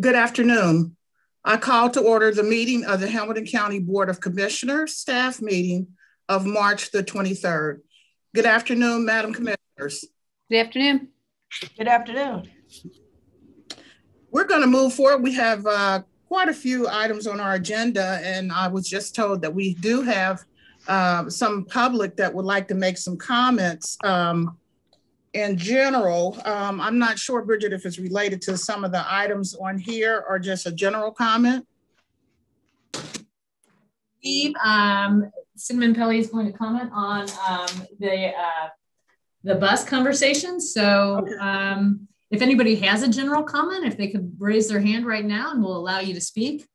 Good afternoon. I call to order the meeting of the Hamilton County Board of Commissioners staff meeting of March the 23rd. Good afternoon, Madam Commissioners. Good afternoon. Good afternoon. We're going to move forward. We have uh, quite a few items on our agenda, and I was just told that we do have uh, some public that would like to make some comments. Um, in general, um, I'm not sure, Bridget, if it's related to some of the items on here or just a general comment. Steve, um, Cinnamon Pelly is going to comment on um, the uh, the bus conversation. So okay. um, if anybody has a general comment, if they could raise their hand right now and we'll allow you to speak.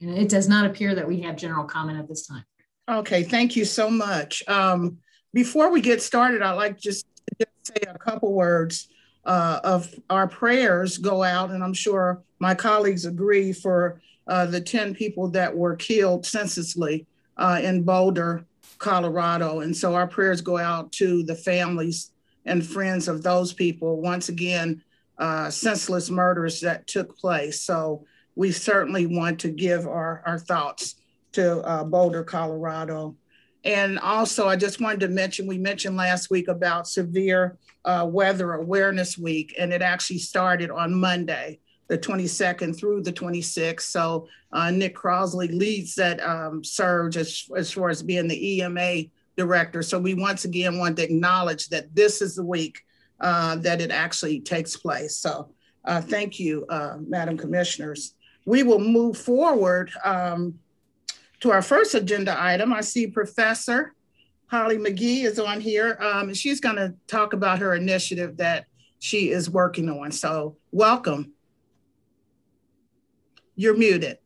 And it does not appear that we have general comment at this time. Okay, thank you so much. Um, before we get started, I'd like just to say a couple words uh, of our prayers go out, and I'm sure my colleagues agree for uh, the 10 people that were killed senselessly uh, in Boulder, Colorado. And so our prayers go out to the families and friends of those people. Once again, uh, senseless murders that took place. So we certainly want to give our, our thoughts to uh, Boulder, Colorado. And also, I just wanted to mention we mentioned last week about Severe uh, Weather Awareness Week, and it actually started on Monday, the 22nd through the 26th. So, uh, Nick Crossley leads that um, surge as, as far as being the EMA director. So, we once again want to acknowledge that this is the week uh, that it actually takes place. So, uh, thank you, uh, Madam Commissioners. We will move forward. Um, to our first agenda item. I see Professor Holly McGee is on here. Um, she's going to talk about her initiative that she is working on. So, welcome. You're muted.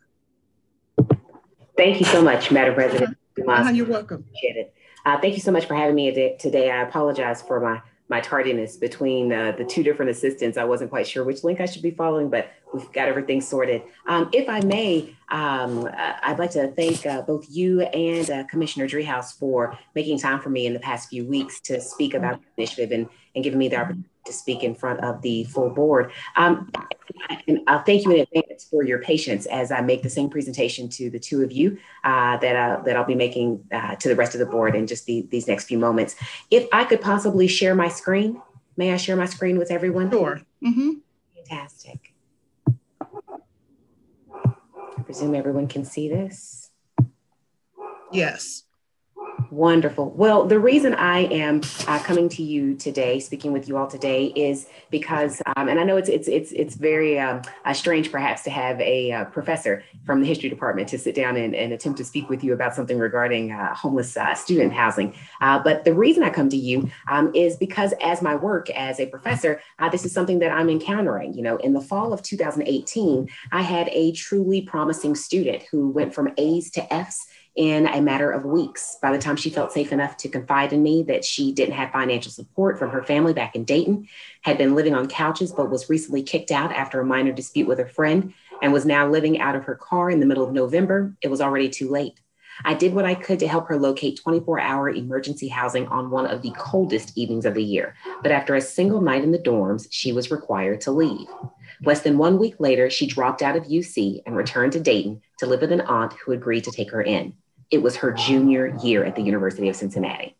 Thank you so much, Madam President. Uh, you're welcome. Appreciate it. Uh, thank you so much for having me today. I apologize for my my tardiness between uh, the two different assistants. I wasn't quite sure which link I should be following, but we've got everything sorted. Um, if I may, um, uh, I'd like to thank uh, both you and uh, Commissioner Driehaus for making time for me in the past few weeks to speak about the initiative and, and giving me the opportunity to speak in front of the full board. Um, and I'll thank you in advance for your patience as I make the same presentation to the two of you uh, that, uh, that I'll be making uh, to the rest of the board in just the, these next few moments. If I could possibly share my screen, may I share my screen with everyone? Sure. Mm-hmm. Fantastic. I presume everyone can see this. Yes. Wonderful. Well, the reason I am uh, coming to you today, speaking with you all today, is because, um, and I know it's it's it's it's very um, uh, strange, perhaps, to have a uh, professor from the history department to sit down and, and attempt to speak with you about something regarding uh, homeless uh, student housing. Uh, but the reason I come to you um, is because, as my work as a professor, this is something that I'm encountering. You know, in the fall of 2018, I had a truly promising student who went from A's to F's in a matter of weeks. By the time she felt safe enough to confide in me that she didn't have financial support from her family back in Dayton, had been living on couches, but was recently kicked out after a minor dispute with a friend, and was now living out of her car in the middle of November, it was already too late. I did what I could to help her locate 24 hour emergency housing on one of the coldest evenings of the year. But after a single night in the dorms, she was required to leave. Less than one week later, she dropped out of UC and returned to Dayton to live with an aunt who agreed to take her in. It was her junior year at the University of Cincinnati.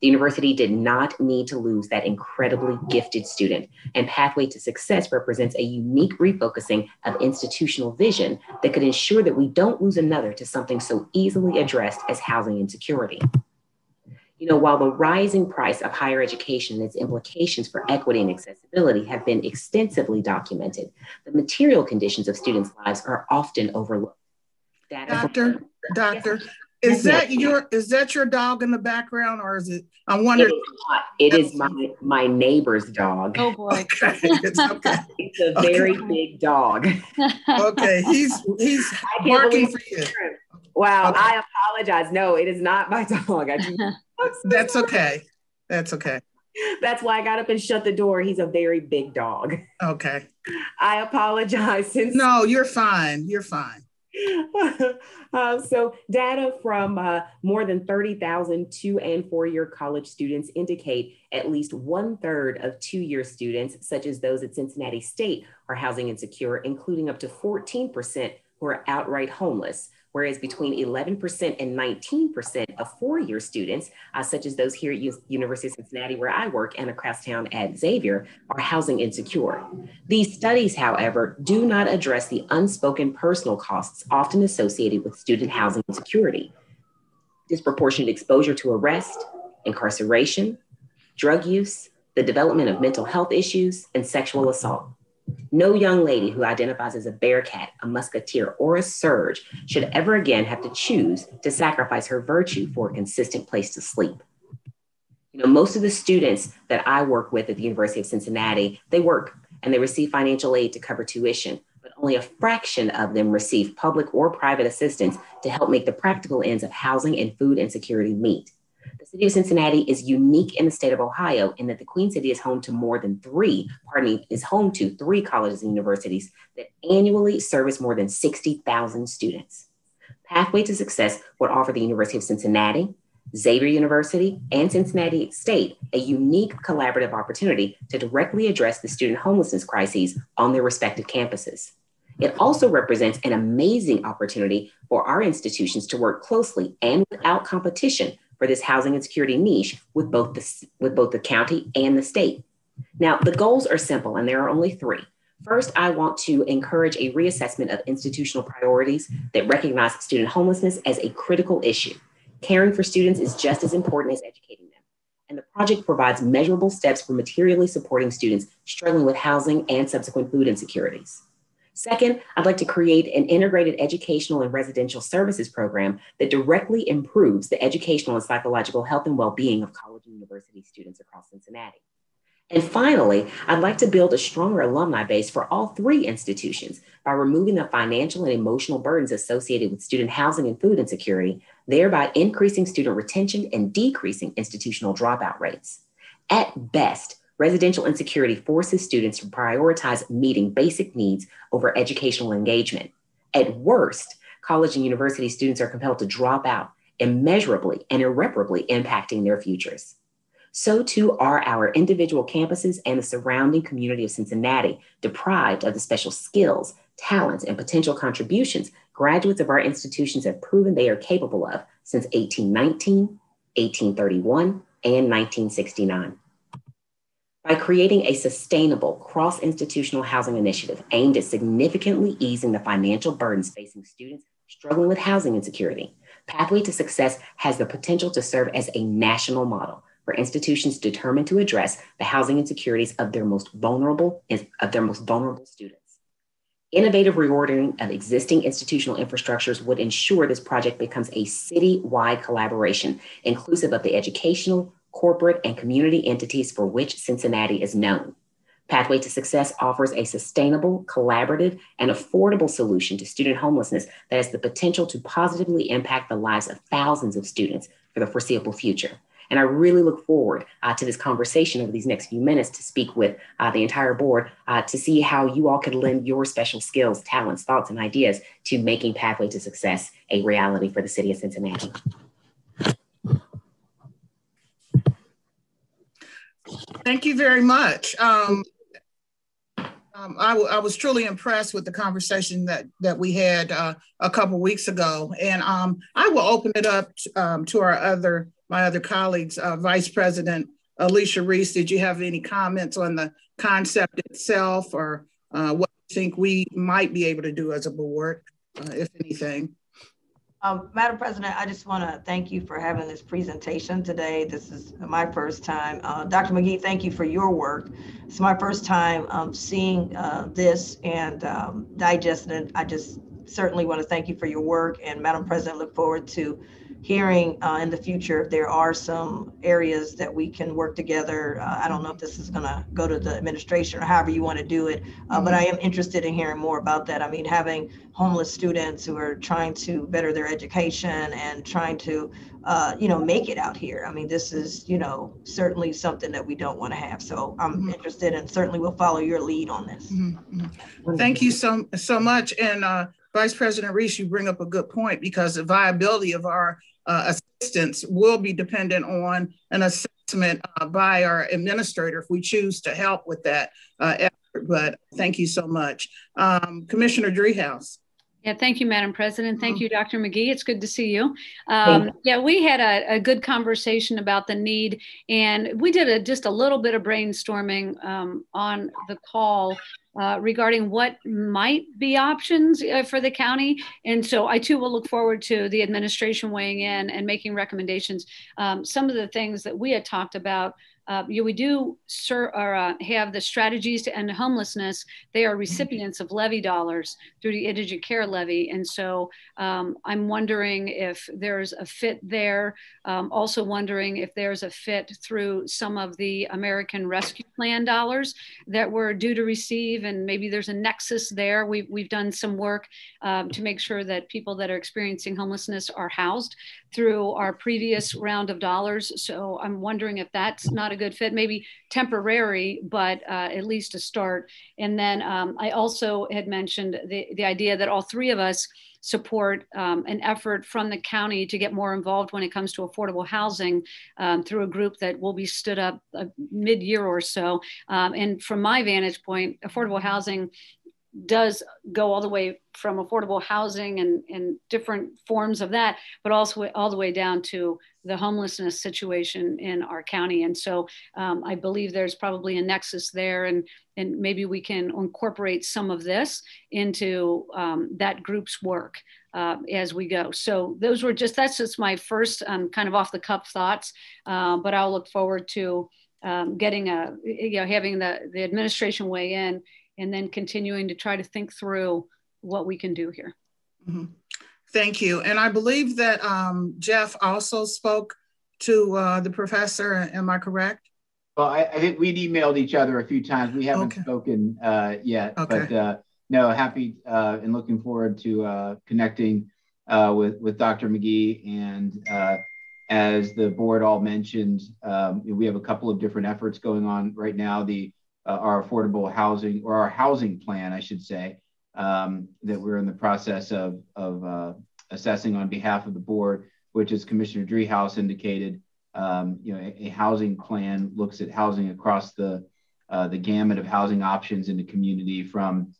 The university did not need to lose that incredibly gifted student, and Pathway to Success represents a unique refocusing of institutional vision that could ensure that we don't lose another to something so easily addressed as housing insecurity. You know, while the rising price of higher education and its implications for equity and accessibility have been extensively documented, the material conditions of students' lives are often overlooked. Data doctor, doctor, Is that your is that your dog in the background, or is it? I'm wondering. It is, not. It is my my neighbor's dog. Oh boy, okay. it's okay. It's a very okay. big dog. okay, he's he's barking for you. Wow, okay. I apologize. No, it is not my dog. I do. That's okay. That's okay. That's why I got up and shut the door. He's a very big dog. Okay. I apologize. Since no, you're fine. You're fine. uh, so, data from uh, more than 30,000 two and four year college students indicate at least one third of two year students, such as those at Cincinnati State, are housing insecure, including up to 14% who are outright homeless whereas between 11% and 19% of four-year students, uh, such as those here at U- University of Cincinnati, where I work, and across town at Xavier, are housing insecure. These studies, however, do not address the unspoken personal costs often associated with student housing insecurity. Disproportionate exposure to arrest, incarceration, drug use, the development of mental health issues, and sexual assault. No young lady who identifies as a bearcat, a musketeer, or a surge should ever again have to choose to sacrifice her virtue for a consistent place to sleep. You know, most of the students that I work with at the University of Cincinnati, they work and they receive financial aid to cover tuition, but only a fraction of them receive public or private assistance to help make the practical ends of housing and food insecurity meet city of Cincinnati is unique in the state of Ohio in that the Queen City is home to more than three, pardon me, is home to three colleges and universities that annually service more than 60,000 students. Pathway to Success would offer the University of Cincinnati, Xavier University, and Cincinnati State a unique collaborative opportunity to directly address the student homelessness crises on their respective campuses. It also represents an amazing opportunity for our institutions to work closely and without competition for this housing and security niche with both the, with both the county and the state. Now, the goals are simple and there are only three. First, I want to encourage a reassessment of institutional priorities that recognize student homelessness as a critical issue. Caring for students is just as important as educating them. And the project provides measurable steps for materially supporting students struggling with housing and subsequent food insecurities. Second, I'd like to create an integrated educational and residential services program that directly improves the educational and psychological health and well being of college and university students across Cincinnati. And finally, I'd like to build a stronger alumni base for all three institutions by removing the financial and emotional burdens associated with student housing and food insecurity, thereby increasing student retention and decreasing institutional dropout rates. At best, residential insecurity forces students to prioritize meeting basic needs over educational engagement. At worst, college and university students are compelled to drop out, immeasurably and irreparably impacting their futures. So too are our individual campuses and the surrounding community of Cincinnati, deprived of the special skills, talents, and potential contributions graduates of our institutions have proven they are capable of since 1819, 1831, and 1969 by creating a sustainable cross institutional housing initiative aimed at significantly easing the financial burdens facing students struggling with housing insecurity. Pathway to Success has the potential to serve as a national model for institutions determined to address the housing insecurities of their most vulnerable of their most vulnerable students. Innovative reordering of existing institutional infrastructures would ensure this project becomes a city-wide collaboration, inclusive of the educational, corporate, and community entities for which Cincinnati is known. Pathway to Success offers a sustainable, collaborative, and affordable solution to student homelessness that has the potential to positively impact the lives of thousands of students for the foreseeable future. And I really look forward uh, to this conversation over these next few minutes to speak with uh, the entire board uh, to see how you all could lend your special skills, talents, thoughts, and ideas to making Pathway to Success a reality for the city of Cincinnati. Thank you very much. Um, um, I, was truly impressed with the conversation that that we had uh, a couple weeks ago, and um, I will open it up um, to our other my other colleagues. Uh, Vice President Alicia Reece, did you have any comments on the concept itself, or uh, what you think we might be able to do as a board, uh, if anything? Um, Madam President, I just want to thank you for having this presentation today. This is my first time. Uh, Dr. McGee, thank you for your work. It's my first time um, seeing uh, this and um, digesting it. I just certainly want to thank you for your work and Madam President, look forward to hearing uh, in the future if there are some areas that we can work together. Uh, I don't know if this is going to go to the administration or however you want to do it, uh, mm-hmm. but I am interested in hearing more about that. I mean, having homeless students who are trying to better their education and trying to, uh, you know, make it out here. I mean, this is, you know, certainly something that we don't want to have. So I'm mm-hmm. interested and certainly will follow your lead on this. Mm-hmm. mm-hmm. Thank you so so much. And uh, Vice President Reece, you bring up a good point because the viability of our uh, assistance will be dependent on an assessment uh, by our administrator if we choose to help with that uh, effort. But thank you so much. Um, Commissioner Driehaus. Yeah, thank you, Madam President. Thank you, Dr. McGee. It's good to see you. Um, yeah, we had a, a, good conversation about the need, and we did a, just a little bit of brainstorming um, on the call uh, regarding what might be options uh, for the county. And so I too will look forward to the administration weighing in and making recommendations. Um, some of the things that we had talked about uh, you know, we do sir, or, uh, have the strategies to end homelessness. They are recipients of levy dollars through the indigent care levy. And so um, I'm wondering if there's a fit there. Um, also wondering if there's a fit through some of the American Rescue Plan dollars that we're due to receive. And maybe there's a nexus there. We've, we've done some work um, to make sure that people that are experiencing homelessness are housed through our previous round of dollars. So I'm wondering if that's not a good fit, maybe temporary, but uh, at least a start. And then um, I also had mentioned the, the idea that all three of us support um, an effort from the county to get more involved when it comes to affordable housing um, through a group that will be stood up uh, mid-year or so. Um, and from my vantage point, affordable housing does go all the way from affordable housing and, and different forms of that, but also all the way down to the homelessness situation in our county. And so um, I believe there's probably a nexus there, and, and maybe we can incorporate some of this into um, that group's work uh, as we go. So those were just, that's just my first um, kind of off the cuff thoughts, uh, but I'll look forward to um, getting a, you know, having the, the administration weigh in and then continuing to try to think through what we can do here. Mm-hmm. Thank you. And I believe that um, Jeff also spoke to uh, the professor. Am I correct? Well, I, I, think we'd emailed each other a few times. We haven't okay. spoken uh, yet, okay. but uh, no, happy uh, and looking forward to uh, connecting uh, with with Dr. McGee. And as the board all mentioned, um, we have a couple of different efforts going on right now. The uh, our affordable housing or our housing plan, I should say, um, that we're in the process of, of uh, assessing on behalf of the board, which as Commissioner Driehaus indicated, um, you know, a, a, housing plan looks at housing across the uh, the gamut of housing options in the community from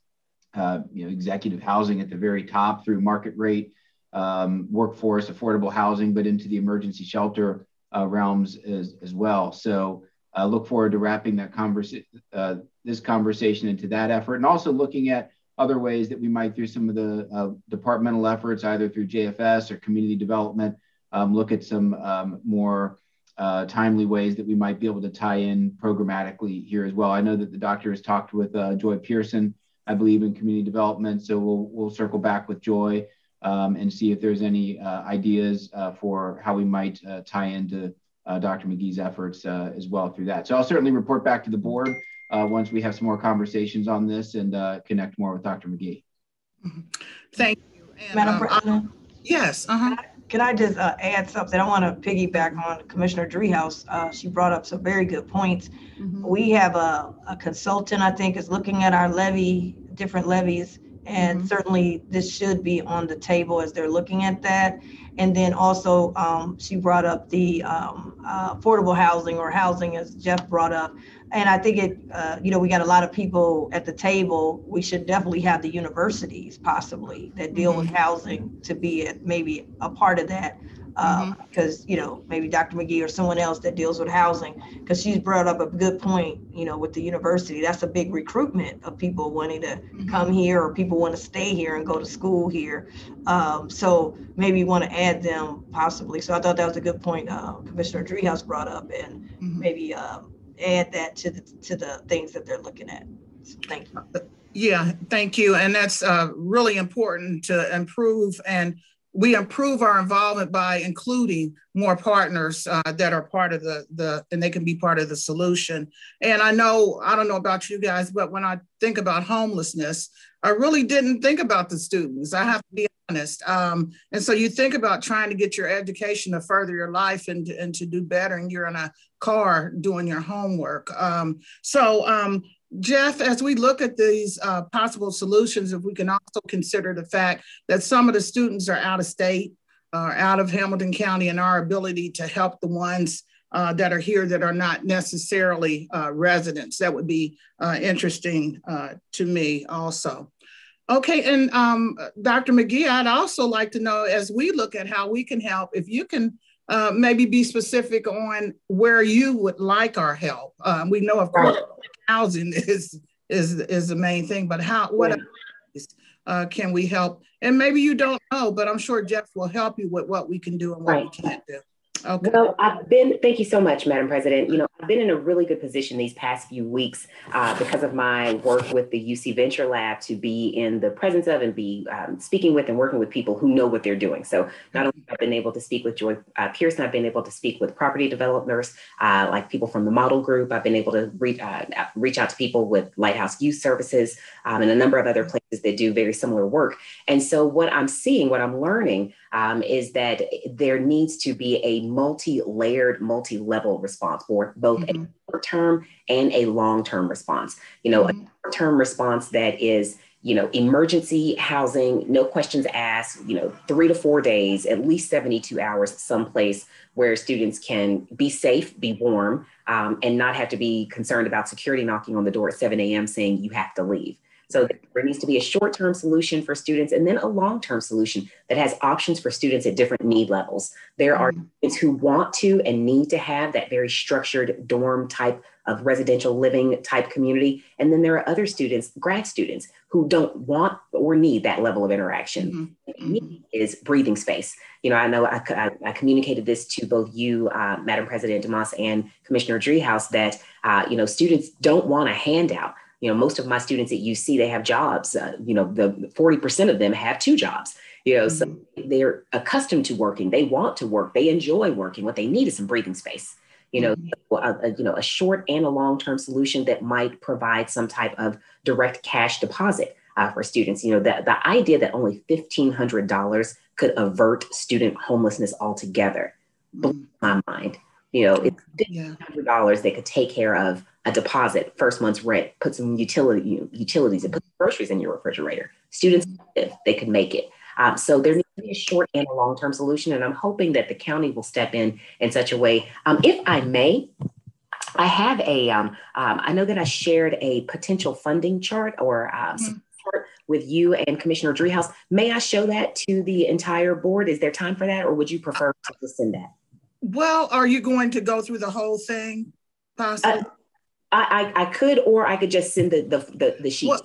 uh, you know executive housing at the very top through market rate um, workforce affordable housing, but into the emergency shelter uh, realms as, as well. So uh, look forward to wrapping that conversation, uh, this conversation into that effort, and also looking at other ways that we might, through some of the uh, departmental efforts, either through JFS or community development, um, look at some um, more uh, timely ways that we might be able to tie in programmatically here as well. I know that the doctor has talked with uh, Joy Pearson, I believe, in community development, so we'll we'll circle back with Joy um, and see if there's any uh, ideas for how we might tie into uh, Dr. McGee's efforts uh, as well through that. So I'll certainly report back to the board uh, once we have some more conversations on this and connect more with Dr. McGee. Mm-hmm. Thank you. And, Madam um, President? yes. Uh-huh. Can I, can I just uh, add something? I want to piggyback on Commissioner Driehaus. Uh, she brought up some very good points. Mm-hmm. We have a, a, consultant, I think, is looking at our levy, different levies, and mm-hmm. certainly this should be on the table as they're looking at that. And then also, um, she brought up the um, uh, affordable housing or housing, as Jeff brought up. And I think it, uh, you know, we got a lot of people at the table. We should definitely have the universities possibly that deal mm-hmm. with housing to be maybe a part of that because mm-hmm. you know maybe Dr. McGee or someone else that deals with housing because she's brought up a good point you know with the university that's a big recruitment of people wanting to mm-hmm. come here or people want to stay here and go to school here um, so maybe you want to add them possibly so I thought that was a good point uh, Commissioner Driehaus brought up and mm-hmm. maybe um, add that to the to the things that they're looking at so thank you yeah thank you and that's uh, really important to improve and we improve our involvement by including more partners uh, that are part of the the and they can be part of the solution. And i know i don't know about you guys but when i think about homelessness i really didn't think about the students i have to be honest. Um, and so you think about trying to get your education to further your life and, and to do better and you're in a car doing your homework. Um, so um, Jeff, as we look at these uh, possible solutions, if we can also consider the fact that some of the students are out of state, uh, out of Hamilton County, and our ability to help the ones uh, that are here that are not necessarily uh, residents, that would be uh, interesting uh, to me also. Okay, and um, Dr. McGee, I'd also like to know as we look at how we can help, if you can uh, maybe be specific on where you would like our help. Um, we know, of course, housing is is is the main thing, but how what yeah. uh, can we help? And maybe you don't know, but I'm sure Jeff will help you with what we can do and what right. we can't do. Okay. Well, I've been, thank you so much, Madam President. You know, I've been in a really good position these past few weeks uh, because of my work with the UC Venture Lab to be in the presence of and be um, speaking with and working with people who know what they're doing. So not only have I been able to speak with Joy uh, Pearson, I've been able to speak with property developers, uh, like people from the model group. I've been able to reach, uh, reach out to people with Lighthouse Youth Services um, and a number of other places that do very similar work. And so what I'm seeing, what I'm learning um, is that there needs to be a multi-layered, multi-level response for both mm-hmm. a short-term and a long-term response. You know, mm-hmm. a short-term response that is you know, emergency housing, no questions asked, you know, three to four days, at least 72 hours, someplace where students can be safe, be warm, um, and not have to be concerned about security knocking on the door at 7 a.m. saying you have to leave. So there needs to be a short-term solution for students and then a long-term solution that has options for students at different need levels. There are mm-hmm. students who want to and need to have that very structured dorm type of residential living type community. And then there are other students, grad students, who don't want or need that level of interaction. Mm-hmm. Is breathing space. You know, I know I, I, I communicated this to both you, uh, Madam President Dumas, and Commissioner Driehaus that, uh, you know, students don't want a handout you know most of my students at uc they have jobs uh, you know the 40% of them have two jobs you know mm-hmm. so they're accustomed to working they want to work they enjoy working what they need is some breathing space you know mm-hmm. a, a, you know a short and a long term solution that might provide some type of direct cash deposit uh, for students you know the, the idea that only $1500 could avert student homelessness altogether blew mm-hmm. my mind you know it's $1500 yeah. they could take care of a deposit, first month's rent, put some utility utilities and put groceries in your refrigerator. Students, if they could make it. Um, so there needs to be a short and a long-term solution, and I'm hoping that the county will step in in such a way. Um, if I may, I have a. Um, um I know that I shared a potential funding chart or um, mm-hmm. chart with you and Commissioner Driehaus. May I show that to the entire board? Is there time for that, or would you prefer to send that? Well, are you going to go through the whole thing? Possibly. Uh, I, I, I could, or I could just send the the the, the sheet. Well,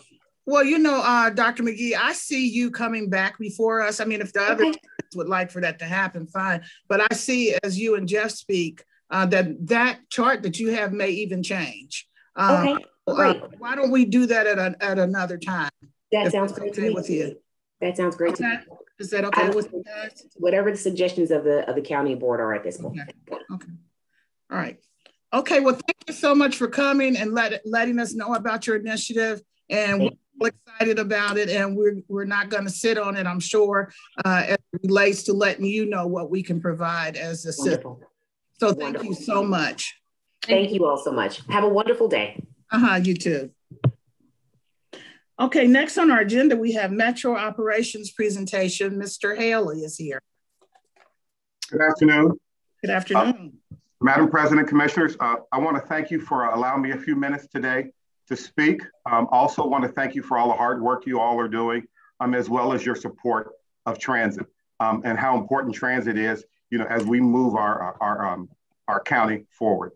well, you know, uh, Dr. McGee, I see you coming back before us. I mean, if the other would like for that to happen, fine. But I see as you and Jeff speak uh, that that chart that you have may even change. Um, okay, great. Uh, why don't we do that at, a, at another time? That sounds great okay with you. That sounds great okay. Is that okay with you guys? Whatever the suggestions of the of the county board are at this point. Okay. okay. All right. Okay, well, thank you so much for coming and let, letting us know about your initiative. And we're excited about it, and we're, we're not going to sit on it, I'm sure, uh, as it relates to letting you know what we can provide as a system. So thank wonderful. you so much. Thank you all so much. Have a wonderful day. Uh-huh, you too. Okay, next on our agenda, we have Metro Operations presentation. Mr. Haley is here. Good afternoon. Good afternoon. Uh, Madam President, Commissioners, uh, I want to thank you for allowing me a few minutes today to speak. Um, also want to thank you for all the hard work you all are doing, um, as well as your support of transit um, and how important transit is, you know, as we move our, our, um, our county forward.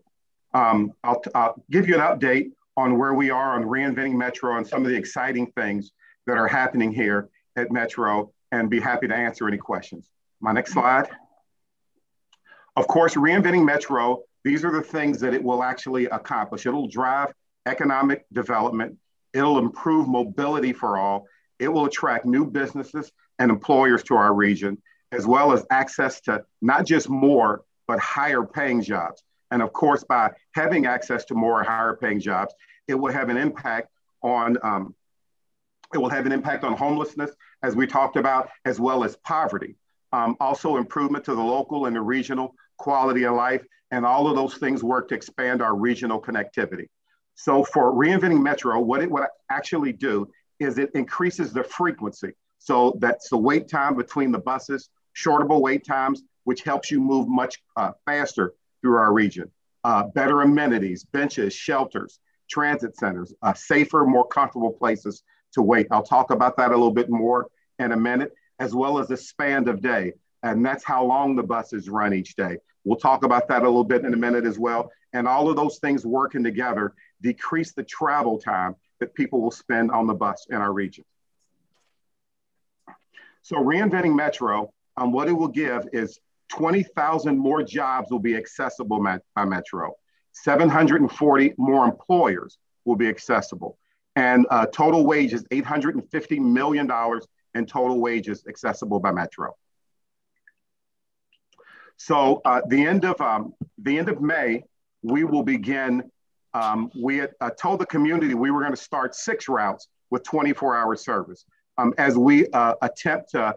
Um, I'll, I'll give you an update on where we are on reinventing Metro and some of the exciting things that are happening here at Metro and be happy to answer any questions. My next slide. Of course, reinventing Metro, these are the things that it will actually accomplish. It'll drive economic development, it'll improve mobility for all, it will attract new businesses and employers to our region, as well as access to not just more, but higher paying jobs. And of course, by having access to more higher paying jobs, it will have an impact on um, it will have an impact on homelessness, as we talked about, as well as poverty. Um, also, improvement to the local and the regional quality of life, and all of those things work to expand our regional connectivity. So, for reinventing Metro, what it would actually do is it increases the frequency. So that's the wait time between the buses, shortable wait times, which helps you move much uh, faster through our region. Uh, better amenities, benches, shelters, transit centers, uh, safer, more comfortable places to wait. I'll talk about that a little bit more in a minute, as well as the span of day. And that's how long the buses run each day. We'll talk about that a little bit in a minute as well. And all of those things working together decrease the travel time that people will spend on the bus in our region. So reinventing Metro, um, what it will give is 20,000 more jobs will be accessible by Metro. 740 more employers will be accessible. And uh, total wages, $850 million in total wages accessible by Metro. So uh, the end of um, the end of May, we will begin. Um, we had, uh, told the community we were going to start six routes with 24-hour service. Um, as we uh, attempt to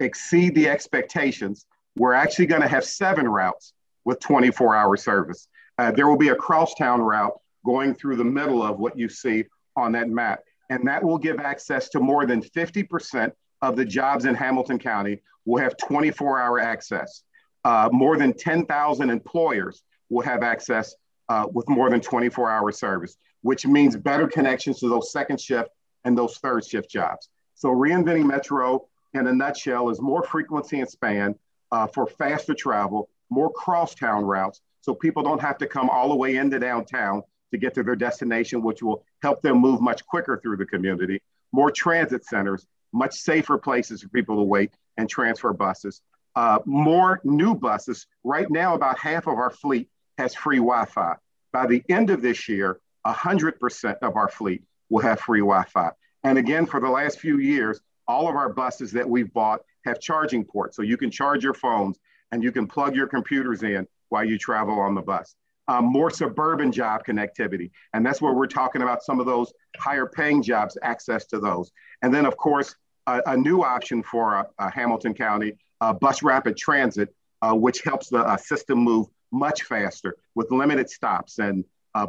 exceed the expectations, we're actually going to have seven routes with 24-hour service. Uh, there will be a crosstown route going through the middle of what you see on that map. And that will give access to more than 50% of the jobs in Hamilton County will have 24 hour access. Uh, more than 10,000 employers will have access uh, with more than 24 hour service, which means better connections to those second shift and those third shift jobs. So reinventing Metro in a nutshell is more frequency and span uh, for faster travel, more crosstown routes, so people don't have to come all the way into downtown to get to their destination, which will help them move much quicker through the community. More transit centers, much safer places for people to wait and transfer buses. Uh, more new buses. Right now, about half of our fleet has free Wi Fi. By the end of this year, 100% of our fleet will have free Wi Fi. And again, for the last few years, all of our buses that we've bought have charging ports. So you can charge your phones and you can plug your computers in while you travel on the bus um, more suburban job connectivity. And that's where we're talking about some of those higher paying jobs, access to those. And then, of course, a, a new option for uh, uh, Hamilton County, uh, bus rapid transit, which helps the system move much faster with limited stops and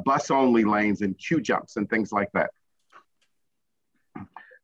bus only lanes and queue jumps and things like that.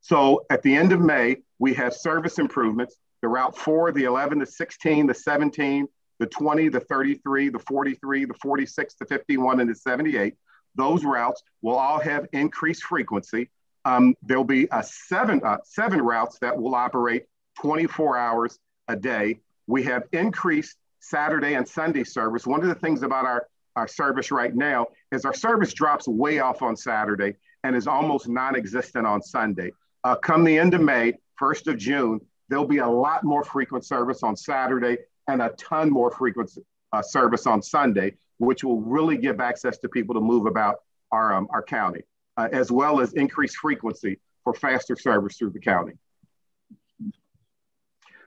So at the end of May, we have service improvements. The Route 4, the 11, the 16, the 17, the 20, the 33, the 43, the 46, the 51, and the 78. Those routes will all have increased frequency. Um, there'll be a seven, uh, seven routes that will operate 24 hours a day. We have increased Saturday and Sunday service. One of the things about our, our service right now is our service drops way off on Saturday and is almost non-existent on Sunday. Uh, come the end of May, 1st of June, there'll be a lot more frequent service on Saturday and a ton more frequent uh, service on Sunday, which will really give access to people to move about our, um, our county, uh, as well as increased frequency for faster service through the county.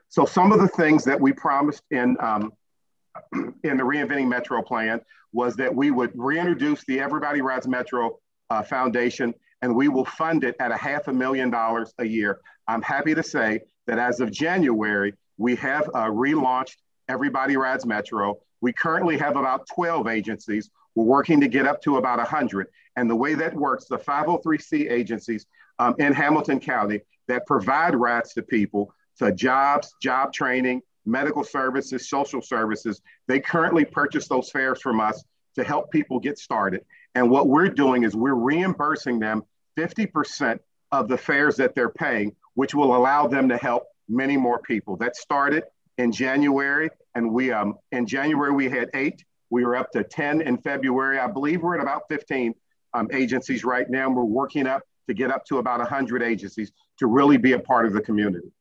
So some of the things that we promised in, um, in the Reinventing Metro plan was that we would reintroduce the Everybody Rides Metro uh, Foundation and we will fund it at a half a million dollars a year. I'm happy to say that as of January, we have uh, relaunched Everybody Rides Metro. We currently have about 12 agencies. We're working to get up to about 100. And the way that works, the 503C agencies um, in Hamilton County that provide rides to people to jobs, job training, medical services, social services, they currently purchase those fares from us to help people get started. And what we're doing is we're reimbursing them 50% of the fares that they're paying, which will allow them to help many more people. That started in January, and we um, in January we had eight. We were up to 10 in February. I believe we're at about 15 um, agencies right now. And we're working up to get up to about 100 agencies to really be a part of the community.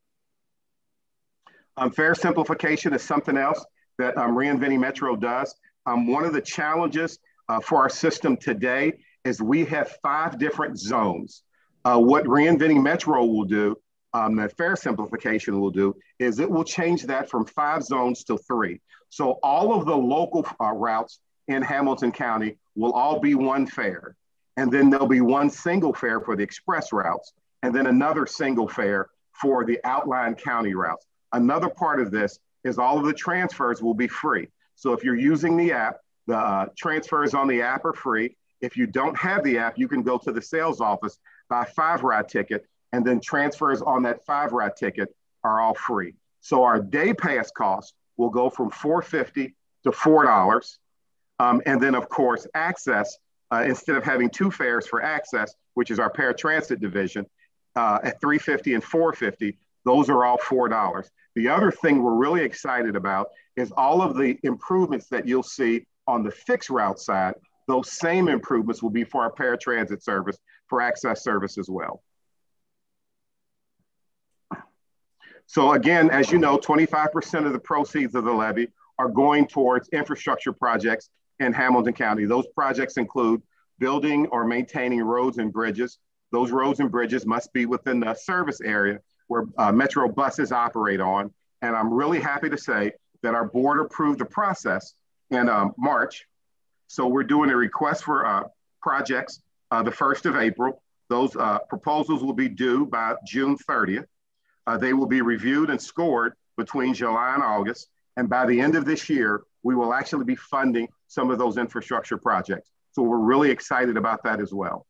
Um, fare simplification is something else that um, Reinventing Metro does. Um, one of the challenges uh, for our system today is we have five different zones. Uh, what Reinventing Metro will do um, that fare simplification will do is it will change that from five zones to three. So all of the local uh, routes in Hamilton County will all be one fare. And then there'll be one single fare for the express routes, and then another single fare for the outlying county routes. Another part of this is all of the transfers will be free. So if you're using the app, the uh, transfers on the app are free. If you don't have the app, you can go to the sales office, buy five ride ticket, and then transfers on that five ride ticket are all free. So our day pass cost will go from 450 to $4. Um, and then of course, access, uh, instead of having two fares for access, which is our paratransit division, uh, at 350 and 450, those are all $4. The other thing we're really excited about is all of the improvements that you'll see on the fixed route side. Those same improvements will be for our paratransit service for access service as well. So again, as you know, 25% of the proceeds of the levy are going towards infrastructure projects in Hamilton County. Those projects include building or maintaining roads and bridges. Those roads and bridges must be within the service area where uh, Metro buses operate on. And I'm really happy to say that our board approved the process in um, March. So we're doing a request for uh, projects uh, the 1st of April. Those uh, proposals will be due by June 30th. Uh, they will be reviewed and scored between July and August. And by the end of this year, we will actually be funding some of those infrastructure projects. So we're really excited about that as well.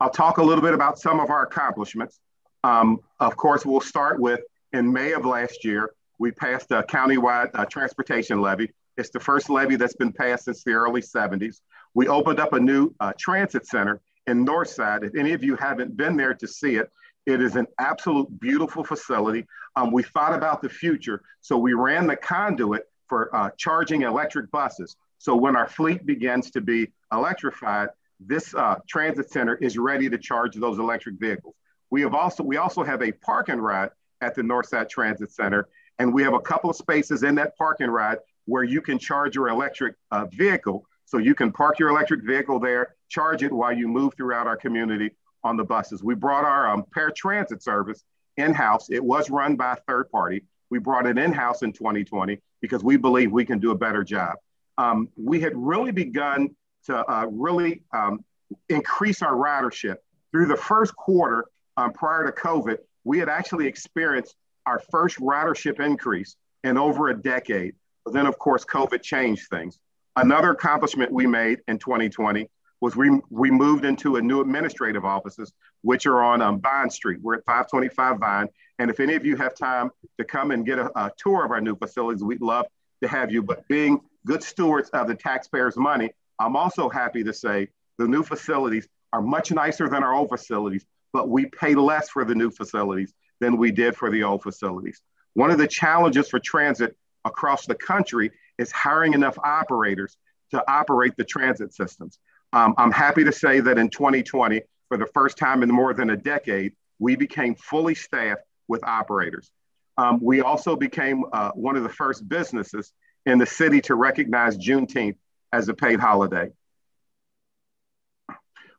I'll talk a little bit about some of our accomplishments. Um, of course, we'll start with in May of last year, we passed a countywide uh, transportation levy. It's the first levy that's been passed since the early 70s. We opened up a new uh, transit center in Northside. If any of you haven't been there to see it, it is an absolute beautiful facility. Um, we thought about the future, so we ran the conduit for uh, charging electric buses. So when our fleet begins to be electrified, this uh, transit center is ready to charge those electric vehicles. We have also we also have a park and ride at the Northside Transit Center, and we have a couple of spaces in that park and ride where you can charge your electric uh, vehicle. So you can park your electric vehicle there, charge it while you move throughout our community on the buses. We brought our um, paratransit service in-house. It was run by a third party. We brought it in-house in 2020 because we believe we can do a better job. Um, we had really begun to uh, really um, increase our ridership. Through the first quarter um, prior to COVID, we had actually experienced our first ridership increase in over a decade. But then, of course, COVID changed things. Another accomplishment we made in 2020 was we, we moved into a new administrative offices, which are on um, Vine Street. We're at 525 Vine. And if any of you have time to come and get a, a tour of our new facilities, we'd love to have you. But being good stewards of the taxpayers' money, I'm also happy to say the new facilities are much nicer than our old facilities, but we pay less for the new facilities than we did for the old facilities. One of the challenges for transit across the country is hiring enough operators to operate the transit systems. Um, I'm happy to say that in 2020, for the first time in more than a decade, we became fully staffed with operators. Um, we also became uh, one of the first businesses in the city to recognize Juneteenth as a paid holiday.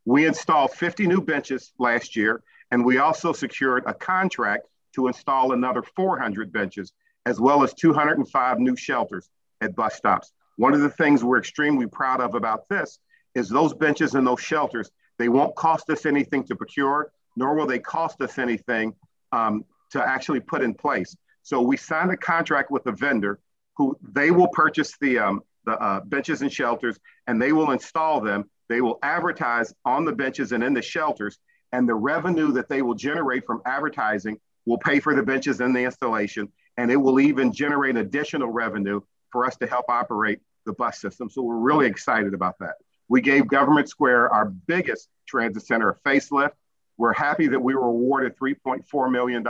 We installed 50 new benches last year, and we also secured a contract to install another 400 benches, as well as 205 new shelters at bus stops. One of the things we're extremely proud of about this is those benches and those shelters, they won't cost us anything to procure, nor will they cost us anything um, to actually put in place. So we signed a contract with a vendor who they will purchase the, um, the uh, benches and shelters and they will install them. They will advertise on the benches and in the shelters and the revenue that they will generate from advertising will pay for the benches and the installation and it will even generate additional revenue for us to help operate the bus system. So we're really excited about that. We gave Government Square, our biggest transit center, a facelift. We're happy that we were awarded $3.4 million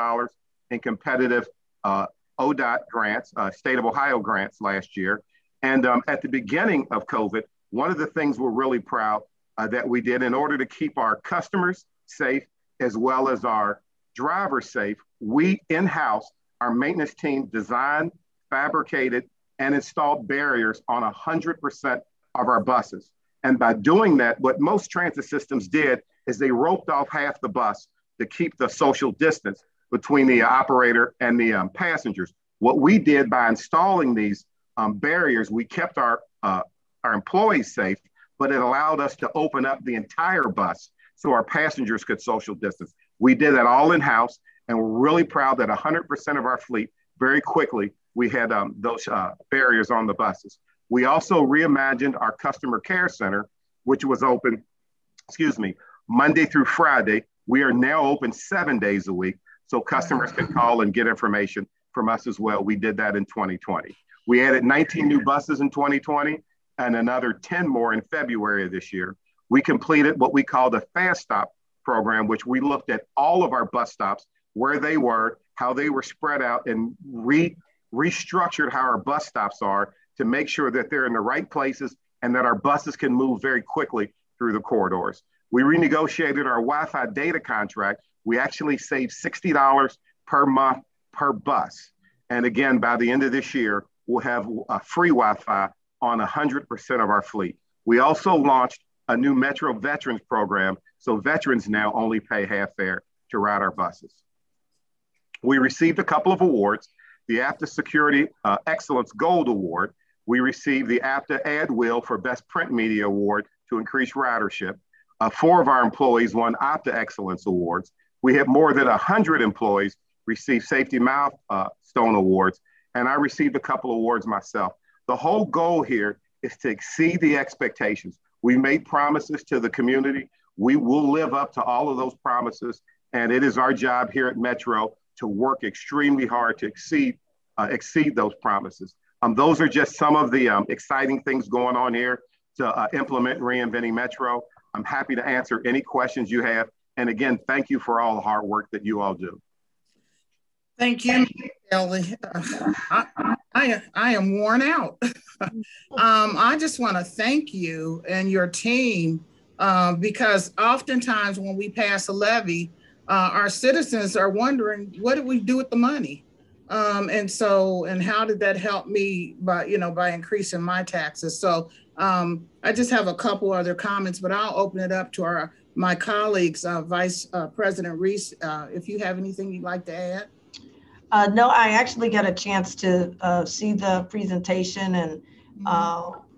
in competitive uh, ODOT grants, uh, State of Ohio grants last year. And um, at the beginning of COVID, one of the things we're really proud uh, that we did in order to keep our customers safe as well as our drivers safe, we in-house, our maintenance team designed, fabricated, and installed barriers on 100% of our buses. And by doing that, what most transit systems did is they roped off half the bus to keep the social distance between the operator and the um, passengers. What we did by installing these um, barriers, we kept our, uh, our employees safe, but it allowed us to open up the entire bus so our passengers could social distance. We did that all in-house, and we're really proud that 100% of our fleet, very quickly, we had um, those uh, barriers on the buses. We also reimagined our customer care center, which was open, excuse me, Monday through Friday. We are now open seven days a week, so customers can call and get information from us as well. We did that in 2020. We added 19 new buses in 2020 and another 10 more in February of this year. We completed what we call the Fast Stop program, which we looked at all of our bus stops, where they were, how they were spread out, and re- restructured how our bus stops are to make sure that they're in the right places and that our buses can move very quickly through the corridors. We renegotiated our Wi Fi data contract. We actually saved $60 per month per bus. And again, by the end of this year, we'll have a free Wi Fi on 100% of our fleet. We also launched a new Metro Veterans program, so veterans now only pay half fare to ride our buses. We received a couple of awards the APTA Security uh, Excellence Gold Award. We received the APTA Ad Wheel for Best Print Media Award to increase ridership. Uh, four of our employees won APTA Excellence Awards. We had more than 100 employees receive Safety Milestone uh, Awards, and I received a couple awards myself. The whole goal here is to exceed the expectations. We made promises to the community. We will live up to all of those promises, and it is our job here at Metro to work extremely hard to exceed uh, exceed those promises. Um, those are just some of the um, exciting things going on here to uh, implement reinventing Metro. I'm happy to answer any questions you have. And again, thank you for all the hard work that you all do. Thank you, Ellie. Uh, I, I, I, am worn out. um, I just want to thank you and your team uh, because oftentimes when we pass a levy, uh, our citizens are wondering what do we do with the money? Um, and so and how did that help me by you know by increasing my taxes? So um, i just have a couple other comments but i'll open it up to our my colleagues uh, vice uh, president Reece uh, if you have anything you'd like to add. Uh, no i actually got a chance to uh, see the presentation and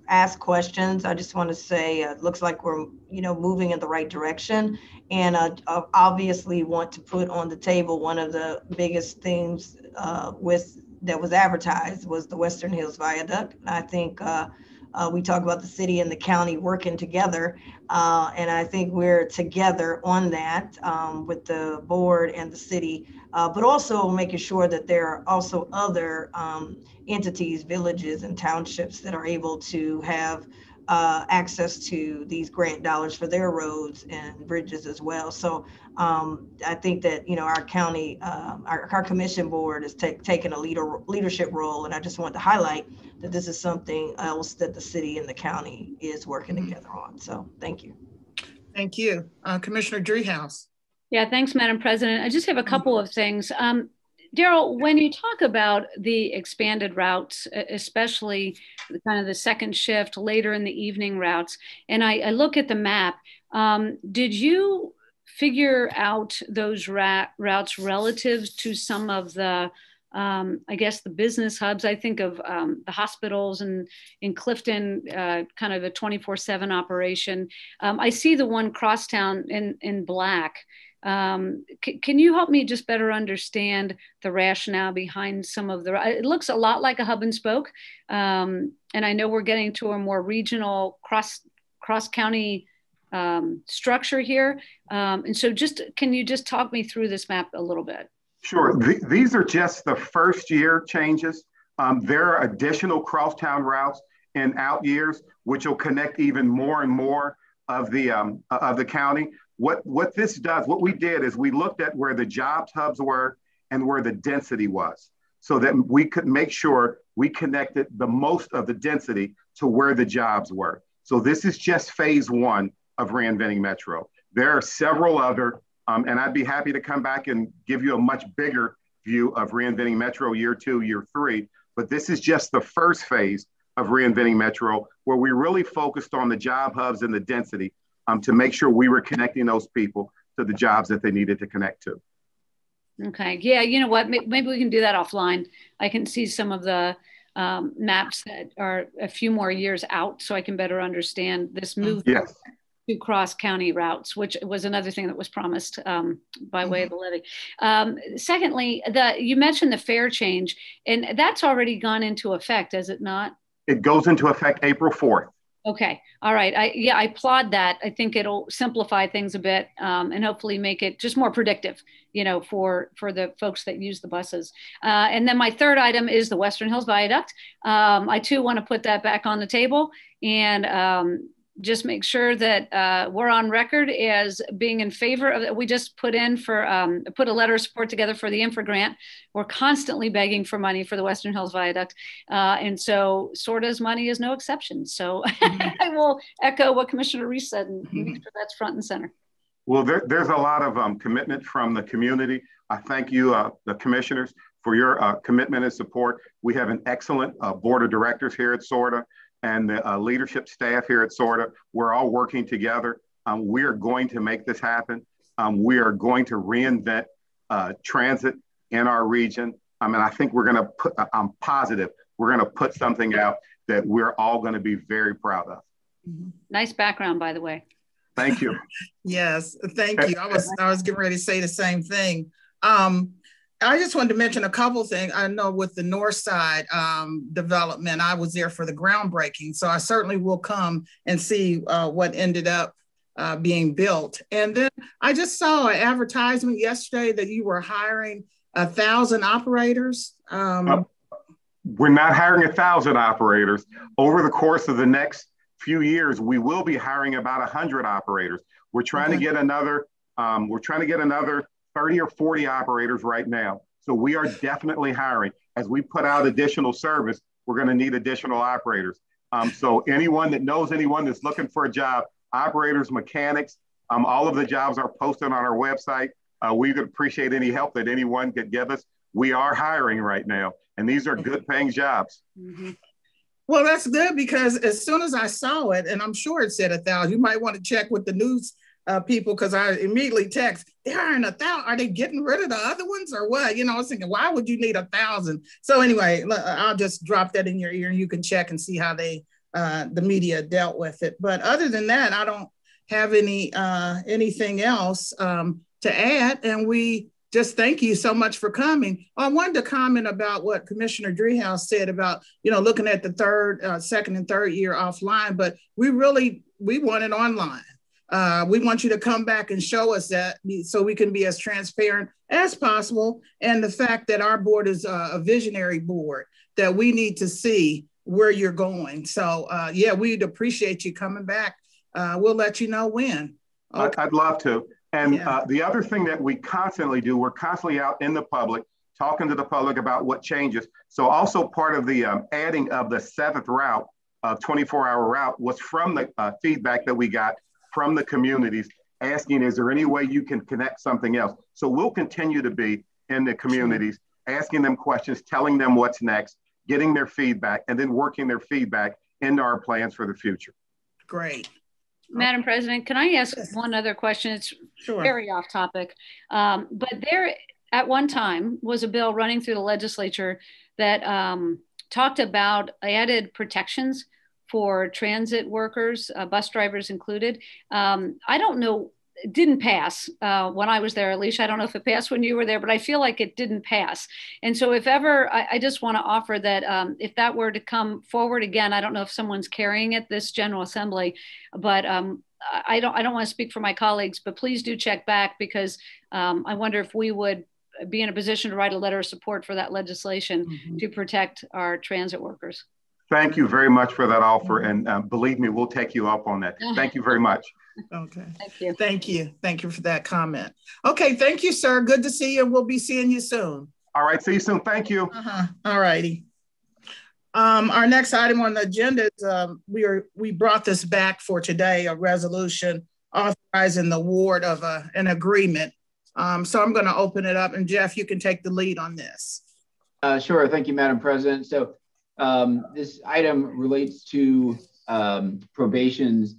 ask questions. I just want to say uh, it looks like we're, you know, moving in the right direction. And uh, obviously want to put on the table one of the biggest things uh, with that was advertised was the Western Hills Viaduct. I think uh, uh, we talk about the city and the county working together. Uh, and I think we're together on that um, with the board and the city, uh, but also making sure that there are also other um, entities, villages, and townships that are able to have uh, access to these grant dollars for their roads and bridges as well. So um, I think that you know our county, um, our, our, commission board is take, taking a leader leadership role, and I just want to highlight that this is something else that the city and the county is working mm-hmm. together on. So thank you. Thank you, uh, Commissioner Driehaus. Yeah, thanks, Madam President. I just have a couple of things. Um, Daryl, when you talk about the expanded routes, especially kind of the second shift later in the evening routes, and I, I look at the map, um, did you figure out those routes relative to some of the um, I guess the business hubs. I think of um, the hospitals and in Clifton, uh, kind of a 24 7 operation. Um, I see the one crosstown in, in black. Um, c- can you help me just better understand the rationale behind some of the? It looks a lot like a hub and spoke, um, and I know we're getting to a more regional cross cross county um, structure here. Um, and so, just can you just talk me through this map a little bit? Sure. Th- these are just the first year changes. Um, there are additional crosstown routes in out years, which will connect even more and more of the um, of the county. What, what this does, what we did is we looked at where the jobs hubs were and where the density was so that we could make sure we connected the most of the density to where the jobs were. So this is just phase one of reinventing Metro. There are several other, um, and I'd be happy to come back and give you a much bigger view of reinventing Metro year two, year three. But this is just the first phase of reinventing Metro, where we really focused on the job hubs and the density um, to make sure we were connecting those people to the jobs that they needed to connect to. Okay. Yeah. You know what? Maybe we can do that offline. I can see some of the um, maps that are a few more years out so I can better understand this move yes. to cross county routes, which was another thing that was promised um, by way of the levy. Um, secondly, the you mentioned the fare change, and that's already gone into effect, has it not? It goes into effect April 4th. Okay. All right. I yeah, I applaud that. I think it'll simplify things a bit um, and hopefully make it just more predictive, you know, for for the folks that use the buses. Uh, and then my third item is the Western Hills Viaduct. Um, I too want to put that back on the table and um, just make sure that uh, we're on record as being in favor of it. We just put in for, um, put a letter of support together for the infra grant. We're constantly begging for money for the Western Hills Viaduct. Uh, and so SORTA's money is no exception. So mm-hmm. I will echo what Commissioner Reece said and mm-hmm. make sure that's front and center. Well, there, there's a lot of um, commitment from the community. I thank you, uh, the commissioners, for your uh, commitment and support. We have an excellent uh, board of directors here at SORTA and the uh, leadership staff here at SORTA, we're all working together. Um, we are going to make this happen. Um, we are going to reinvent uh, transit in our region. I mean, I think we're going to put, I'm positive, we're going to put something out that we're all going to be very proud of. Nice background, by the way. Thank you. yes, thank you. I was I was getting ready to say the same thing. Um, I just wanted to mention a couple things. I know with the North Side um, development, I was there for the groundbreaking, so I certainly will come and see uh, what ended up uh, being built. And then I just saw an advertisement yesterday that you were hiring a thousand operators. Um, uh, we're not hiring a thousand operators. Over the course of the next few years, we will be hiring about a hundred operators. We're trying okay. to get another. Um, we're trying to get another 30 or 40 operators right now. So we are definitely hiring. As we put out additional service, we're going to need additional operators. Um, so anyone that knows anyone that's looking for a job, operators, mechanics, um, all of the jobs are posted on our website. Uh, we would appreciate any help that anyone could give us. We are hiring right now, and these are good paying jobs. Mm-hmm. Well, that's good because as soon as I saw it, and I'm sure it said a thousand, you might want to check with the news uh, people because I immediately text, they're hiring a thousand. Are they getting rid of the other ones or what? You know, I was thinking, why would you need a thousand? So anyway, I'll just drop that in your ear and you can check and see how they, uh, the media dealt with it. But other than that, I don't have any uh, anything else um, to add. And we just thank you so much for coming. I wanted to comment about what Commissioner Driehaus said about, you know, looking at the third, uh, second and third year offline, but we really, we want it online. Uh, we want you to come back and show us that so we can be as transparent as possible. And the fact that our board is a, a visionary board, that we need to see where you're going. So, uh, yeah, we'd appreciate you coming back. Uh, we'll let you know when. Okay. I'd love to. And yeah. Uh, the other thing that we constantly do, we're constantly out in the public talking to the public about what changes. So, also part of the um, adding of the seventh route, uh, 24 hour route, was from the uh, feedback that we got from the communities asking, is there any way you can connect something else? So we'll continue to be in the communities, asking them questions, telling them what's next, getting their feedback, and then working their feedback into our plans for the future. Great. Madam President, can I ask yes. one other question? It's sure. very off topic. Um, but there, at one time, was a bill running through the legislature that um, talked about added protections for transit workers, uh, bus drivers included. Um, I don't know, it didn't pass uh, when I was there, Alicia. I don't know if it passed when you were there, but I feel like it didn't pass. And so, if ever, I, I just want to offer that um, if that were to come forward again, I don't know if someone's carrying it this General Assembly, but um, I don't. I don't want to speak for my colleagues, but please do check back because um, I wonder if we would be in a position to write a letter of support for that legislation mm-hmm. to protect our transit workers. Thank you very much for that offer. And uh, believe me, we'll take you up on that. Thank you very much. Okay. Thank you. Thank you. Thank you for that comment. Okay. Thank you, sir. Good to see you. We'll be seeing you soon. All right. See you soon. Thank you. Uh-huh. All righty. Um, our next item on the agenda is um, we are we brought this back for today, a resolution authorizing the award of a, an agreement. Um, so I'm going to open it up, and Jeff, you can take the lead on this. Uh, sure. Thank you, Madam President. So um, this item relates to um, probation's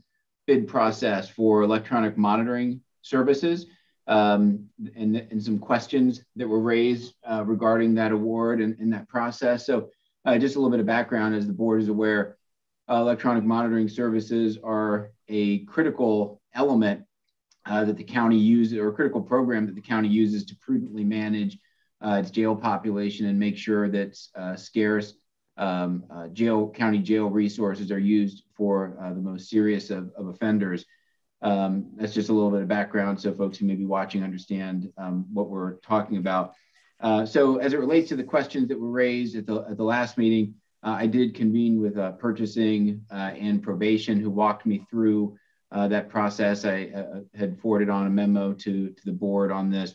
bid process for electronic monitoring services. um, and, and some questions that were raised uh, regarding that award and, and that process. So uh, just a little bit of background as the board is aware, uh, electronic monitoring services are a critical element uh, that the county uses or a critical program that the county uses to prudently manage uh, its jail population and make sure that uh, scarce um, jail county jail resources are used for the most serious of, of offenders. Um, that's just a little bit of background so folks who may be watching understand um, what we're talking about. Uh, so as it relates to the questions that were raised at the, at the last meeting, uh, I did convene with uh, purchasing uh, and probation who walked me through uh, that process. I uh, had forwarded on a memo to, to the board on this.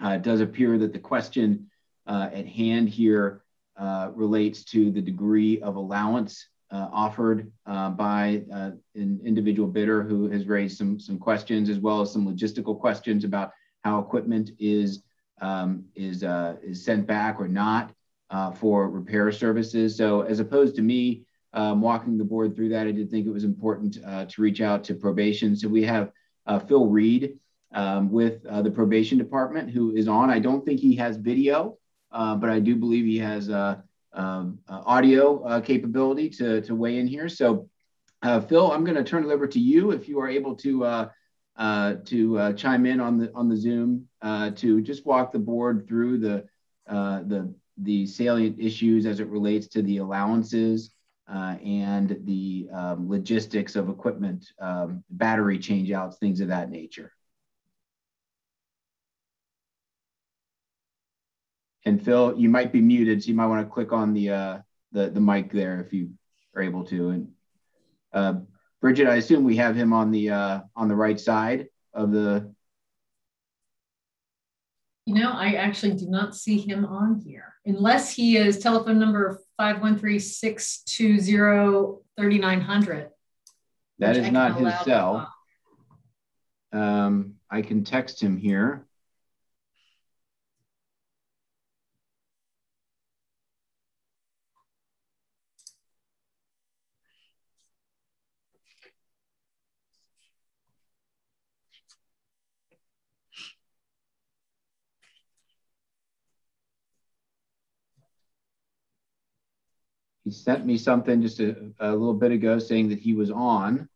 it does appear that the question at hand here relates to the degree of allowance uh, offered uh, by uh, an individual bidder who has raised some, some questions as well as some logistical questions about how equipment is, um, is, is sent back or not for repair services. So as opposed to me um, walking the board through that, I did think it was important to reach out to probation. So we have Phil Reed um, with the probation department who is on. I don't think he has video, but I do believe he has um, uh, audio uh, capability to, to weigh in here. So, uh, Phil, I'm going to turn it over to you if you are able to uh, uh, to uh, chime in on the on the Zoom to just walk the board through the the the salient issues as it relates to the allowances and the um, logistics of equipment, um, battery changeouts, things of that nature. And Phil, you might be muted, so you might want to click on the uh, the the mic there if you are able to. And uh, Bridget, I assume we have him on the uh, on the right side of the. You know, I actually do not see him on here, unless he is telephone number 513-620-3900. That is not his cell. Um, I can text him here. He sent me something just a, a little bit ago saying that he was on.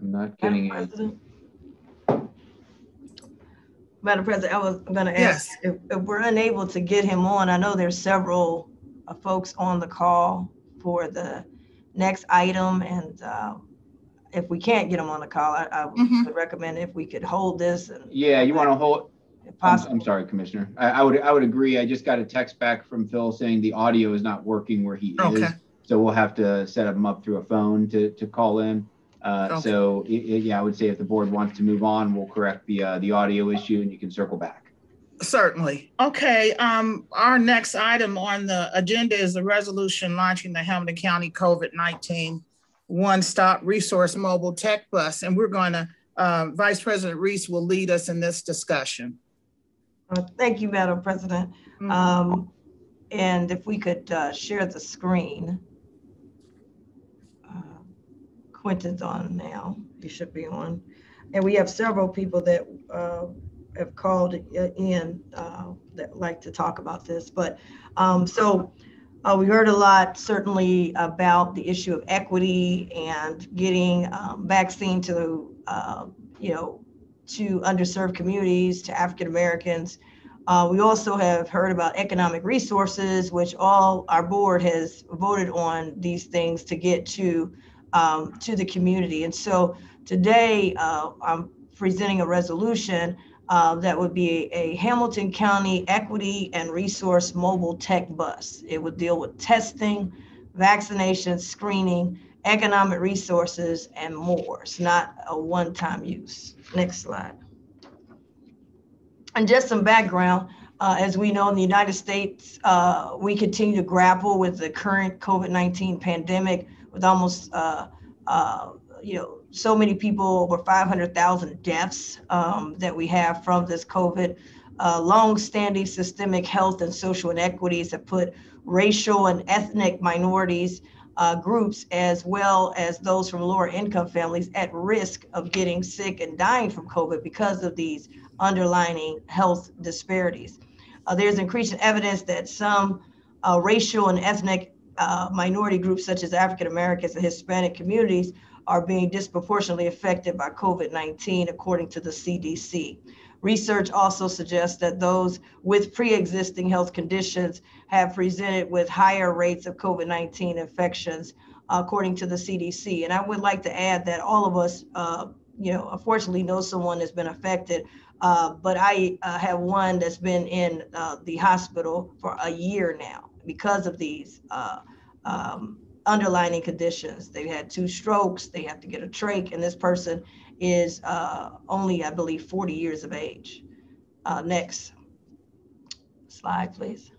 I'm not getting it. Madam President, I was going to ask yes. if, if, we're unable to get him on. I know there's several uh, folks on the call for the next item, and uh, if we can't get him on the call, I, I mm-hmm. would recommend if we could hold this. And, yeah, you want to hold. If possible. I'm, I'm sorry, Commissioner. I, I, would I would agree. I just got a text back from Phil saying the audio is not working where he okay. is, so we'll have to set him up through a phone to to call in. Uh, okay. So yeah, I would say if the board wants to move on, we'll correct the uh, the audio issue and you can circle back. Certainly. Okay. Um, our next item on the agenda is the resolution launching the Hamilton County COVID-19 one-stop resource mobile tech bus. And we're going to, uh, Vice President Reece will lead us in this discussion. Uh, thank you, Madam President. Mm -hmm. um, and if we could uh, share the screen. Quentin's on now. He should be on. And we have several people that uh, have called in uh, that like to talk about this. But um, so uh, we heard a lot certainly about the issue of equity and getting um, vaccine to, uh, you know, to underserved communities, to African Americans. Uh, we also have heard about economic resources, which all our board has voted on these things to get to um, to the community. And so today uh, I'm presenting a resolution uh, that would be a Hamilton County Equity and Resource Mobile Tech Bus. It would deal with testing, vaccination, screening, economic resources, and more. It's not a one-time use. Next slide. And just some background, uh, as we know in the United States, uh, we continue to grapple with the current COVID-19 pandemic with almost uh, uh, you know, so many people, over 500,000 deaths um, that we have from this COVID. Uh, long-standing systemic health and social inequities that put racial and ethnic minorities uh, groups, as well as those from lower income families, at risk of getting sick and dying from COVID because of these underlying health disparities. Uh, there's increasing evidence that some uh, racial and ethnic uh, minority groups, such as African Americans and Hispanic communities, are being disproportionately affected by COVID 19, according to the CDC. Research also suggests that those with pre existing health conditions have presented with higher rates of COVID 19 infections, according to the CDC. And I would like to add that all of us, uh, you know, unfortunately know someone that's been affected, uh, but I uh, have one that's been in uh, the hospital for a year now because of these uh, um, underlying conditions. They've had two strokes, they have to get a trach, and this person is uh, only, I believe, 40 years of age. Uh, next slide, please.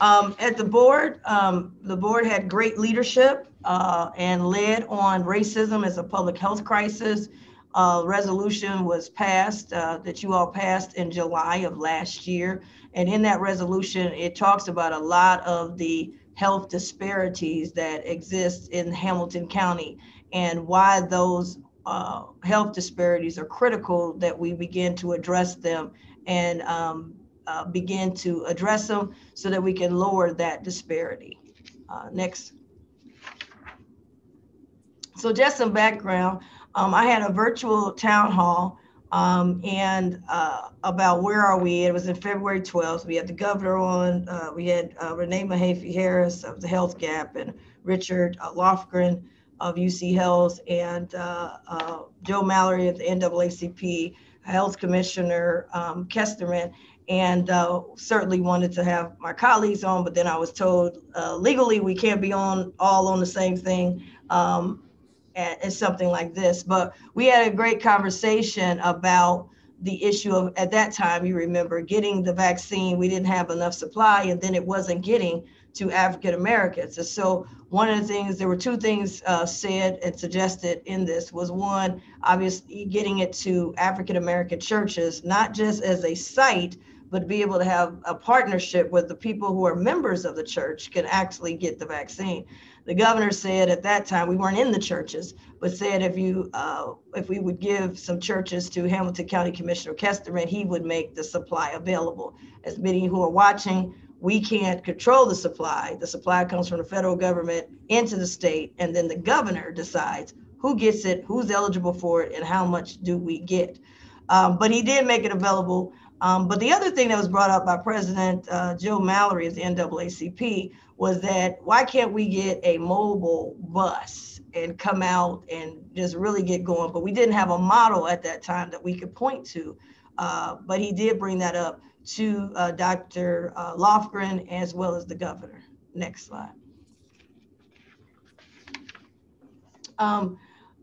Um, at the board, um, the board had great leadership uh, and led on racism as a public health crisis. Uh, resolution was passed uh, that you all passed in July of last year. And in that resolution, it talks about a lot of the health disparities that exist in Hamilton County and why those uh, health disparities are critical that we begin to address them and um, uh, begin to address them so that we can lower that disparity. Uh, next. So just some background. Um, I had a virtual town hall um, and uh, about where are we? It was in February 12th. We had the governor on. Uh, we had uh, Renee Mahaffey Harris of the Health Gap and Richard uh, Lofgren of UC Health and uh, uh, Joe Mallory of the NAACP, Health Commissioner um, Kesterman, and uh, certainly wanted to have my colleagues on, but then I was told legally we can't be on all on the same thing um, and, something like this. But we had a great conversation about the issue of at that time you remember getting the vaccine we didn't have enough supply and then it wasn't getting to African Americans. And so one of the things, there were two things uh, said and suggested in this was one, obviously getting it to African American churches, not just as a site, but be able to have a partnership with the people who are members of the church can actually get the vaccine. The governor said at that time we weren't in the churches, but said if you uh, if we would give some churches to Hamilton County Commissioner Kesterman, he would make the supply available. As many who are watching we can't control the supply. The supply comes from the federal government into the state, and then the governor decides who gets it, who's eligible for it, and how much do we get. Um, but he did make it available. Um, but the other thing that was brought up by President uh, Joe Mallory of the NAACP was that why can't we get a mobile bus and come out and just really get going? But we didn't have a model at that time that we could point to. Uh, but he did bring that up to uh, Dr. Uh, Lofgren as well as the governor. Next slide. Um,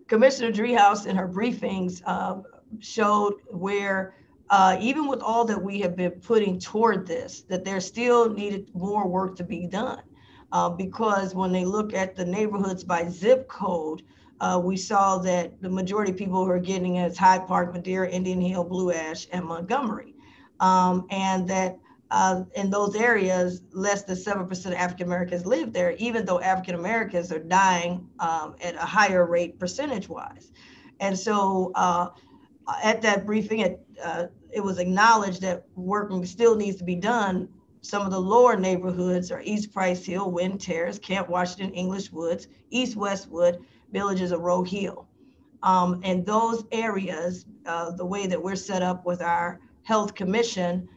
Commissioner Driehaus in her briefings uh, showed where uh, even with all that we have been putting toward this, that there still needed more work to be done. Uh, because when they look at the neighborhoods by zip code, uh, we saw that the majority of people who are getting it is Hyde Park, Madeira, Indian Hill, Blue Ash, and Montgomery um, and that uh, in those areas, less than 7% of African Americans live there, even though African Americans are dying um, at a higher rate percentage wise. And so uh, at that briefing, it, uh, it was acknowledged that work still needs to be done. Some of the lower neighborhoods are East Price Hill, Winton Terrace, Camp Washington, English Woods, East Westwood, Villages of Roll Hill. Um, and those areas, uh, the way that we're set up with our health commission,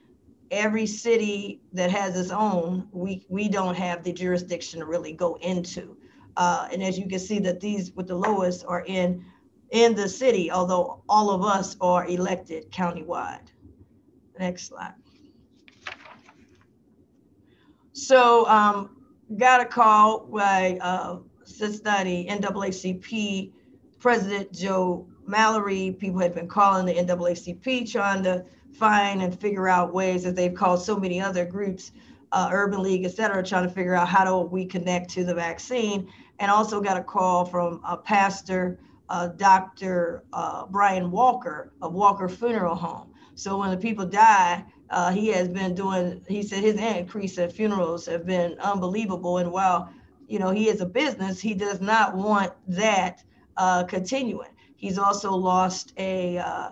every city that has its own, we, we don't have the jurisdiction to really go into. Uh, and as you can see that these with the lowest are in, in the city, although all of us are elected countywide. Next slide. So um, got a call by uh, Cincinnati NAACP President Joe Mallory. People had been calling the NAACP trying to find and figure out ways, that they've called so many other groups, uh, Urban League, et cetera, trying to figure out how do we connect to the vaccine. and also got a call from a pastor, uh, Dr. Uh, Brian Walker of Walker Funeral Home. So when the people die, uh, he has been doing, he said his increase in funerals have been unbelievable. And while, you know, he is a business, he does not want that uh, continuing. He's also lost a, uh,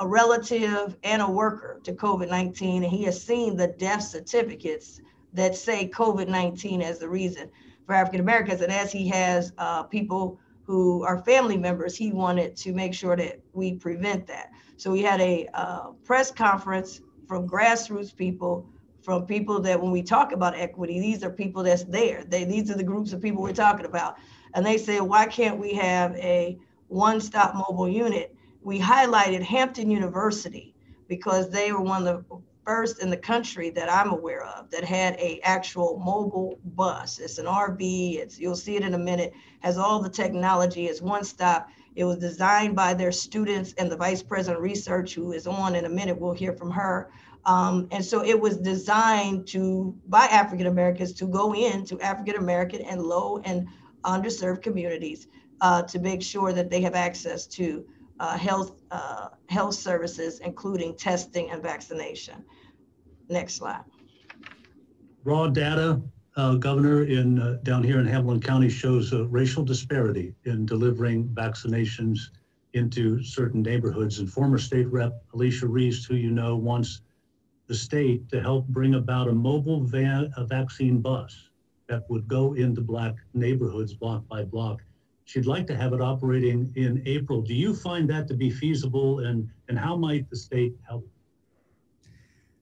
a relative and a worker to COVID 19, and he has seen the death certificates that say COVID 19 as the reason for African Americans. And as he has uh, people who are family members, he wanted to make sure that we prevent that. So we had a uh, press conference from grassroots people, from people that when we talk about equity, these are people that's there. They, these are the groups of people we're talking about. And they said, why can't we have a one-stop mobile unit? We highlighted Hampton University because they were one of the first in the country that I'm aware of that had a actual mobile bus. It's an RV. It's you'll see it in a minute. Has all the technology. It's one stop. It was designed by their students and the vice president research, who is on in a minute. We'll hear from her. Um, and so it was designed to by African Americans to go into African American and low and underserved communities uh, to make sure that they have access to uh, health uh, health services, including testing and vaccination. Next slide. Raw data, uh, Governor, in uh, down here in Hamilton County shows a racial disparity in delivering vaccinations into certain neighborhoods. And former state rep Alicia Reece, who you know, wants the state to help bring about a mobile van, a vaccine bus that would go into black neighborhoods block by block She'd like to have it operating in April. Do you find that to be feasible and, and how might the state help?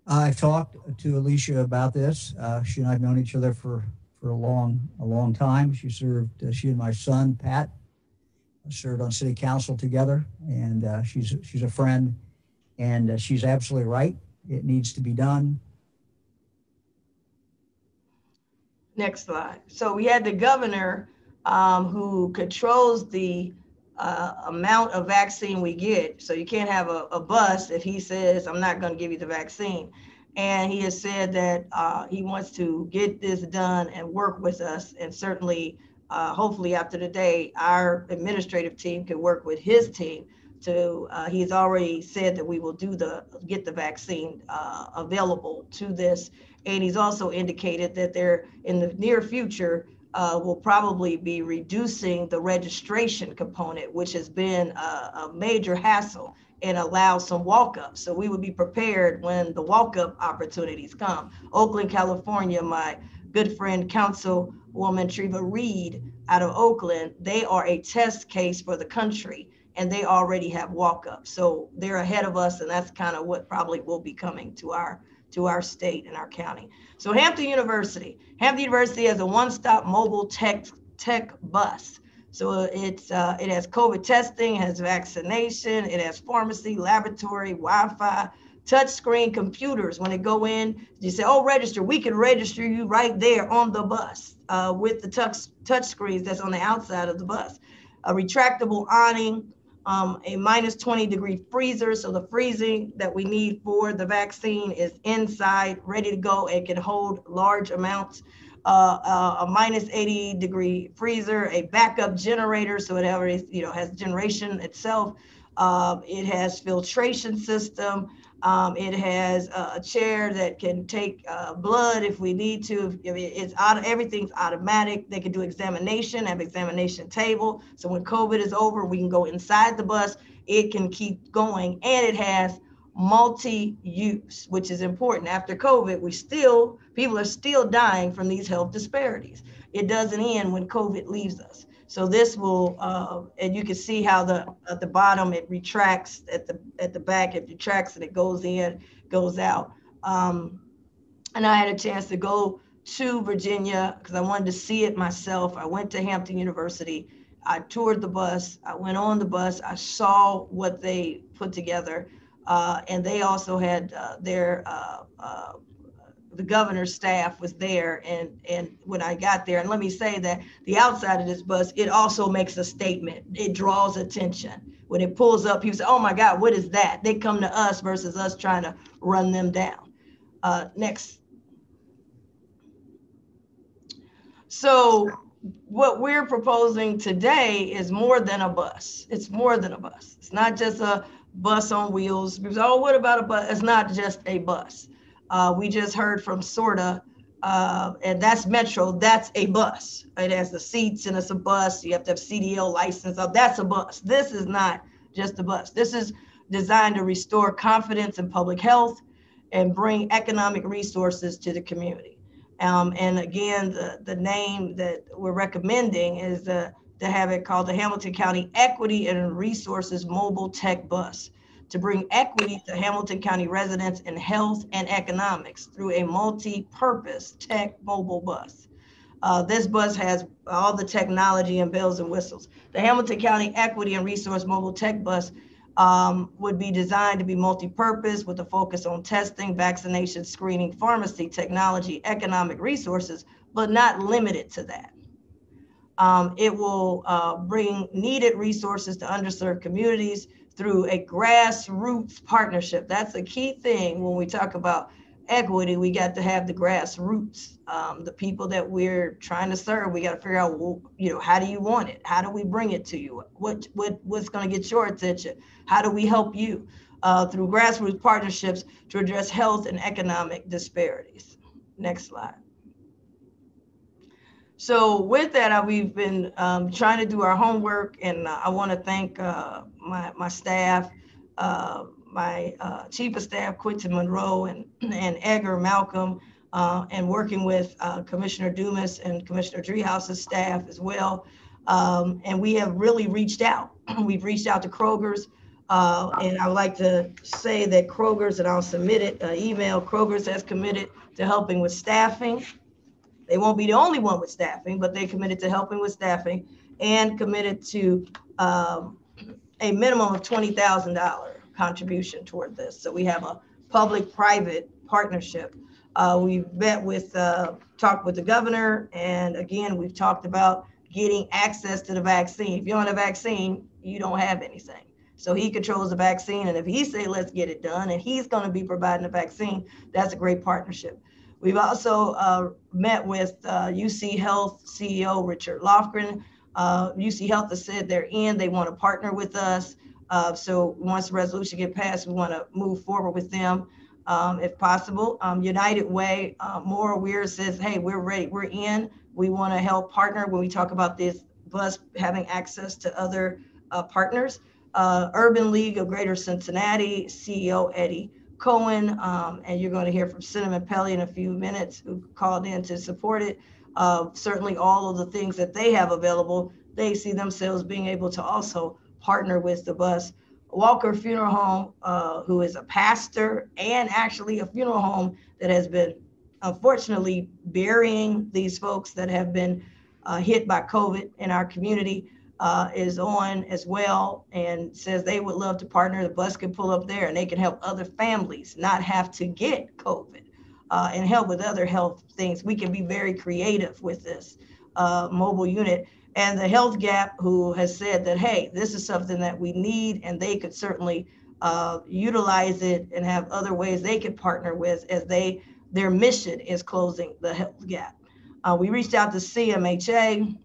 I've talked to Alicia about this. Uh, she and I have known each other for, for a long, a long time. She served, uh, she and my son, Pat, served on city council together and uh, she's, she's a friend and uh, she's absolutely right. It needs to be done. Next slide. So we had the governor um, who controls the uh, amount of vaccine we get. So you can't have a, a bus if he says, I'm not going to give you the vaccine. And he has said that uh, he wants to get this done and work with us. And certainly, uh, hopefully, after the day, our administrative team can work with his team to. Uh, he's already said that we will do the get the vaccine uh, available to this, and he's also indicated that they're in the near future uh, will probably be reducing the registration component, which has been a, a major hassle and allow some walk-ups. So we would be prepared when the walk-up opportunities come. Oakland, California, my good friend Councilwoman Treva Reid out of Oakland, they are a test case for the country and they already have walk-ups. So they're ahead of us and that's kind of what probably will be coming to our to our state and our county. So Hampton University, Hampton University has a one-stop mobile tech tech bus. So it's uh, it has COVID testing, has vaccination, it has pharmacy, laboratory, Wi-Fi, touchscreen computers. When they go in, you say, "Oh, register." We can register you right there on the bus uh, with the touch touch screens that's on the outside of the bus. A retractable awning, um, a minus 20 degree freezer. So the freezing that we need for the vaccine is inside, ready to go. It can hold large amounts. Uh, uh, a minus 80 degree freezer, a backup generator, so it already you know has generation itself. Uh, it has filtration system. Um, it has a chair that can take uh, blood if we need to. It's out, everything's automatic. They can do examination, have examination table. So when COVID is over, we can go inside the bus. It can keep going, and it has multi-use, which is important. After COVID, we still people are still dying from these health disparities. It doesn't end when COVID leaves us. So this will, uh, and you can see how the at the bottom it retracts at the at the back it retracts and it goes in, goes out. Um, and I had a chance to go to Virginia because I wanted to see it myself. I went to Hampton University. I toured the bus. I went on the bus. I saw what they put together, uh, and they also had uh, their uh, uh, the governor's staff was there and and when I got there and let me say that the outside of this bus it also makes a statement it draws attention when it pulls up people say oh my god what is that they come to us versus us trying to run them down uh, next so what we're proposing today is more than a bus. It's more than a bus. It's not just a bus on wheels. Because, oh, what about a bus? It's not just a bus. Uh, we just heard from SORTA, uh, and that's Metro. That's a bus. It has the seats and it's a bus. You have to have CDL license. That's a bus. This is not just a bus. This is designed to restore confidence in public health and bring economic resources to the community. Um, and again, the, the name that we're recommending is the, to have it called the Hamilton County Equity and Resources Mobile Tech Bus to bring equity to Hamilton County residents in health and economics through a multi-purpose tech mobile bus. Uh, this bus has all the technology and bells and whistles. The Hamilton County Equity and Resource Mobile Tech Bus um, would be designed to be multi-purpose with a focus on testing, vaccination, screening, pharmacy, technology, economic resources, but not limited to that. Um, it will uh, bring needed resources to underserved communities through a grassroots partnership. That's a key thing when we talk about equity. We got to have the grassroots, um, the people that we're trying to serve. We got to figure out, you know, how do you want it? How do we bring it to you? What what what's going to get your attention? How do we help you uh, through grassroots partnerships to address health and economic disparities? Next slide. So with that, uh, we've been um, trying to do our homework, and uh, I want to thank uh, my my staff, uh, my uh, chief of staff Quentin Monroe and and Edgar Malcolm, uh, and working with Commissioner Dumas and Commissioner Driehaus's staff as well. Um, and we have really reached out. We've reached out to Kroger's. and I would like to say that Kroger's, and I'll submit it, email, Kroger's has committed to helping with staffing they won't be the only one with staffing, but they committed to helping with staffing and committed to um, a minimum of $20,000 contribution toward this. So we have a public-private partnership. Uh, we've met with, uh, talked with the governor, and again, we've talked about getting access to the vaccine. If you don't have a vaccine, you don't have anything. So he controls the vaccine, and if he say let's get it done, and he's going to be providing the vaccine, that's a great partnership. We've also uh, met with uh, UC Health CEO Richard Lofgren. Uh, UC Health has said they're in, they want to partner with us. Uh, so once the resolution get passed, we want to move forward with them um, if possible. Um, United Way, uh, Moira Weir says, hey, we're ready, we're in. We want to help partner when we talk about this bus having access to other uh, partners. Urban League of Greater Cincinnati, CEO Eddie Koen, um, and you're going to hear from Cinnamon Pelly in a few minutes, who called in to support it. Uh, certainly, all of the things that they have available, they see themselves being able to also partner with the bus. Walker Funeral Home, uh, who is a pastor and actually a funeral home that has been unfortunately burying these folks that have been uh, hit by COVID in our community uh, is on as well and says they would love to partner. The bus can pull up there and they can help other families not have to get COVID uh, and help with other health things. We can be very creative with this uh, mobile unit. And the Health Gap, who has said that, hey, this is something that we need, and they could certainly uh, utilize it and have other ways they could partner with as they their mission is closing the health gap. Uh, we reached out to CMHA,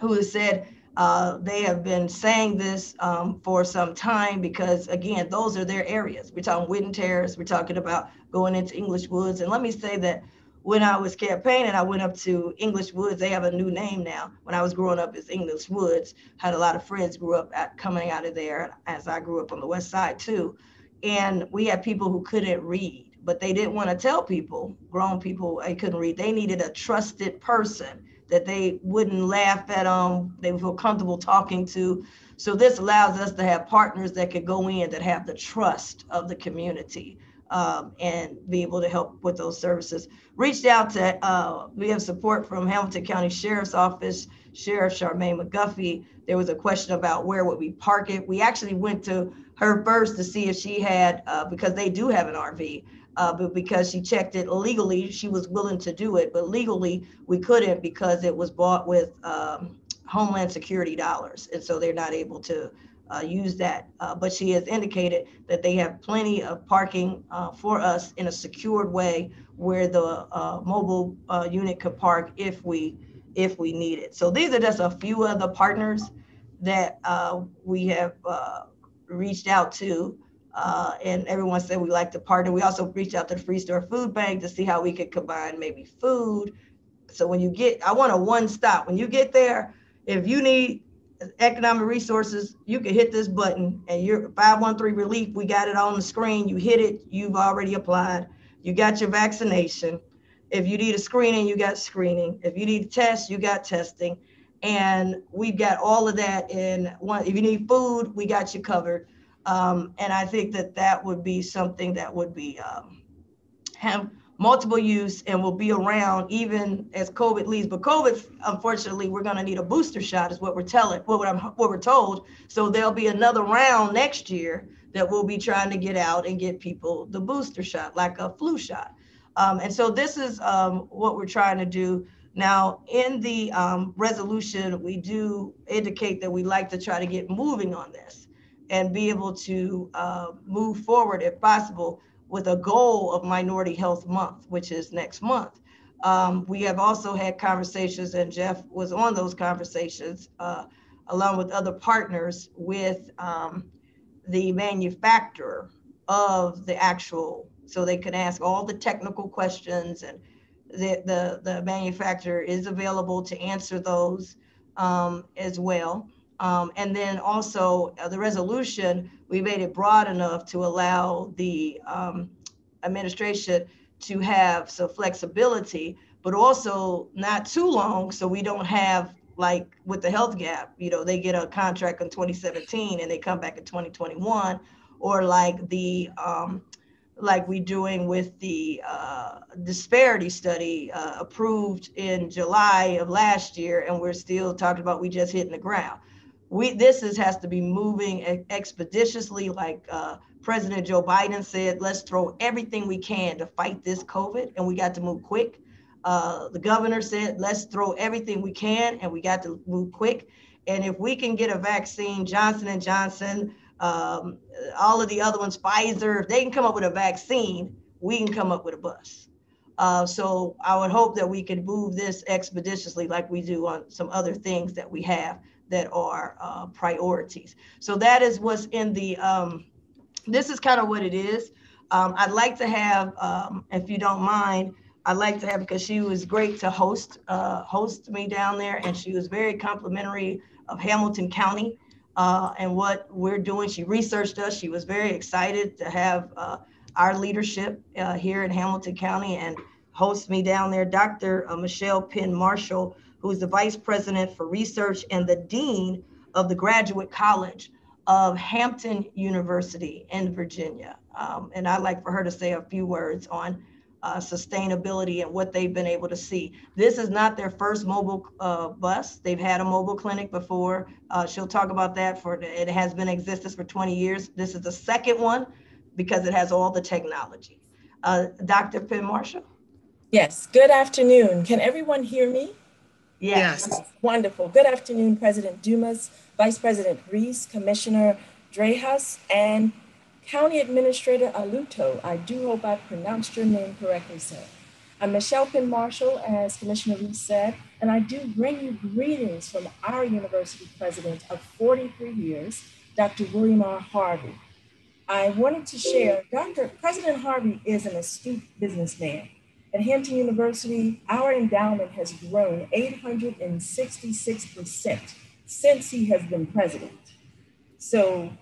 who has said, uh, they have been saying this um, for some time because, again, those are their areas. We're talking Winton Terrace, we're talking about going into English Woods. And let me say that when I was campaigning, I went up to English Woods. They have a new name now. When I was growing up, it's English Woods. Had a lot of friends grew up at, coming out of there, as I grew up on the west side too. And we had people who couldn't read, but they didn't want to tell people, grown people, they couldn't read. They needed a trusted person that they wouldn't laugh at them, they would feel comfortable talking to. So this allows us to have partners that could go in that have the trust of the community um, and be able to help with those services. Reached out to, uh, we have support from Hamilton County Sheriff's Office, Sheriff Charmaine McGuffey. There was a question about where would we park it. We actually went to her first to see if she had, uh, because they do have an RV, uh, but because she checked it legally, she was willing to do it. But legally, we couldn't because it was bought with um, Homeland Security dollars, and so they're not able to uh, use that. Uh, but she has indicated that they have plenty of parking uh, for us in a secured way where the uh, mobile uh, unit could park if we if we need it. So these are just a few of the partners that we have reached out to. Uh, and everyone said we like to partner. We also reached out to the Free Store Food Bank to see how we could combine maybe food. So when you get, I want a one stop. When you get there, if you need economic resources, you can hit this button and your 513 relief, we got it on the screen. You hit it, you've already applied. You got your vaccination. If you need a screening, you got screening. If you need a test, you got testing. And we've got all of that in one. If you need food, we got you covered. Um, and I think that that would be something that would be um, have multiple use and will be around even as COVID leaves. But COVID, unfortunately, we're going to need a booster shot, is what we're telling, what, I'm, what we're told. So there'll be another round next year that we'll be trying to get out and get people the booster shot, like a flu shot. Um, and so this is um, what we're trying to do. Now, in the um, resolution, we do indicate that we like to try to get moving on this and be able to uh, move forward if possible with a goal of Minority Health Month, which is next month. Um, we have also had conversations, and Jeff was on those conversations, uh, along with other partners, with um, the manufacturer of the actual, so they can ask all the technical questions, and the the, the manufacturer is available to answer those um, as well. Um, and then also uh, the resolution, we made it broad enough to allow the um, administration to have some flexibility, but also not too long so we don't have like with the health gap, you know, they get a contract in 2017 and they come back in 2021, or like the um, like we doing with the uh, disparity study uh, approved in July of last year, and we're still talking about we just hitting the ground we this is has to be moving expeditiously like uh, president joe biden said let's throw everything we can to fight this covid and we got to move quick. Uh, the governor said let's throw everything we can and we got to move quick. And if we can get a vaccine johnson and johnson um, all of the other ones pfizer if they can come up with a vaccine we can come up with a bus. Uh, so i would hope that we could move this expeditiously like we do on some other things that we have that are uh, priorities. So that is what's in the, um, this is kind of what it is. Um, I'd like to have, um, if you don't mind, I'd like to have, because she was great to host, uh, host me down there and she was very complimentary of Hamilton County uh, and what we're doing. She researched us. She was very excited to have uh, our leadership uh, here in Hamilton County and host me down there. Dr. Uh, Michelle Penn Marshall who's the vice president for research and the dean of the Graduate College of Hampton University in Virginia. Um, and I'd like for her to say a few words on uh, sustainability and what they've been able to see. This is not their first mobile uh, bus. They've had a mobile clinic before. Uh, she'll talk about that for, it has been in existence for 20 years. This is the second one because it has all the technology. Uh, Dr. Penn Marshall? Yes, good afternoon. Can everyone hear me? Yes. yes. Wonderful. Good afternoon, President Dumas, Vice President Reece, Commissioner Driehaus, and County Administrator Aluotto. I do hope I pronounced your name correctly, sir. I'm Michelle Penn Marshall, as Commissioner Reece said, and I do bring you greetings from our university president of 43 years, Dr. William R. Harvey. I wanted to share, Dr. President Harvey is an astute businessman. At Hampton University, our endowment has grown 866% since he has been president. So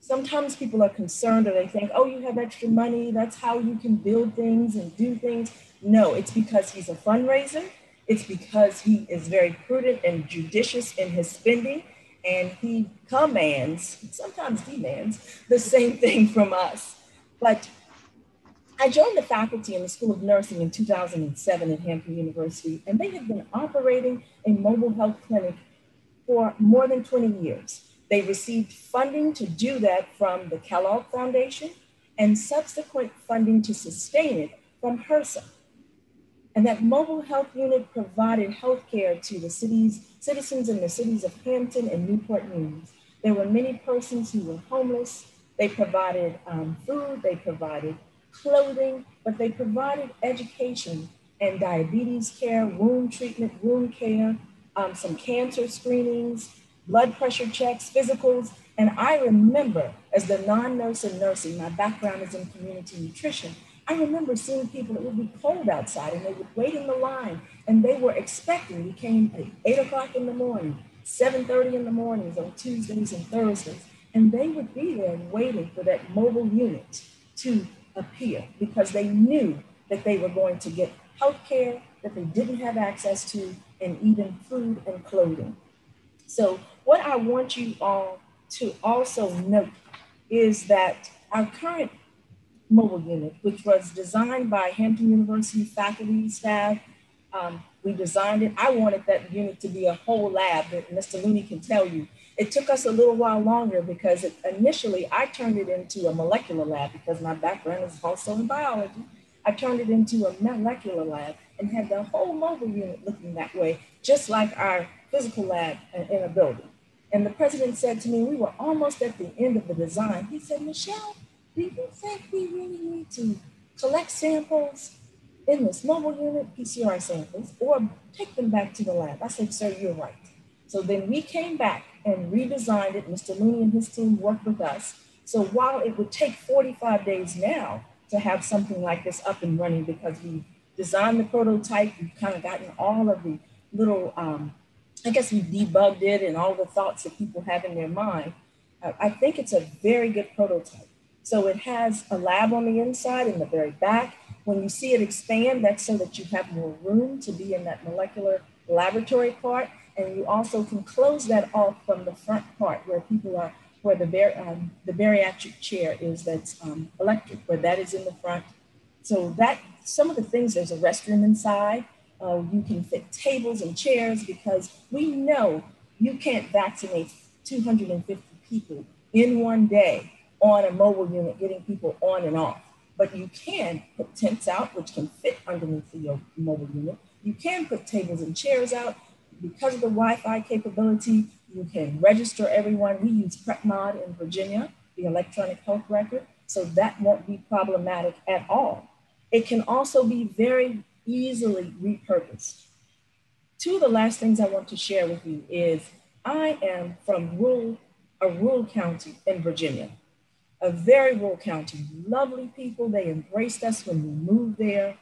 sometimes people are concerned or they think, oh, you have extra money, that's how you can build things and do things. No, it's because he's a fundraiser. It's because he is very prudent and judicious in his spending, and he commands, sometimes demands, the same thing from us. But I joined the faculty in the School of Nursing in 2007 at Hampton University, and they have been operating a mobile health clinic for more than 20 years. They received funding to do that from the Kellogg Foundation and subsequent funding to sustain it from HRSA. And that mobile health unit provided health care to the city's citizens in the cities of Hampton and Newport News. There were many persons who were homeless. They provided um, food, they provided clothing, but they provided education and diabetes care, wound treatment, wound care, um, some cancer screenings, blood pressure checks, physicals. And I remember as the non-nurse in nursing, my background is in community nutrition, I remember seeing people, it would be cold outside and they would wait in the line and they were expecting, we came at eight o'clock in the morning, 7.30 in the mornings on Tuesdays and Thursdays, and they would be there waiting for that mobile unit to appear because they knew that they were going to get health care that they didn't have access to and even food and clothing. So what I want you all to also note is that our current mobile unit, which was designed by Hampton University faculty, staff. Um, we designed it. I wanted that unit to be a whole lab, that Mr. Looney can tell you. It took us a little while longer because it, initially I turned it into a molecular lab because my background is also in biology. I turned it into a molecular lab and had the whole mobile unit looking that way, just like our physical lab in a building. And the president said to me, we were almost at the end of the design. He said, Michelle, do you think we really need to collect samples in this mobile unit, PCR samples, or take them back to the lab? I said, sir, you're right. So then we came back and redesigned it. Mr. Looney and his team worked with us. So while it would take 45 days now to have something like this up and running because we designed the prototype, we've kind of gotten all of the little, um, I guess we debugged it and all the thoughts that people have in their mind. I think it's a very good prototype. So it has a lab on the inside in the very back. When you see it expand, that's so that you have more room to be in that molecular laboratory part. And you also can close that off from the front part where people are, where the, bar, um, the bariatric chair is that's um, electric, where that is in the front. So that, some of the things, there's a restroom inside. Uh, you can fit tables and chairs because we know you can't vaccinate 250 people in one day on a mobile unit, getting people on and off. But you can put tents out, which can fit underneath the mobile unit. You can put tables and chairs out. Because of the Wi-Fi capability, you can register everyone. We use PrepMod in Virginia, the electronic health record, so that won't be problematic at all. It can also be very easily repurposed. Two of the last things I want to share with you is I am from rural, a rural county in Virginia a very rural county, lovely people. They embraced us when we moved there.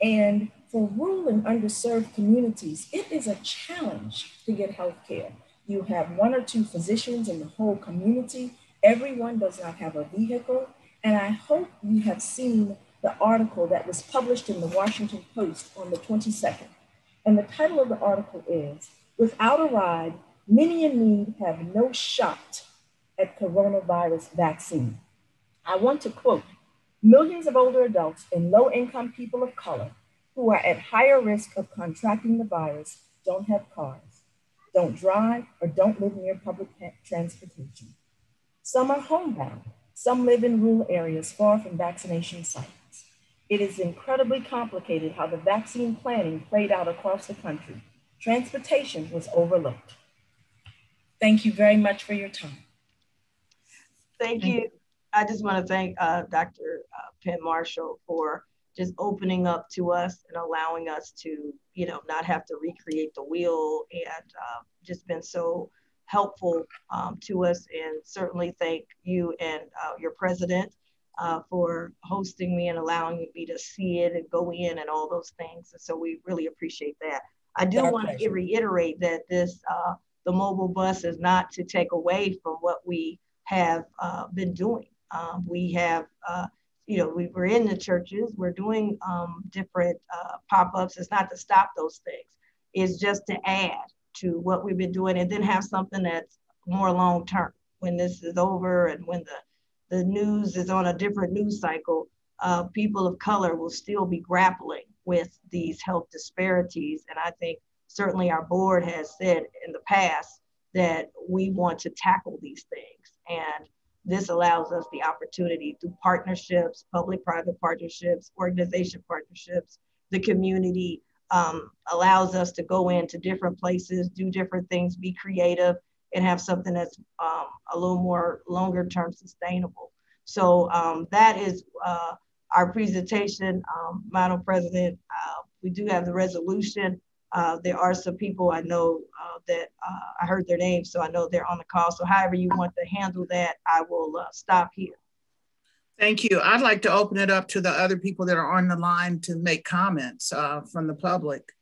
And for rural and underserved communities, it is a challenge to get health care. You have one or two physicians in the whole community. Everyone does not have a vehicle. And I hope you have seen the article that was published in the Washington Post on the 22nd. And the title of the article is Without a Ride, Many in Need Have No Shot at Coronavirus Vaccine. I want to quote millions of older adults and low income people of color who are at higher risk of contracting the virus don't have cars, don't drive, or don't live near public transportation. Some are homebound. Some live in rural areas far from vaccination sites. It is incredibly complicated how the vaccine planning played out across the country. Transportation was overlooked. Thank you very much for your time. Thank you. I just want to thank uh, Dr. Uh, Penn Marshall for just opening up to us and allowing us to, you know, not have to recreate the wheel and uh, just been so helpful um, to us. And certainly thank you and uh, your president uh, for hosting me and allowing me to see it and go in and all those things. And so we really appreciate that. I do want to reiterate that this, uh, the mobile bus is not to take away from what we have been doing. Um, we have, uh, you know, we, are in the churches, we're doing um, different uh, pop ups. It's not to stop those things, it's just to add to what we've been doing and then have something that's more long term when this is over and when the, the news is on a different news cycle. Uh, people of color will still be grappling with these health disparities. And I think certainly our board has said in the past that we want to tackle these things. And this allows us the opportunity through partnerships, public-private partnerships, organization partnerships, the community um, allows us to go into different places, do different things, be creative, and have something that's um, a little more longer term sustainable. So um, that is uh, our presentation, um, Madam President. Uh, we do have the resolution. Uh, there are some people I know uh, that uh, I heard their names, so I know they're on the call. So however you want to handle that, I will uh, stop here. Thank you. I'd like to open it up to the other people that are on the line to make comments uh, from the public.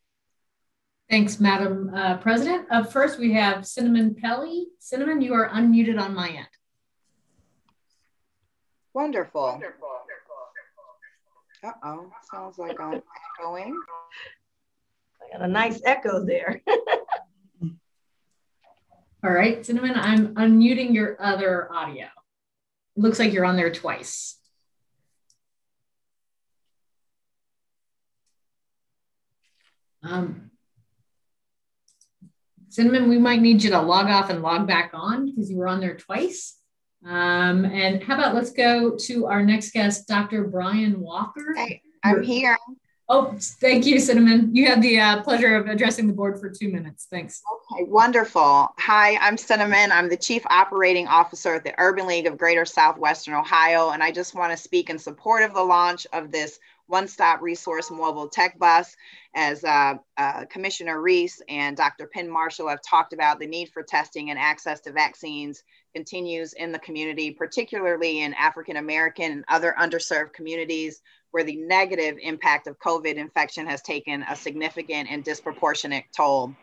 Thanks, Madam uh, President. Up first, we have Cinnamon Pelly. Cinnamon, you are unmuted on my end. Wonderful. Wonderful. Uh-oh, sounds like I'm echoing. I got a nice echo there. All right, Cinnamon, I'm unmuting your other audio. It looks like you're on there twice. Um, Cinnamon, we might need you to log off and log back on because you were on there twice. Um, and how about let's go to our next guest, Dr. Brian Walker. Hey, I'm here. Oh, thank you, Cinnamon. You had the uh, pleasure of addressing the board for two minutes. Thanks. Okay, wonderful. Hi, I'm Cinnamon. I'm the Chief Operating Officer at the Urban League of Greater Southwestern Ohio, and I just want to speak in support of the launch of this one-stop resource mobile tech bus. As uh, uh, Commissioner Reece and Dr. Penn Marshall have talked about, the need for testing and access to vaccines continues in the community, particularly in African American and other underserved communities where the negative impact of COVID infection has taken a significant and disproportionate toll.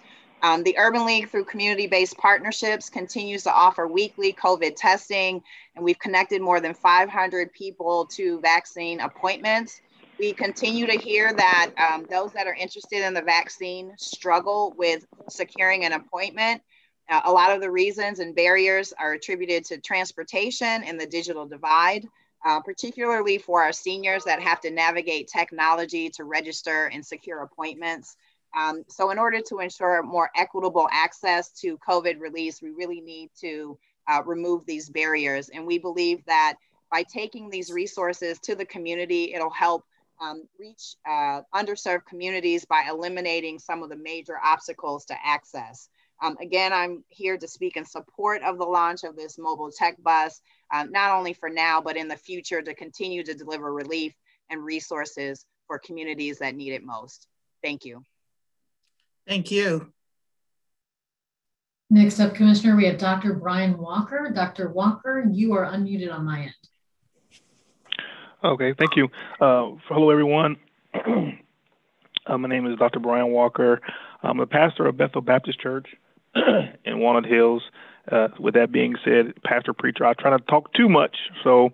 Um, the Urban League, through community based partnerships, continues to offer weekly COVID testing, and we've connected more than 500 people to vaccine appointments. We continue to hear that um, those that are interested in the vaccine struggle with securing an appointment. Uh, a lot of the reasons and barriers are attributed to transportation and the digital divide uh, particularly for our seniors that have to navigate technology to register and secure appointments. Um, so in order to ensure more equitable access to COVID release, we really need to uh, remove these barriers. And we believe that by taking these resources to the community, it'll help um, reach uh, underserved communities by eliminating some of the major obstacles to access. Um, again, I'm here to speak in support of the launch of this mobile tech bus, um, not only for now, but in the future to continue to deliver relief and resources for communities that need it most. Thank you. Thank you. Next up, Commissioner, we have Dr. Brian Walker. Dr. Walker, you are unmuted on my end. Okay, thank you. Uh, hello, everyone. uh, my name is Dr. Brian Walker. I'm a pastor of Bethel Baptist Church in Walnut Hills. Uh, with that being said, pastor preacher, I try not to talk too much, so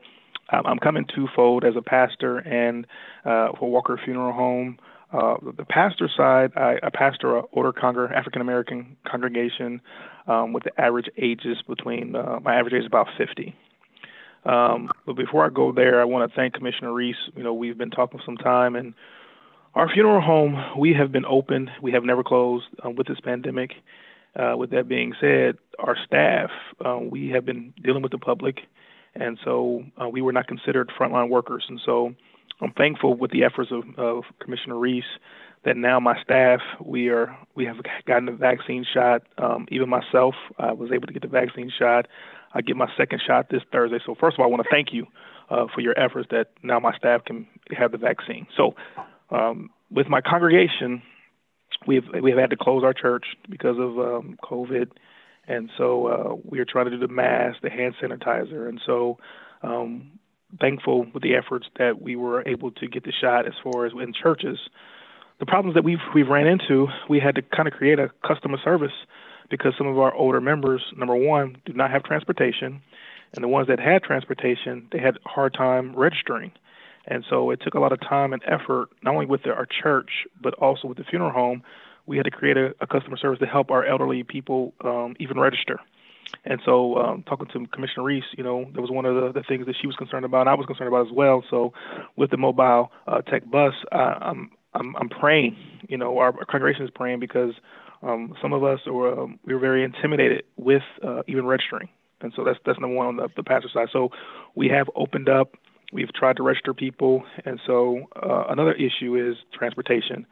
um, I'm coming twofold as a pastor and uh, for Walker Funeral Home. Uh, the pastor side, I, I pastor a older congr- African American congregation um, with the average ages between uh, my average age is about 50. Um, but before I go there, I want to thank Commissioner Reece. You know, we've been talking some time, and our funeral home, we have been open. We have never closed um, with this pandemic. Uh, with that being said, our staff, uh, we have been dealing with the public, and so uh, we were not considered frontline workers. And so I'm thankful with the efforts of, of Commissioner Reece that now my staff, we are we have gotten the vaccine shot. Um, even myself, I was able to get the vaccine shot. I get my second shot this Thursday. So first of all, I want to thank you uh, for your efforts that now my staff can have the vaccine. So um, with my congregation, we've we've had to close our church because of um, COVID, and so uh, we are trying to do the mask, the hand sanitizer, and so um, thankful with the efforts that we were able to get the shot as far as in churches. The problems that we've we've ran into, we had to kind of create a customer service because some of our older members, number one, do not have transportation, and the ones that had transportation, they had a hard time registering. And so it took a lot of time and effort, not only with the, our church, but also with the funeral home. We had to create a, a customer service to help our elderly people um, even register. And so, um, talking to Commissioner Reece, you know, that was one of the, the things that she was concerned about, and I was concerned about as well. So, with the mobile uh, tech bus, uh, I'm, I'm I'm praying. You know, our, our congregation is praying because um, some of us were um, we were very intimidated with uh, even registering, and so that's that's number one on the, the pastor side. So, we have opened up We've tried to register people, and so uh, another issue is transportation.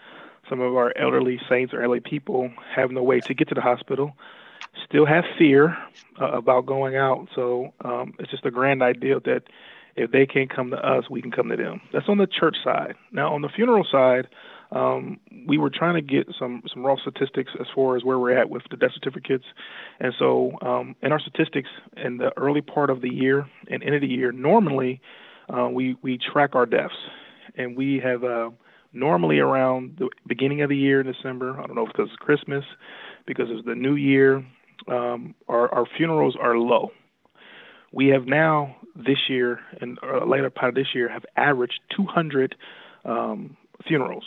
Some of our elderly saints or elderly people have no way to get to the hospital, still have fear uh, about going out. So um, it's just a grand idea that if they can't come to us, we can come to them. That's on the church side. Now, on the funeral side, um, we were trying to get some some raw statistics as far as where we're at with the death certificates. And so, um, in our statistics, in the early part of the year and end of the year, normally uh, we we track our deaths, and we have uh, normally around the beginning of the year in December. I don't know if because it's Christmas, because it's the New Year. Um, our our funerals are low. We have now this year and uh, later part of this year have averaged 200 um, funerals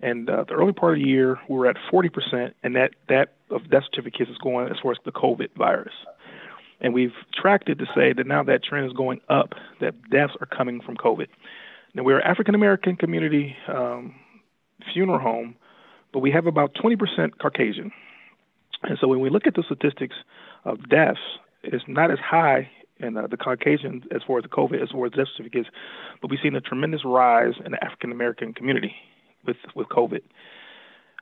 and uh, the early part of the year, we were at 40%, and that, that of death certificates is going as far as the COVID virus. And we've tracked it to say that now that trend is going up, that deaths are coming from COVID. Now, we're an African American community um, funeral home, but we have about 20% Caucasian. And so when we look at the statistics of deaths, it's not as high in uh, the Caucasian as far as the COVID, as far as death certificates, but we've seen a tremendous rise in the African American community with with COVID.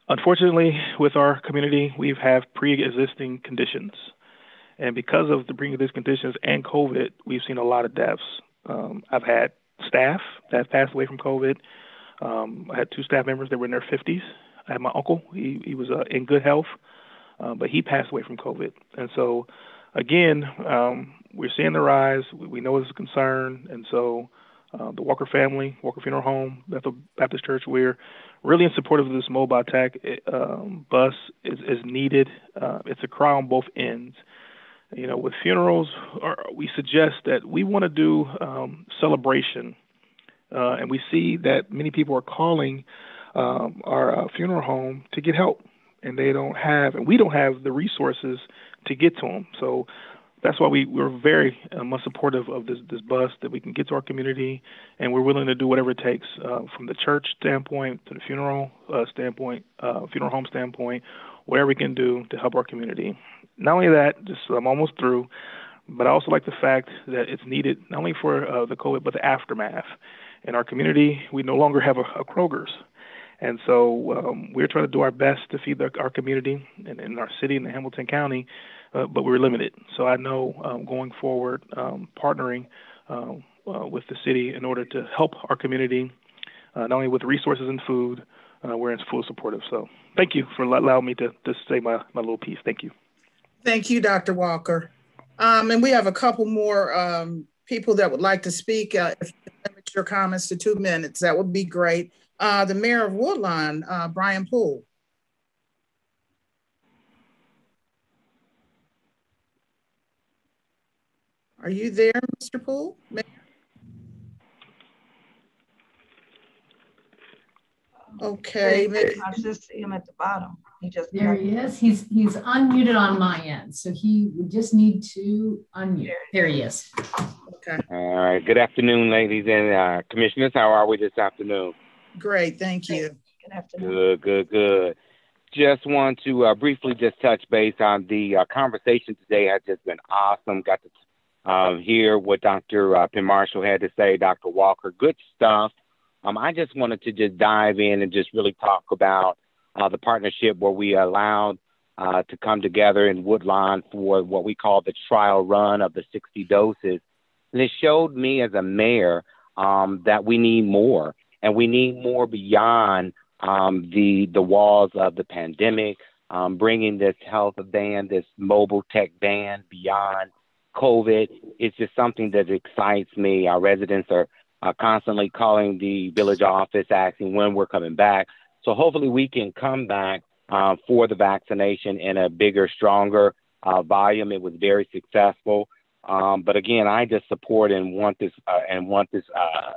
Unfortunately, with our community, we have pre-existing conditions, and because of the pre-existing conditions and COVID, we've seen a lot of deaths. Um, I've had staff that passed away from COVID. Um, I had two staff members that were in their 50s. I had my uncle; he he was uh, in good health, uh, but he passed away from COVID. And so, again, um, we're seeing the rise. We, we know it's a concern, and so uh, the Walker family, Walker Funeral Home, Bethel Baptist Church. We're really in support of this mobile tech um, bus is, is needed. Uh, it's a cry on both ends. You know, with funerals, we suggest that we want to do um, celebration, uh, and we see that many people are calling um, our uh, funeral home to get help, and they don't have, and we don't have the resources to get to them. So that's why we, we're very uh, supportive of this, this bus that we can get to our community, and we're willing to do whatever it takes uh, from the church standpoint to the funeral uh, standpoint, uh, funeral home standpoint, whatever we can do to help our community. Not only that, just I'm almost through, but I also like the fact that it's needed not only for uh, the COVID but the aftermath. In our community, we no longer have a, a Kroger's. And so um, we're trying to do our best to feed the, our community and in our city in Hamilton County uh, but we're limited. So I know um, going forward, um, partnering uh, uh, with the city in order to help our community, uh, not only with resources and food, uh, we're in full support of. So thank you for allowing me to, to say my, my little piece. Thank you. Thank you, Dr. Walker. Um, and we have a couple more um, people that would like to speak. Uh, if you limit your comments to two minutes, that would be great. the mayor of Woodlawn, Brian Poole. Are you there, Mr. Poole? Okay. I just see him at the bottom. He just there he is. He's he's unmuted on my end, so he would just need to unmute. There he is. Okay. All right. Good afternoon, ladies and uh, commissioners. How are we this afternoon? Great. Thank you. Good afternoon. Good. Good. Good. Just want to uh, briefly just touch base on the uh, conversation today. Has just been awesome. Got to uh, hear what Dr. Uh, Penn Marshall had to say, Dr. Walker. Good stuff. Um, I just wanted to just dive in and just really talk about uh, the partnership where we allowed uh, to come together in Woodlawn for what we call the trial run of the 60 doses. And it showed me as a mayor um, that we need more, and we need more beyond um, the the walls of the pandemic. Um, bringing this health van, this mobile tech van beyond COVID. It's just something that excites me. Our residents are, are constantly calling the village office asking when we're coming back. So hopefully we can come back uh, for the vaccination in a bigger, stronger uh, volume. It was very successful. Um, but again, I just support and want this uh, and want this uh,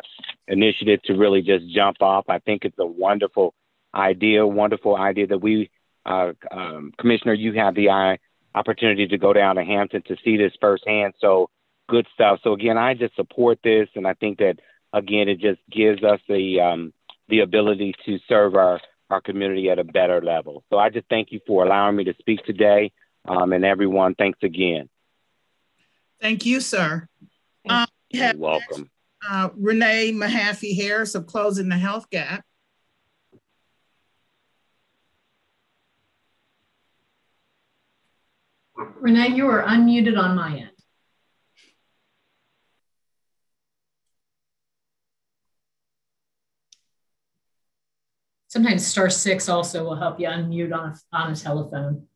initiative to really just jump off. I think it's a wonderful idea, wonderful idea that we, uh, um, Commissioner, you have the opportunity to go down to Hampton to see this firsthand. So good stuff. So again, I just support this, and I think that again, it just gives us the um, the ability to serve our our community at a better level. So I just thank you for allowing me to speak today, um, and everyone, thanks again. Thank you, sir. Um, You're welcome. Uh, Renee Mahaffey Harris of Closing the Health Gap. Renee, you are unmuted on my end. Sometimes star six also will help you unmute on a, on a telephone.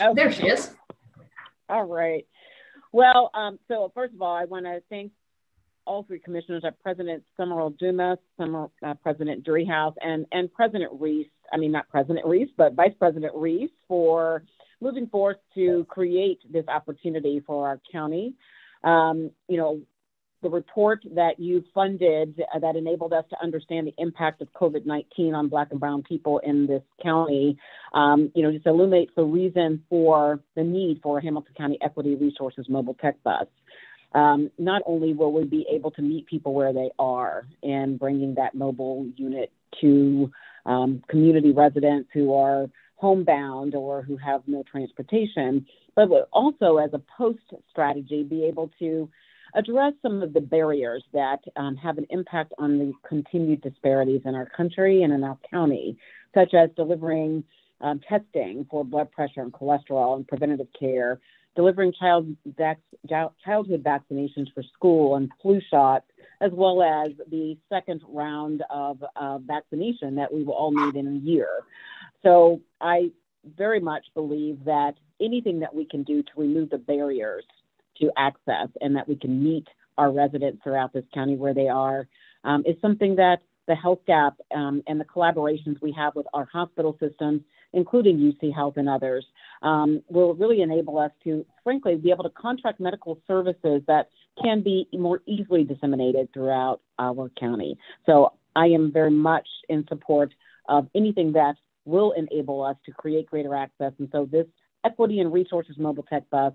Oh. There she is. All right. Well, um, so first of all, I want to thank all three commissioners, uh, President Summerow Dumas, Summer, uh, President Driehaus, and, and President Reece, I mean, not President Reece, but Vice President Reece for moving forth to create this opportunity for our county. Um, you know, the report that you funded uh, that enabled us to understand the impact of COVID 19 on Black and Brown people in this county, um, you know, just illuminates the reason for the need for Hamilton County Equity Resources mobile tech bus. Um, not only will we be able to meet people where they are and bringing that mobile unit to um, community residents who are homebound or who have no transportation, but also as a post strategy, be able to address some of the barriers that um, have an impact on the continued disparities in our country and in our county, such as delivering um, testing for blood pressure and cholesterol and preventative care, delivering child vac- childhood vaccinations for school and flu shots, as well as the second round of uh, vaccination that we will all need in a year. So I very much believe that anything that we can do to remove the barriers to access and that we can meet our residents throughout this county where they are um, is something that the health gap um, and the collaborations we have with our hospital systems, including UC Health and others, um, will really enable us to, frankly, be able to contract medical services that can be more easily disseminated throughout our county. So I am very much in support of anything that will enable us to create greater access. And so this Equity and Resources Mobile Tech Bus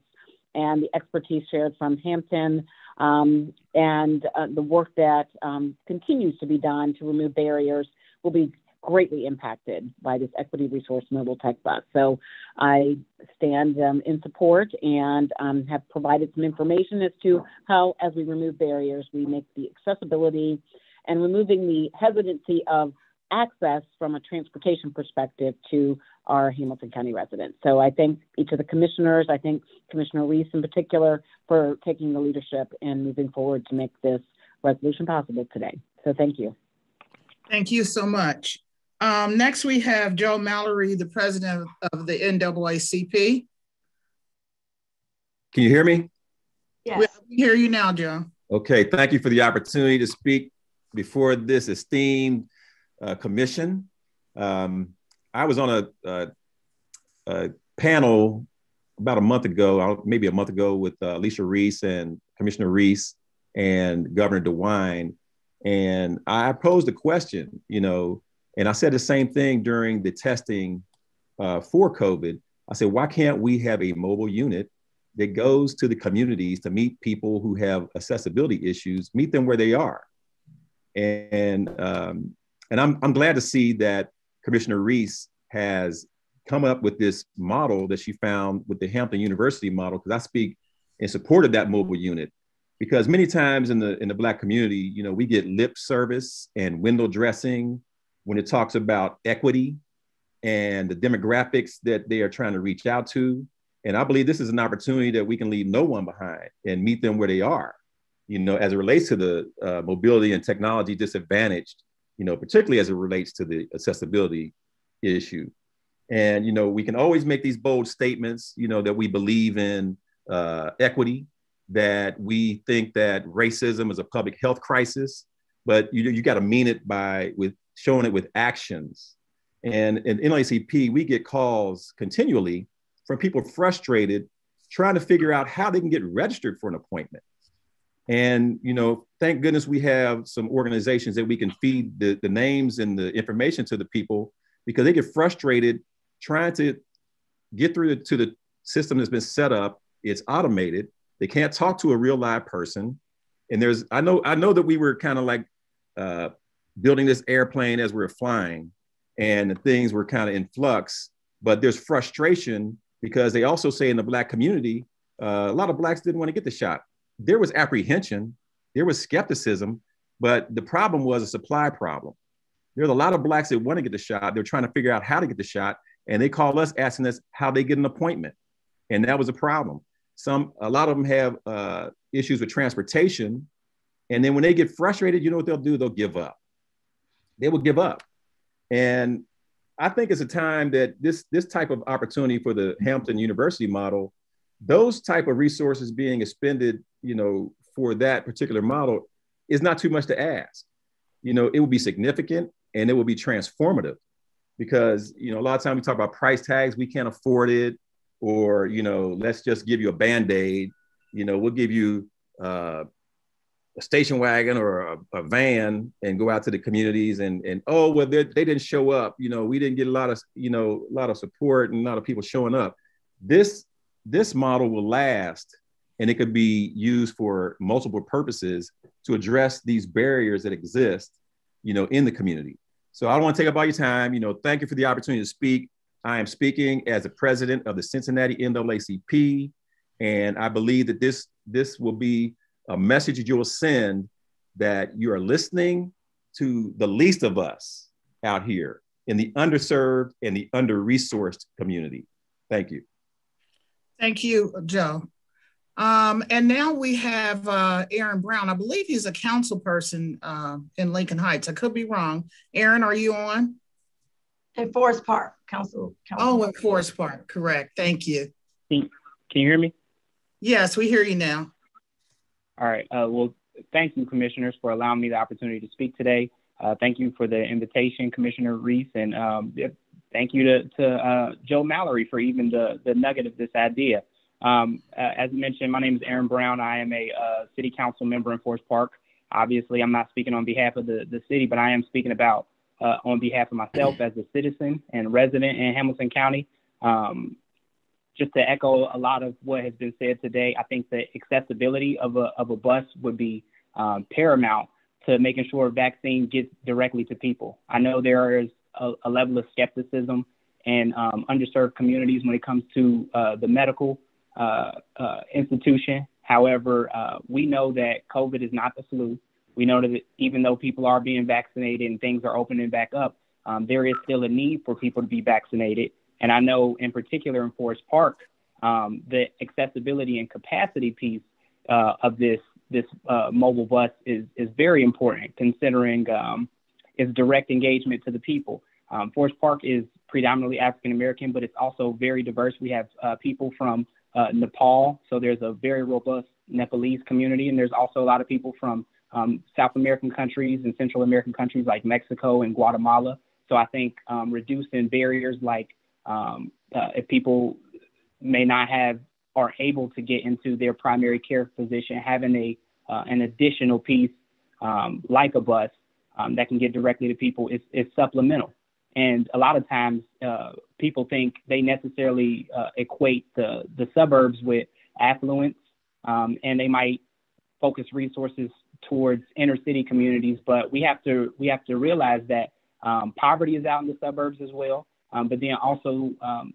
and the expertise shared from Hampton um, and uh, the work that um, continues to be done to remove barriers will be greatly impacted by this equity resource mobile tech bus. So I stand um, in support and um, have provided some information as to how, as we remove barriers, we make the accessibility and removing the hesitancy of access from a transportation perspective to our Hamilton County residents. So I thank each of the commissioners. I thank Commissioner Reece in particular for taking the leadership and moving forward to make this resolution possible today. So thank you. Thank you so much. Um, next, we have Joe Mallory, the president of the NAACP. Can you hear me? Yes. We hear you now, Joe. Okay, thank you for the opportunity to speak before this esteemed uh, commission. Um, I was on a, a, a, panel about a month ago, maybe a month ago, with uh, Alicia Reece and Commissioner Reece and Governor DeWine, and I posed a question, you know, and I said the same thing during the testing uh, for COVID. I said, why can't we have a mobile unit that goes to the communities to meet people who have accessibility issues, meet them where they are? And um, and I'm, I'm glad to see that Commissioner Reece has come up with this model that she found with the Hampton University model, because I speak in support of that mobile unit. Because many times in the in the Black community, you know, we get lip service and window dressing when it talks about equity and the demographics that they are trying to reach out to. And I believe this is an opportunity that we can leave no one behind and meet them where they are. You know, as it relates to the uh, mobility and technology disadvantaged you know, particularly as it relates to the accessibility issue. And, you know, we can always make these bold statements, you know, that we believe in uh, equity, that we think that racism is a public health crisis, but you, know you got to mean it by with showing it with actions. And in NAACP, we get calls continually from people frustrated trying to figure out how they can get registered for an appointment. And, you know, thank goodness we have some organizations that we can feed the, the names and the information to the people because they get frustrated trying to get through to the system that's been set up. It's automated. They can't talk to a real live person. And there's, I know, I know that we were kind of like uh, building this airplane as we were flying and things were kind of in flux, but there's frustration because they also say in the Black community, uh, a lot of Blacks didn't want to get the shot there was apprehension, there was skepticism, but the problem was a supply problem. There's a lot of blacks that want to get the shot. They're trying to figure out how to get the shot, and they call us asking us how they get an appointment, and that was a problem. Some, a lot of them have uh, issues with transportation, And then when they get frustrated, you know what they'll do? They'll give up. They will give up. And I think it's a time that this this type of opportunity for the Hampton University model, those type of resources being expended, you know, for that particular model is not too much to ask. You know, it will be significant and it will be transformative because, you know, a lot of times we talk about price tags, we can't afford it, or, you know, let's just give you a band-aid, you know, we'll give you uh, a station wagon or a, a, van and go out to the communities and and oh well they didn't show up you know we didn't get a lot of you know a lot of support and a lot of people showing up this this model will last and it could be used for multiple purposes to address these barriers that exist you know in the community so i don't want to take up all your time you know thank you for the opportunity to speak i am speaking as the president of the cincinnati naacp and i believe that this this will be a message that you will send that you are listening to the least of us out here in the underserved and the under resourced community. Thank you. Thank you, Joe. Um, and now we have uh, Aaron Brown. I believe he's a council person uh, in Lincoln Heights. I could be wrong. Aaron, are you on? In Forest Park, council. council. Oh, in Forest Park, correct. Thank you. Can you hear me? Yes, we hear you now. All right. Uh, well, thank you, commissioners, for allowing me the opportunity to speak today. Uh, thank you for the invitation, Commissioner Reece, and um, thank you to, to uh, Joe Mallory for even the, the nugget of this idea. Um, as mentioned, my name is Aaron Brown. I am a uh, city council member in Forest Park. Obviously, I'm not speaking on behalf of the, the city, but I am speaking about uh, on behalf of myself as a citizen and resident in Hamilton County. Um, just to echo a lot of what has been said today, I think the accessibility of a, of a bus would be um, paramount to making sure vaccine gets directly to people. I know there is a, a level of skepticism in um, underserved communities when it comes to uh, the medical institution. However, uh, we know that COVID is not the flu. We know that even though people are being vaccinated and things are opening back up, um, there is still a need for people to be vaccinated. And I know in particular in Forest Park, um, the accessibility and capacity piece uh, of this this uh, mobile bus is is very important, considering um, its direct engagement to the people. Um, Forest Park is predominantly African American, but it's also very diverse. We have uh, people from uh, Nepal, so there's a very robust Nepalese community, and there's also a lot of people from um, South American countries and Central American countries like Mexico and Guatemala. So I think um, reducing barriers like um, uh, if people may not have are able to get into their primary care physician, having a uh, an additional piece um, like a bus um, that can get directly to people is, is supplemental. And a lot of times, uh, people think they necessarily uh, equate the the suburbs with affluence, um, and they might focus resources towards inner city communities. But we have to we have to realize that um, poverty is out in the suburbs as well. Um, but then also, um,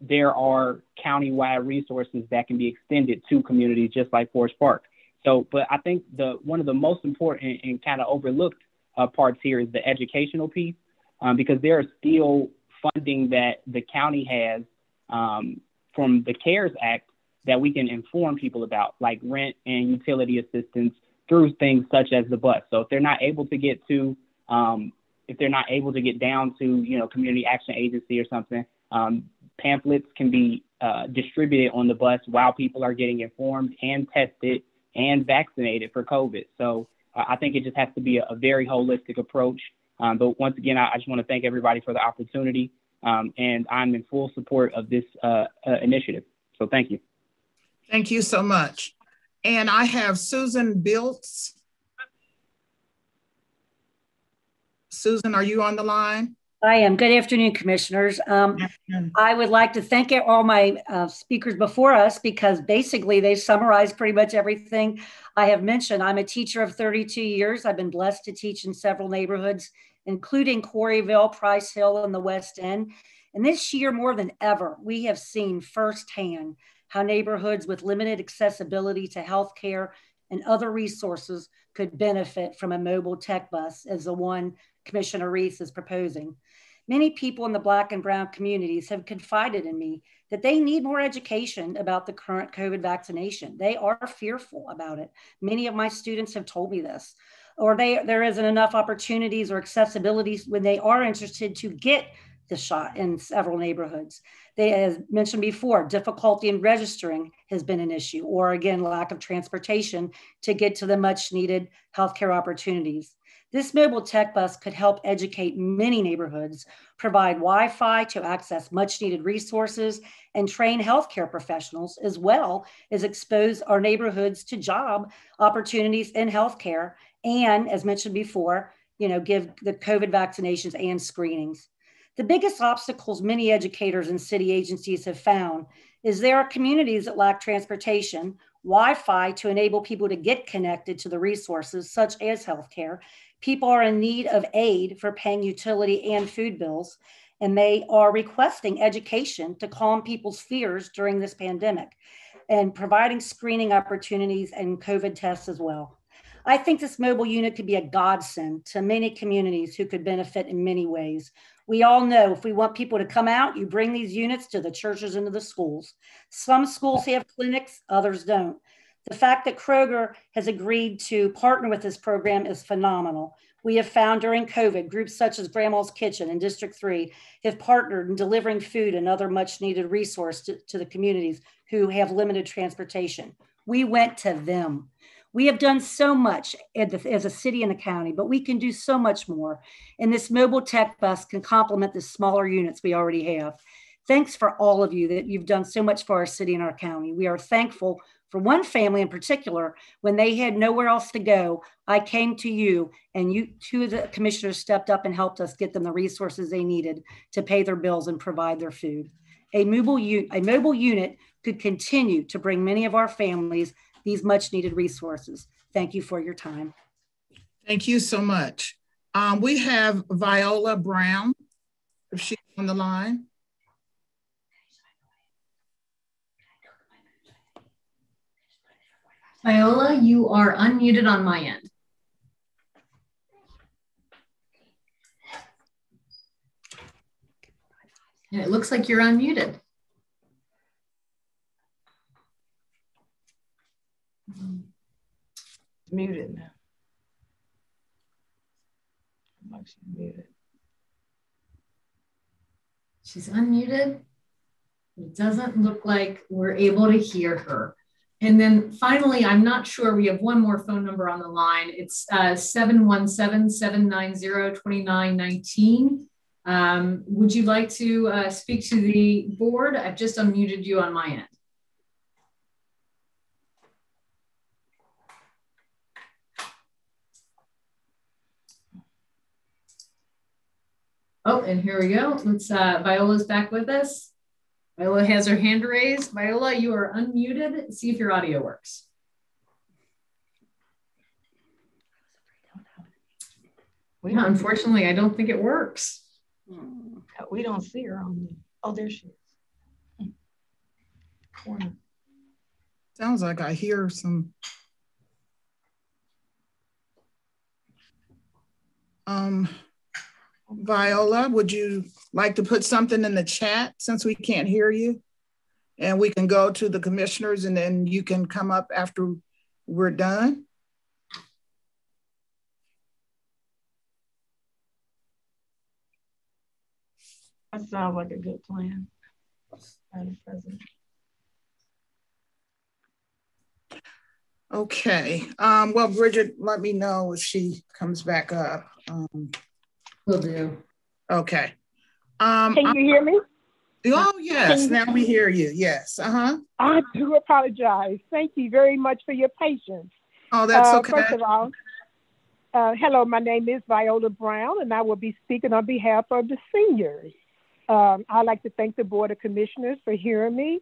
there are county-wide resources that can be extended to communities just like Forest Park. So, but I think the one of the most important and kind of overlooked uh, parts here is the educational piece, um, because there are still funding that the county has um, from the CARES Act that we can inform people about, like rent and utility assistance through things such as the bus. So if they're not able to get to um, if they're not able to get down to you know community action agency or something, um, pamphlets can be uh, distributed on the bus while people are getting informed and tested and vaccinated for COVID. So uh, I think it just has to be a, a very holistic approach. Um, but once again, I, I just want to thank everybody for the opportunity, um, and I'm in full support of this uh, uh initiative. So thank you. Thank you so much. And I have Susan Biltz Susan, are you on the line? I am. Good afternoon, commissioners. Um, I would like to thank all my uh, speakers before us because basically they summarized pretty much everything I have mentioned. I'm a teacher of 32 years. I've been blessed to teach in several neighborhoods, including Corryville, Price Hill, and the West End. And this year, more than ever, we have seen firsthand how neighborhoods with limited accessibility to healthcare and other resources could benefit from a mobile tech bus as the one Commissioner Reece is proposing. Many people in the Black and Brown communities have confided in me that they need more education about the current COVID vaccination. They are fearful about it. Many of my students have told me this. Or they, there isn't enough opportunities or accessibilities when they are interested to get the shot in several neighborhoods. They, as mentioned before, difficulty in registering has been an issue, or again, lack of transportation to get to the much needed healthcare opportunities. This mobile tech bus could help educate many neighborhoods, provide Wi Fi to access much needed resources, and train healthcare professionals, as well as expose our neighborhoods to job opportunities in healthcare. And as mentioned before, you know, give the COVID vaccinations and screenings. The biggest obstacles many educators and city agencies have found is there are communities that lack transportation, Wi Fi to enable people to get connected to the resources such as healthcare, people are in need of aid for paying utility and food bills, and they are requesting education to calm people's fears during this pandemic and providing screening opportunities and COVID tests as well. I think this mobile unit could be a godsend to many communities who could benefit in many ways. We all know if we want people to come out, you bring these units to the churches and to the schools. Some schools have clinics, others don't. The fact that Kroger has agreed to partner with this program is phenomenal. We have found during COVID, groups such as Grandma's Kitchen and District 3 have partnered in delivering food and other much needed resource to, to the communities who have limited transportation. We went to them. We have done so much as a city and a county, but we can do so much more. And this mobile tech bus can complement the smaller units we already have. Thanks for all of you that you've done so much for our city and our county. We are thankful for one family in particular, when they had nowhere else to go, I came to you and you two of the commissioners stepped up and helped us get them the resources they needed to pay their bills and provide their food. A mobile, a mobile unit could continue to bring many of our families these much needed resources. Thank you for your time. Thank you so much. Um, we have Viola Brown, if she's on the line. Viola, you are unmuted on my end. And it looks like you're unmuted. muted now. She's muted. She's unmuted. It doesn't look like we're able to hear her. And then finally, I'm not sure, we have one more phone number on the line. It's uh, 717-790-2919. Um, would you like to uh, speak to the board? I've just unmuted you on my end. Oh, and here we go. Let's, uh, Viola's back with us. Viola has her hand raised. Viola, you are unmuted. See if your audio works. Yeah, unfortunately, I don't think it works. Hmm. We don't see her on the, oh, there she is. Corner. Sounds like I hear some. Um, Viola, would you like to put something in the chat since we can't hear you? And we can go to the commissioners and then you can come up after we're done. That sounds like a good plan, Madam President. Okay. Um, well, Bridget, let me know if she comes back up. Um, Will do. Okay. Um, Can you hear me? Oh, yes. Now we hear you. Yes. Uh huh. I do apologize. Thank you very much for your patience. Oh, that's uh, okay. First of all, uh, hello, my name is Viola Brown, and I will be speaking on behalf of the seniors. Um, I'd like to thank the Board of Commissioners for hearing me.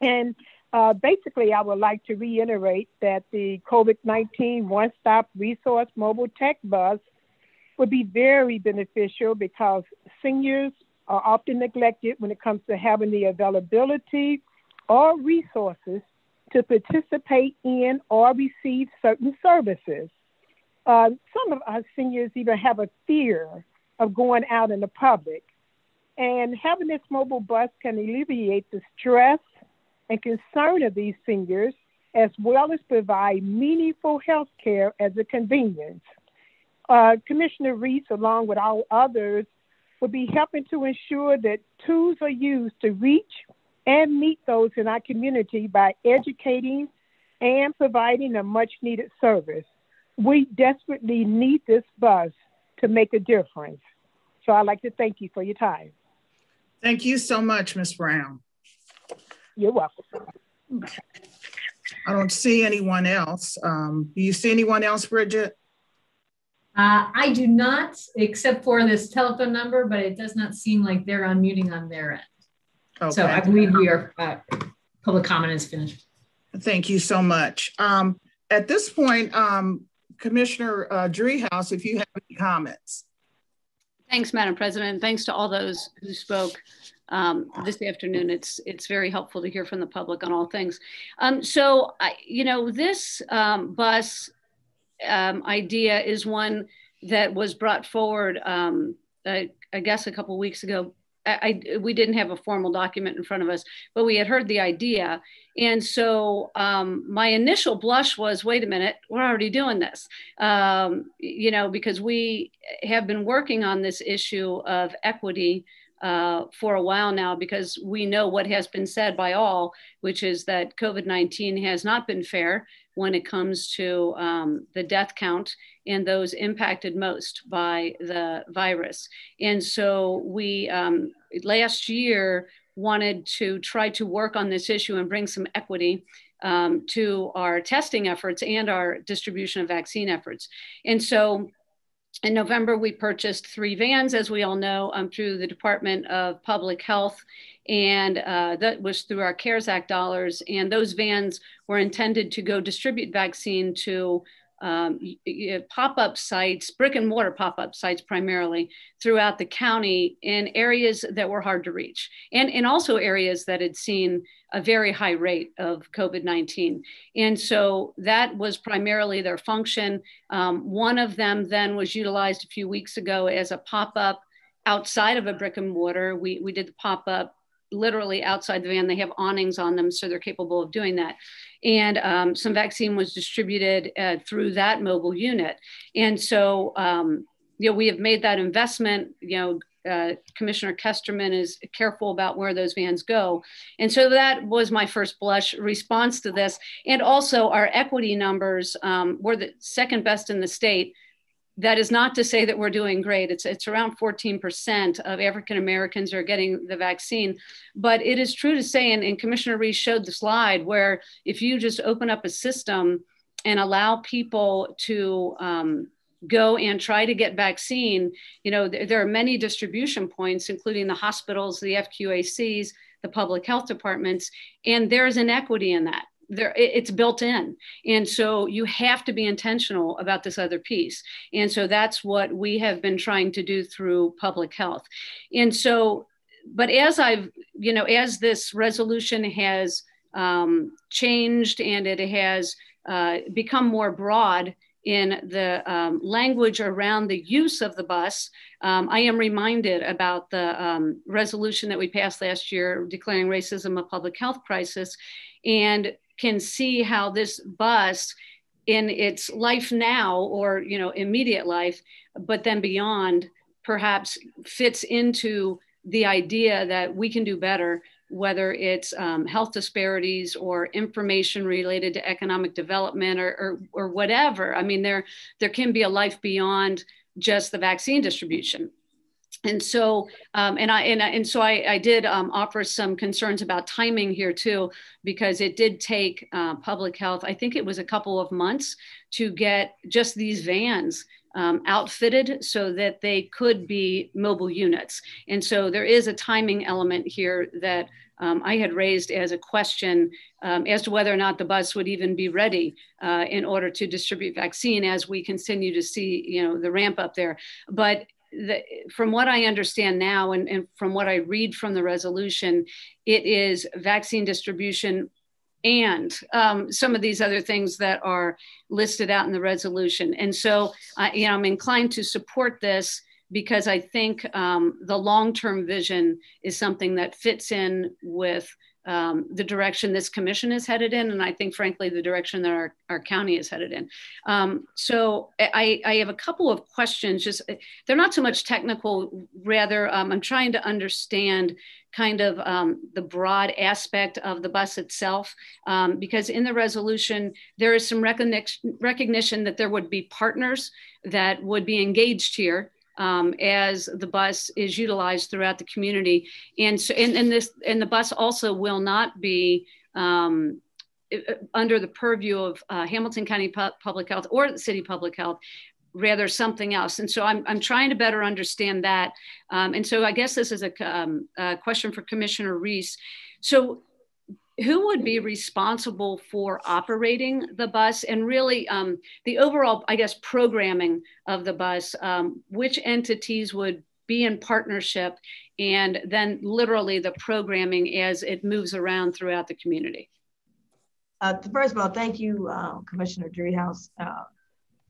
And uh, basically, I would like to reiterate that the COVID 19 One Stop Resource Mobile Tech Bus would be very beneficial because seniors are often neglected when it comes to having the availability or resources to participate in or receive certain services. Uh, some of our seniors even have a fear of going out in the public. And having this mobile bus can alleviate the stress and concern of these seniors, as well as provide meaningful health care as a convenience. Uh, Commissioner Reece, along with all others, will be helping to ensure that tools are used to reach and meet those in our community by educating and providing a much needed service. We desperately need this bus to make a difference. So I'd like to thank you for your time. Thank you so much, Ms. Brown. You're welcome. Okay. I don't see anyone else. Um, do you see anyone else, Bridget? Uh, I do not, except for this telephone number, but it does not seem like they're unmuting on their end. Okay. So I believe we are, uh, public comment is finished. Thank you so much. Um, at this point, um, Commissioner uh, Driehaus, if you have any comments. Thanks, Madam President. Thanks to all those who spoke um, this afternoon. It's it's very helpful to hear from the public on all things. Um, so, I, you know, this um, bus um, idea is one that was brought forward, um, I, I guess, a couple weeks ago I, I, we didn't have a formal document in front of us, but we had heard the idea. And so um, my initial blush was, wait a minute, we're already doing this. Um, you know, because we have been working on this issue of equity uh, for a while now because we know what has been said by all, which is that COVID 19 has not been fair when it comes to um, the death count and those impacted most by the virus. And so we um, last year wanted to try to work on this issue and bring some equity um, to our testing efforts and our distribution of vaccine efforts. And so in November, we purchased three vans, as we all know, um, through the Department of Public Health. And uh, that was through our CARES Act dollars. And those vans were intended to go distribute vaccine to um, pop-up sites, brick and mortar pop-up sites primarily throughout the county in areas that were hard to reach and, and also areas that had seen a very high rate of COVID-19. And so that was primarily their function. Um, one of them then was utilized a few weeks ago as a pop-up outside of a brick and mortar. We, we did the pop-up literally outside the van. They have awnings on them, so they're capable of doing that. And um, some vaccine was distributed uh, through that mobile unit. And so, um, you know, we have made that investment, you know, uh, Commissioner Kesterman is careful about where those vans go. And so that was my first blush response to this. And also our equity numbers um, were the second best in the state that is not to say that we're doing great. It's, it's around 14% of African Americans are getting the vaccine. But it is true to say, and, and Commissioner Reece showed the slide where if you just open up a system and allow people to um, go and try to get vaccine, you know, there, there are many distribution points, including the hospitals, the FQHCs, the public health departments, and there's inequity in that. There it's built in. And so you have to be intentional about this other piece. And so that's what we have been trying to do through public health. And so but as i've you know as this resolution has um, changed and it has uh, become more broad in the um, language around the use of the bus, um, I am reminded about the um, resolution that we passed last year declaring racism a public health crisis. And can see how this bus in its life now or you know immediate life but then beyond perhaps fits into the idea that we can do better whether it's um, health disparities or information related to economic development or, or, or whatever. I mean there there can be a life beyond just the vaccine distribution. And so um, and i and, and so i, I did um, offer some concerns about timing here too because it did take uh, public health i think it was a couple of months to get just these vans um, outfitted so that they could be mobile units and so there is a timing element here that um, I had raised as a question um, as to whether or not the bus would even be ready uh, in order to distribute vaccine as we continue to see, you know, the ramp up there. But the, from what I understand now and, and from what I read from the resolution, it is vaccine distribution and um, some of these other things that are listed out in the resolution. And so, uh, you know, I'm inclined to support this because I think um, the long term vision is something that fits in with um, the direction this commission is headed in, and I think, frankly, the direction that our, our county is headed in. Um, so I, I, have a couple of questions. Just they're not so much technical. Rather, um, I'm trying to understand kind of um, the broad aspect of the bus itself, um, because in the resolution there is some recognition recognition that there would be partners that would be engaged here um, as the bus is utilized throughout the community. And so, and, and this, and the bus also will not be um, under the purview of uh, Hamilton County Pu Public Health or the City Public Health, rather something else. And so I'm, I'm trying to better understand that. Um, and so I guess this is a, um, a question for Commissioner Reece. So who would be responsible for operating the bus and really um, the overall, I guess, programming of the bus? Um, which entities would be in partnership and then literally the programming as it moves around throughout the community? Uh, first of all, thank you, uh, Commissioner Driehaus, uh,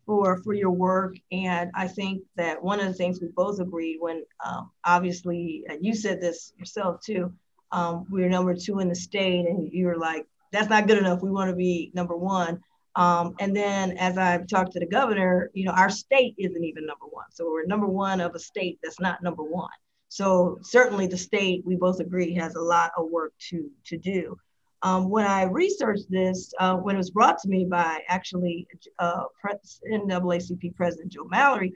for, for your work. And I think that one of the things we both agreed when um, obviously, you said this yourself too, um, we are number two in the state, and you were like, that's not good enough. We want to be number one. Um, and then as I've talked to the governor, you know, our state isn't even number one. So we're number one of a state that's not number one. So certainly the state, we both agree, has a lot of work to, to do. Um, when I researched this, uh, when it was brought to me by actually uh, NAACP President Joe Mallory,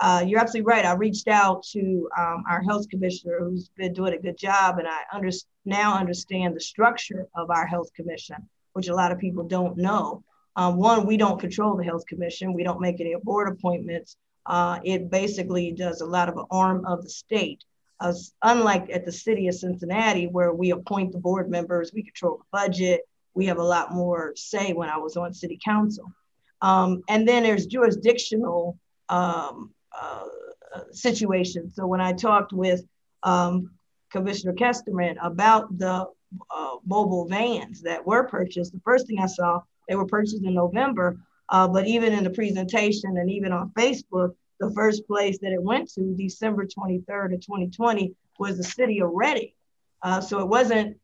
uh, you're absolutely right. I reached out to um, our health commissioner who's been doing a good job, and I under, now understand the structure of our health commission, which a lot of people don't know. Um, one, we don't control the health commission. We don't make any board appointments. Uh, it basically does a lot of arm of the state. Uh, unlike at the city of Cincinnati, where we appoint the board members, we control the budget. We have a lot more say when I was on city council. Um, and then there's jurisdictional um, uh, situation. So when I talked with um, Commissioner Kesterman about the uh, mobile vans that were purchased, the first thing I saw, they were purchased in November. Uh, but even in the presentation and even on Facebook, the first place that it went to, December 23rd of 2020, was the city of Reading. Uh, so it wasn't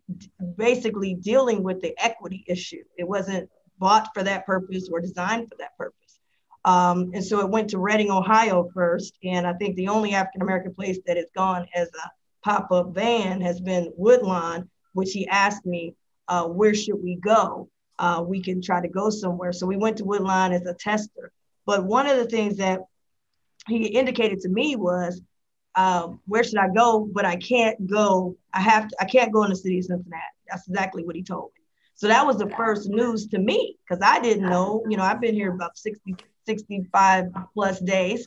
basically dealing with the equity issue. It wasn't bought for that purpose or designed for that purpose. Um, and so it went to Reading, Ohio first. And I think the only African American place that has gone as a pop up van has been Woodlawn, which he asked me, uh, where should we go? Uh, we can try to go somewhere. So we went to Woodlawn as a tester. But one of the things that he indicated to me was, uh, where should I go? But I can't go. I have to, I can't go in the city of Cincinnati. That's exactly what he told me. So that was the first news to me because I didn't know. You know, I've been here about 60, 65 plus days.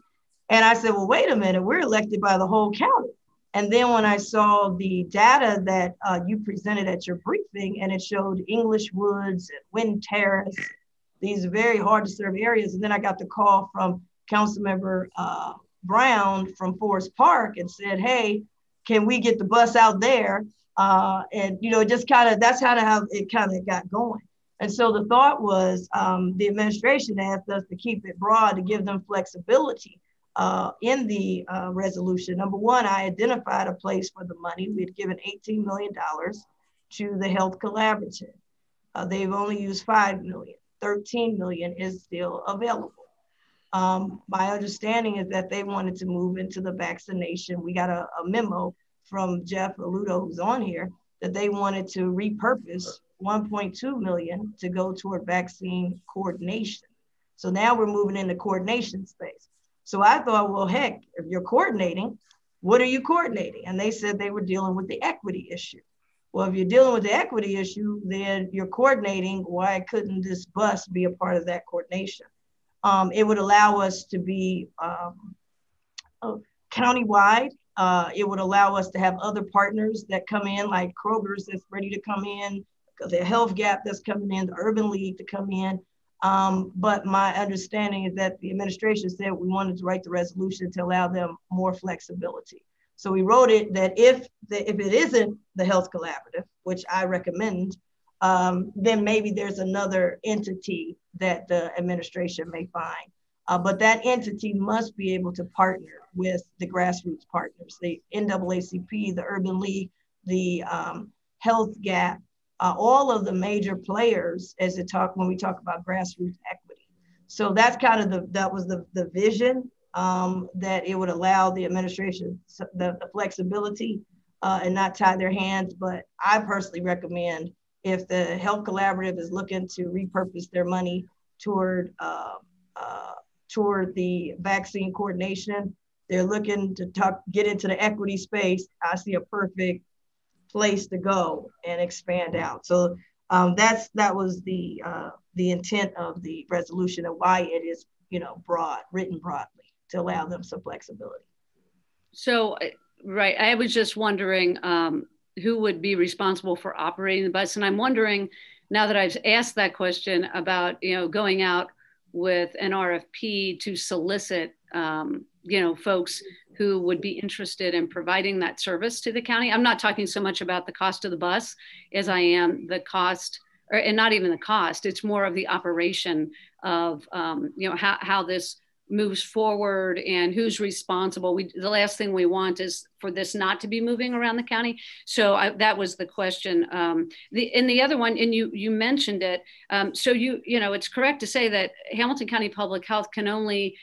And I said, well, wait a minute, we're elected by the whole county. And then when I saw the data that uh, you presented at your briefing, and it showed English Woods and Winton Terrace, these very hard to serve areas. And then I got the call from Councilmember uh, Brown from Forest Park and said, hey, can we get the bus out there? Uh, and, you know, just kind of, that's kind of how it kind of got going. And so the thought was um, the administration asked us to keep it broad to give them flexibility uh, in the uh, resolution. Number one, I identified a place for the money. We had given $18 million to the Health Collaborative. Uh, they've only used 5 million. 13 million is still available. Um, my understanding is that they wanted to move into the vaccination. We got a, a memo from Jeff Aluotto, who's on here, that they wanted to repurpose 1.2 million to go toward vaccine coordination. So now we're moving into coordination space. So I thought, well, heck, if you're coordinating, what are you coordinating? And they said they were dealing with the equity issue. Well, if you're dealing with the equity issue, then you're coordinating. Why couldn't this bus be a part of that coordination? Um, it would allow us to be um, uh, countywide. Uh, it would allow us to have other partners that come in, like Kroger's that's ready to come in, the health gap that's coming in, the urban league to come in. Um, but my understanding is that the administration said we wanted to write the resolution to allow them more flexibility. So we wrote it that if the, if it isn't the health collaborative, which I recommend, um, then maybe there's another entity that the administration may find. Uh, but that entity must be able to partner with the grassroots partners, the NAACP, the Urban League, the um, Health Gap, uh, all of the major players as it talk when we talk about grassroots equity. So that's kind of the that was the the vision um, that it would allow the administration the, the flexibility uh, and not tie their hands. But I personally recommend if the health collaborative is looking to repurpose their money toward uh, uh, toward the vaccine coordination, they're looking to talk get into the equity space. I see a perfect place to go and expand out. So um, that's that was the uh, the intent of the resolution and why it is you know broad written broadly to allow them some flexibility. So right, I was just wondering um, who would be responsible for operating the bus, and I'm wondering now that I've asked that question about you know going out with an RFP to solicit um, you know folks who would be interested in providing that service to the county. I'm not talking so much about the cost of the bus as I am the cost, or, and not even the cost. It's more of the operation of um, you know how how this moves forward and who's responsible. We, the last thing we want is for this not to be moving around the county. So I, that was the question. Um, the, and the other one, and you, you mentioned it. Um, so you, you know, it's correct to say that Hamilton County Public Health can only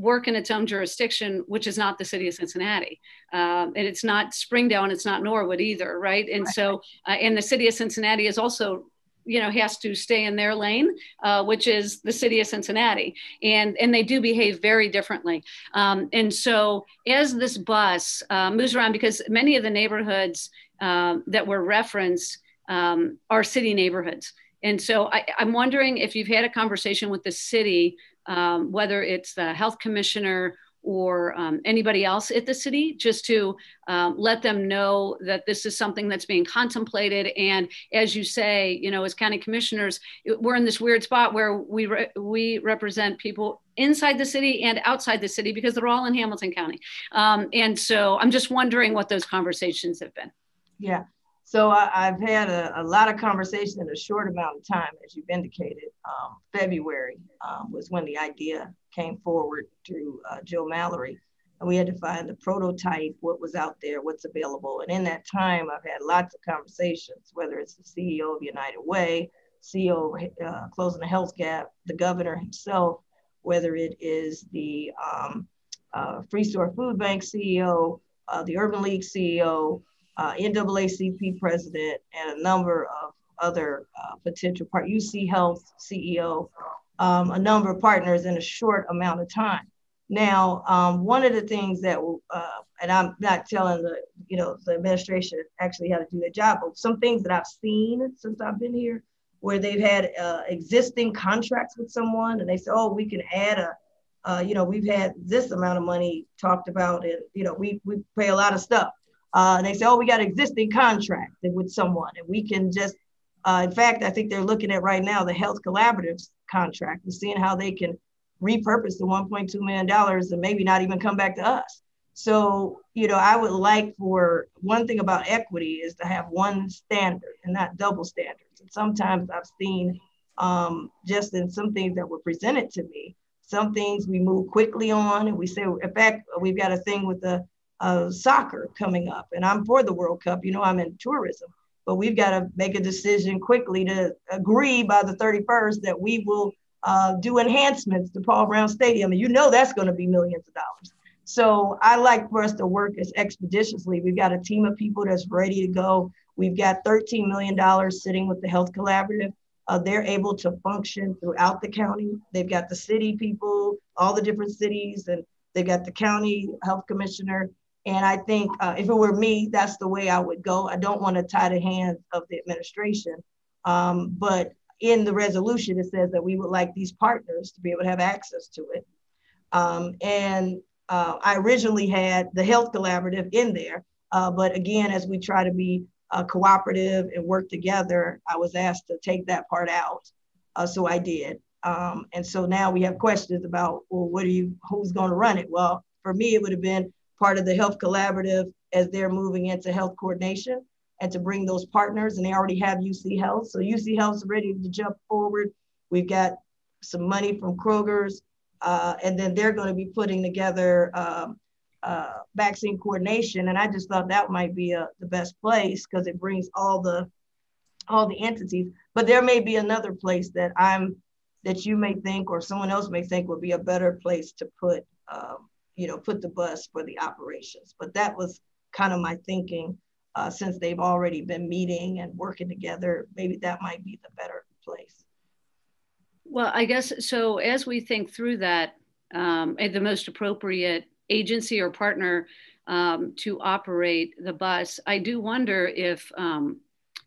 work in its own jurisdiction, which is not the city of Cincinnati. Um, and it's not Springdale and it's not Norwood either, right? And right. so, uh, and the city of Cincinnati is also you know has to stay in their lane uh, which is the city of cincinnati and and they do behave very differently um, and so as this bus uh, moves around because many of the neighborhoods uh, that were referenced um, are city neighborhoods and so I, i'm wondering if you've had a conversation with the city um, whether it's the health commissioner or um, anybody else at the city, just to um, let them know that this is something that's being contemplated. And as you say, you know, as county commissioners, we're in this weird spot where we re we represent people inside the city and outside the city because they're all in Hamilton County. Um, and so I'm just wondering what those conversations have been. Yeah. So I, have had a, a, lot of conversation in a short amount of time, as you've indicated. Um, February um, was when the idea came forward through uh, Joe Mallory. And we had to find the prototype, what was out there, what's available. And in that time, I've had lots of conversations, whether it's the CEO of United Way, CEO uh, Closing the Health Gap, the governor himself, whether it is the um, uh, Free Store Food Bank CEO, uh, the Urban League CEO, uh, NAACP president, and a number of other uh, potential part UC Health CEO, um, a number of partners in a short amount of time. Now, um, one of the things that, uh, and I'm not telling the, you know, the administration actually how to do their job, but some things that I've seen since I've been here, where they've had uh, existing contracts with someone, and they say, oh, we can add a, uh, you know, we've had this amount of money talked about, and you know, we we pay a lot of stuff. Uh, they say, oh, we got existing contract with someone and we can just, uh, in fact, I think they're looking at right now the health collaboratives contract and seeing how they can repurpose the $1.2 million and maybe not even come back to us. So, you know, I would like for one thing about equity is to have one standard and not double standards. And sometimes I've seen um, just in some things that were presented to me, some things we move quickly on and we say, in fact, we've got a thing with the uh, soccer coming up, and I'm for the World Cup. You know, I'm in tourism, but we've got to make a decision quickly to agree by the 31st that we will uh, do enhancements to Paul Brown Stadium, and you know that's going to be millions of dollars. So I like for us to work as expeditiously. We've got a team of people that's ready to go. We've got $13 million sitting with the Health Collaborative. Uh, they're able to function throughout the county. They've got the city people, all the different cities, and they've got the county health commissioner. And I think uh, if it were me, that's the way I would go. I don't want to tie the hands of the administration. Um, but in the resolution, it says that we would like these partners to be able to have access to it. Um, and uh, I originally had the health collaborative in there. Uh, but again, as we try to be uh, cooperative and work together, I was asked to take that part out. Uh, so I did. Um, and so now we have questions about, well, what are you, who's going to run it? Well, for me, it would have been part of the health collaborative as they're moving into health coordination and to bring those partners. And they already have UC Health. So UC Health's ready to jump forward. We've got some money from Kroger's uh, and then they're going to be putting together um, uh, vaccine coordination. And I just thought that might be a, the best place because it brings all the all the entities. But there may be another place that I'm that you may think or someone else may think would be a better place to put um, you know put the bus for the operations. But that was kind of my thinking uh, since they've already been meeting and working together. Maybe that might be the better place. Well, I guess so. As we think through that, um, the most appropriate agency or partner um, to operate the bus, I do wonder if um,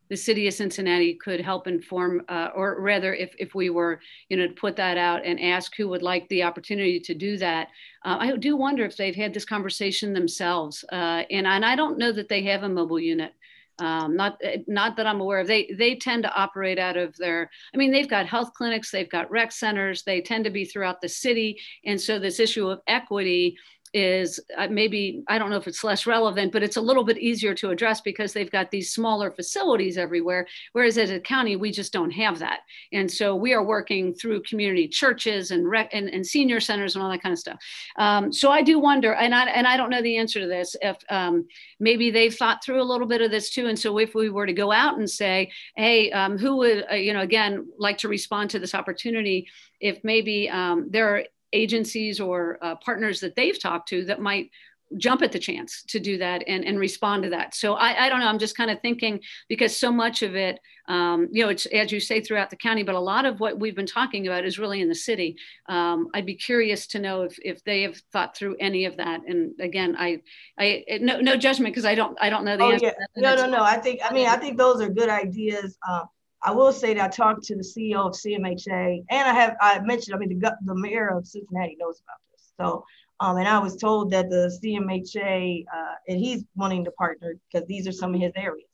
the city of Cincinnati could help inform, uh, or rather, if, if we were, you know, to put that out and ask who would like the opportunity to do that. Uh, I do wonder if they've had this conversation themselves, uh, and and I don't know that they have a mobile unit. Um, not not that I'm aware of. They they tend to operate out of their. I mean, they've got health clinics, they've got rec centers. They tend to be throughout the city, and so this issue of equity is uh, maybe I don't know if it's less relevant, but it's a little bit easier to address because they've got these smaller facilities everywhere. Whereas as a county, we just don't have that, and so we are working through community churches and rec- and, and senior centers and all that kind of stuff. Um, so I do wonder, and I and I don't know the answer to this. If um, maybe they've thought through a little bit of this too, and so if we were to go out and say, hey, um, who would uh, you know again like to respond to this opportunity? If maybe um, there are agencies or uh, partners that they've talked to that might jump at the chance to do that and, and respond to that. So I, I don't know. I'm just kind of thinking because so much of it, um, you know, it's as you say throughout the county, but a lot of what we've been talking about is really in the city. Um, I'd be curious to know if, if they have thought through any of that. And again, I, I no, no judgment because I don't, I don't know the oh, answer. Yeah. No, no, no. I think, I mean, I think those are good ideas. Um, I will say that I talked to the CEO of CMHA, and I have I mentioned I mean the the mayor of Cincinnati knows about this. So um, and I was told that the CMHA uh, and he's wanting to partner because these are some of his areas.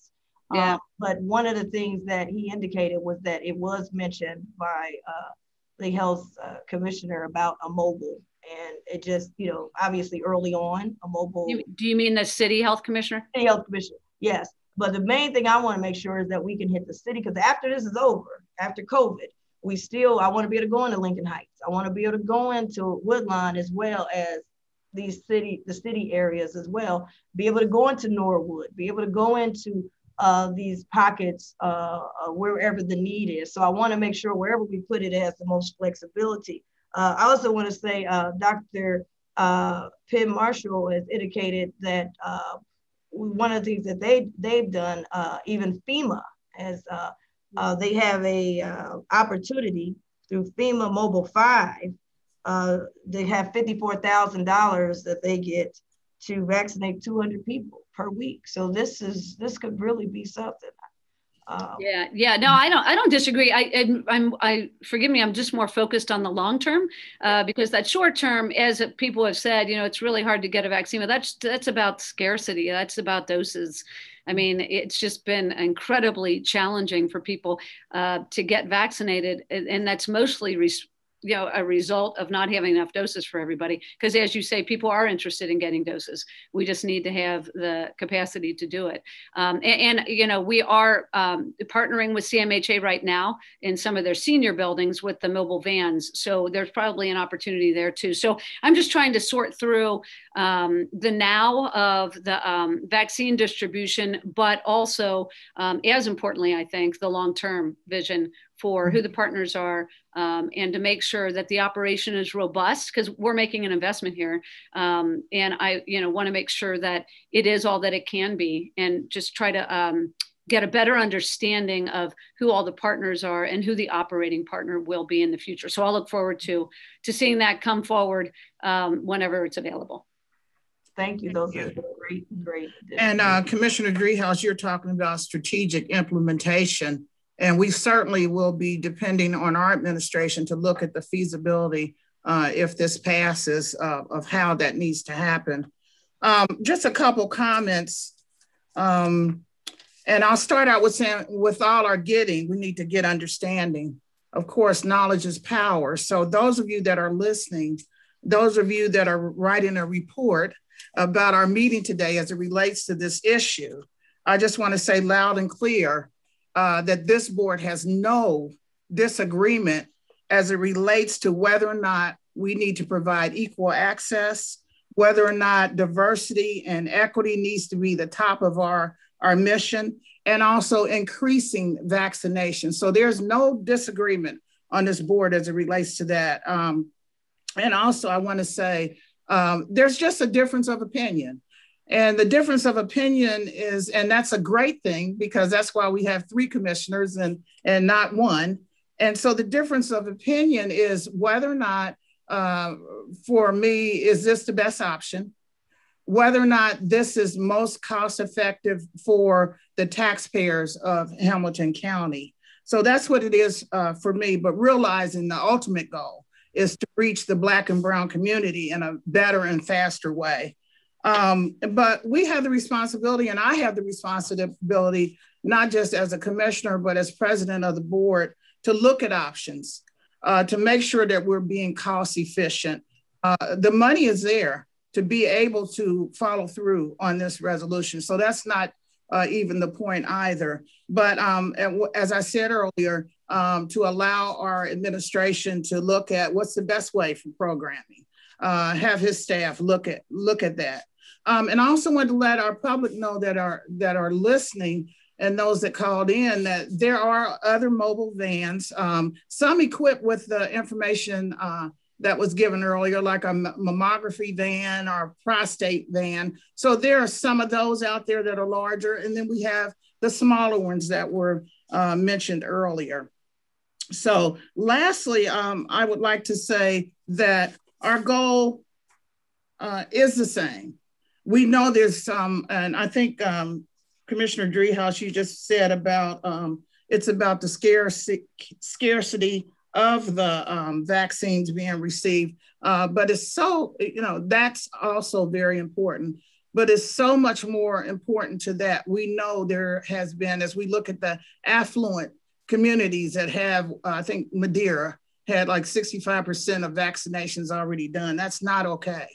Yeah. Um, but one of the things that he indicated was that it was mentioned by uh, the health uh, commissioner about a mobile, and it just you know obviously early on a mobile. Do you mean the city health commissioner? City health commissioner, yes. But the main thing I want to make sure is that we can hit the city because after this is over, after COVID, we still, I want to be able to go into Lincoln Heights. I want to be able to go into Woodlawn as well as these city, the city areas as well, be able to go into Norwood, be able to go into uh, these pockets uh, uh, wherever the need is. So I want to make sure wherever we put it, has the most flexibility. Uh, I also want to say uh, Dr. Penn Marshall has indicated that one of the things that they they've done, uh, even FEMA has uh, uh, they have a uh, opportunity through FEMA Mobile Five. Uh, they have fifty four thousand dollars that they get to vaccinate two hundred people per week. So this is this could really be something. Um, yeah, yeah, no, I don't, I don't disagree. I, I'm, I forgive me. I'm just more focused on the long term uh, because that short term, as people have said, you know, it's really hard to get a vaccine. But that's that's about scarcity. That's about doses. I mean, it's just been incredibly challenging for people uh, to get vaccinated, and, and that's mostly res- you know a result of not having enough doses for everybody because as you say people are interested in getting doses. We just need to have the capacity to do it. Um, and, and, you know we are um, partnering with cmha right now in some of their senior buildings with the mobile vans. So there's probably an opportunity there too. So i'm just trying to sort through um, the now of the um, vaccine distribution but also um, as importantly i think the long-term vision for who the partners are um, and to make sure that the operation is robust because we're making an investment here um, and i you know want to make sure that it is all that it can be and just try to um, get a better understanding of who all the partners are and who the operating partner will be in the future so i'll look forward to to seeing that come forward um, whenever it's available Thank you. Those are great, great. And uh, Commissioner Driehaus, you're talking about strategic implementation. And we certainly will be depending on our administration to look at the feasibility uh, if this passes uh, of how that needs to happen. Um, just a couple comments. Um, and I'll start out with saying, with all our getting, we need to get understanding. Of course, knowledge is power. So those of you that are listening, those of you that are writing a report about our meeting today as it relates to this issue, I just want to say loud and clear, uh, that this board has no disagreement as it relates to whether or not we need to provide equal access, whether or not diversity and equity needs to be the top of our, our mission, and also increasing vaccination. So there's no disagreement on this board as it relates to that. Um, and also, I want to say um, there's just a difference of opinion. And the difference of opinion is, and that's a great thing because that's why we have three commissioners and, and not one. And so the difference of opinion is whether or not, uh, for me, is this the best option? Whether or not this is most cost effective for the taxpayers of Hamilton County. So that's what it is uh, for me, but realizing the ultimate goal is to reach the Black and Brown community in a better and faster way. Um, but we have the responsibility, and I have the responsibility, not just as a commissioner, but as president of the board, to look at options, uh, to make sure that we're being cost efficient. Uh, the money is there to be able to follow through on this resolution. So that's not uh, even the point either. But um, as I said earlier, um, to allow our administration to look at what's the best way for programming, uh, have his staff look at look at that. Um, and I also want to let our public know that are that are listening and those that called in that there are other mobile vans, um, some equipped with the information uh, that was given earlier, like a mammography van or prostate van. So there are some of those out there that are larger. And then we have the smaller ones that were uh, mentioned earlier. So lastly, um, I would like to say that our goal uh, is the same. We know there's some, and I think um, Commissioner Driehaus, you just said about um, it's about the scarcity, scarcity of the um, vaccines being received. Uh, but it's so, you know, that's also very important. But it's so much more important to that. We know there has been, as we look at the affluent communities that have, uh, I think Madeira had like 65% of vaccinations already done. That's not okay.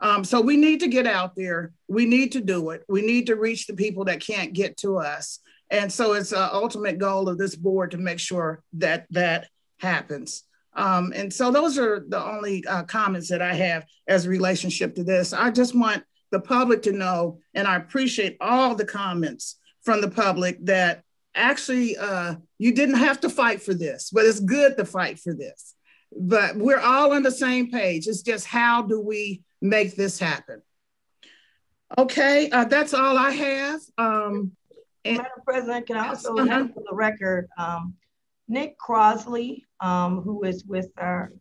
Um, so we need to get out there. We need to do it. We need to reach the people that can't get to us. And so it's an ultimate goal of this board to make sure that that happens. Um, and so those are the only uh, comments that I have as relationship to this. I just want the public to know, and I appreciate all the comments from the public that actually uh, you didn't have to fight for this, but it's good to fight for this. But we're all on the same page. It's just how do we make this happen? Okay, uh, that's all I have. Um, and, Madam President, can I also uh -huh. for the record, um, Nick Crossley, um, who is with our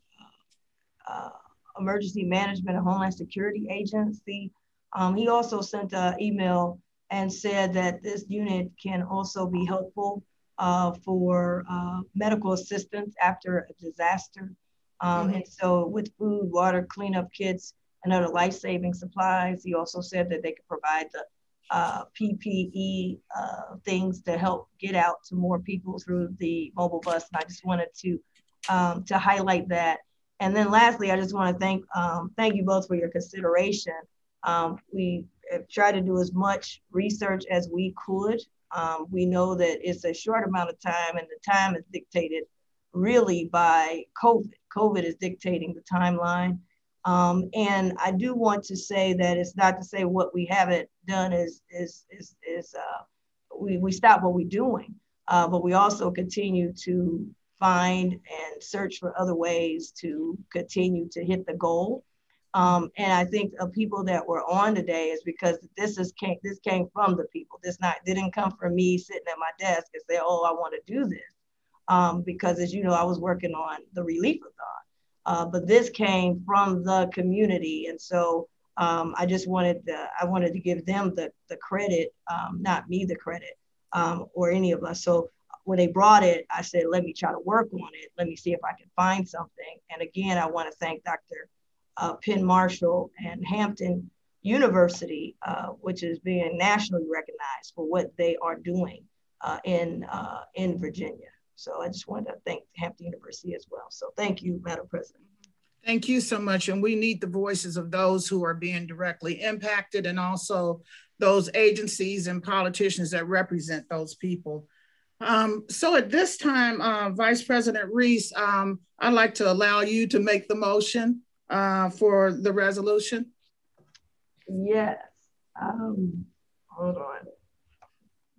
uh, Emergency Management and Homeland Security Agency, um, he also sent an email and said that this unit can also be helpful uh, for uh, medical assistance after a disaster. Um, mm-hmm. And so, with food, water, cleanup kits, and other life saving supplies, he also said that they could provide the uh, PPE uh, things to help get out to more people through the mobile bus. And I just wanted to um, to highlight that. And then lastly, I just want to thank um, thank you both for your consideration. Um, we tried to do as much research as we could. Um, we know that it's a short amount of time, and the time is dictated really by COVID. COVID is dictating the timeline. Um, and I do want to say that it's not to say what we haven't done is is is is uh, we we stop what we're doing, uh, but we also continue to find and search for other ways to continue to hit the goal. Um, and I think of people that were on today is because this is came this came from the people. This not didn't come from me sitting at my desk and say, "Oh, I want to do this," um, because as you know, I was working on the relief of. Uh, but this came from the community. And so um, I just wanted to, I wanted to give them the, the credit, um, not me the credit um, or any of us. So when they brought it, I said, let me try to work on it. Let me see if I can find something. And again, I want to thank Dr. Uh, Penn Marshall and Hampton University, uh, which is being nationally recognized for what they are doing uh, in, uh, in Virginia. So I just wanted to thank Hampton University as well. So thank you, Madam President. Thank you so much. And we need the voices of those who are being directly impacted and also those agencies and politicians that represent those people. Um, so at this time, uh, Vice President Reece, um, I'd like to allow you to make the motion uh, for the resolution? Yes. Um, hold on.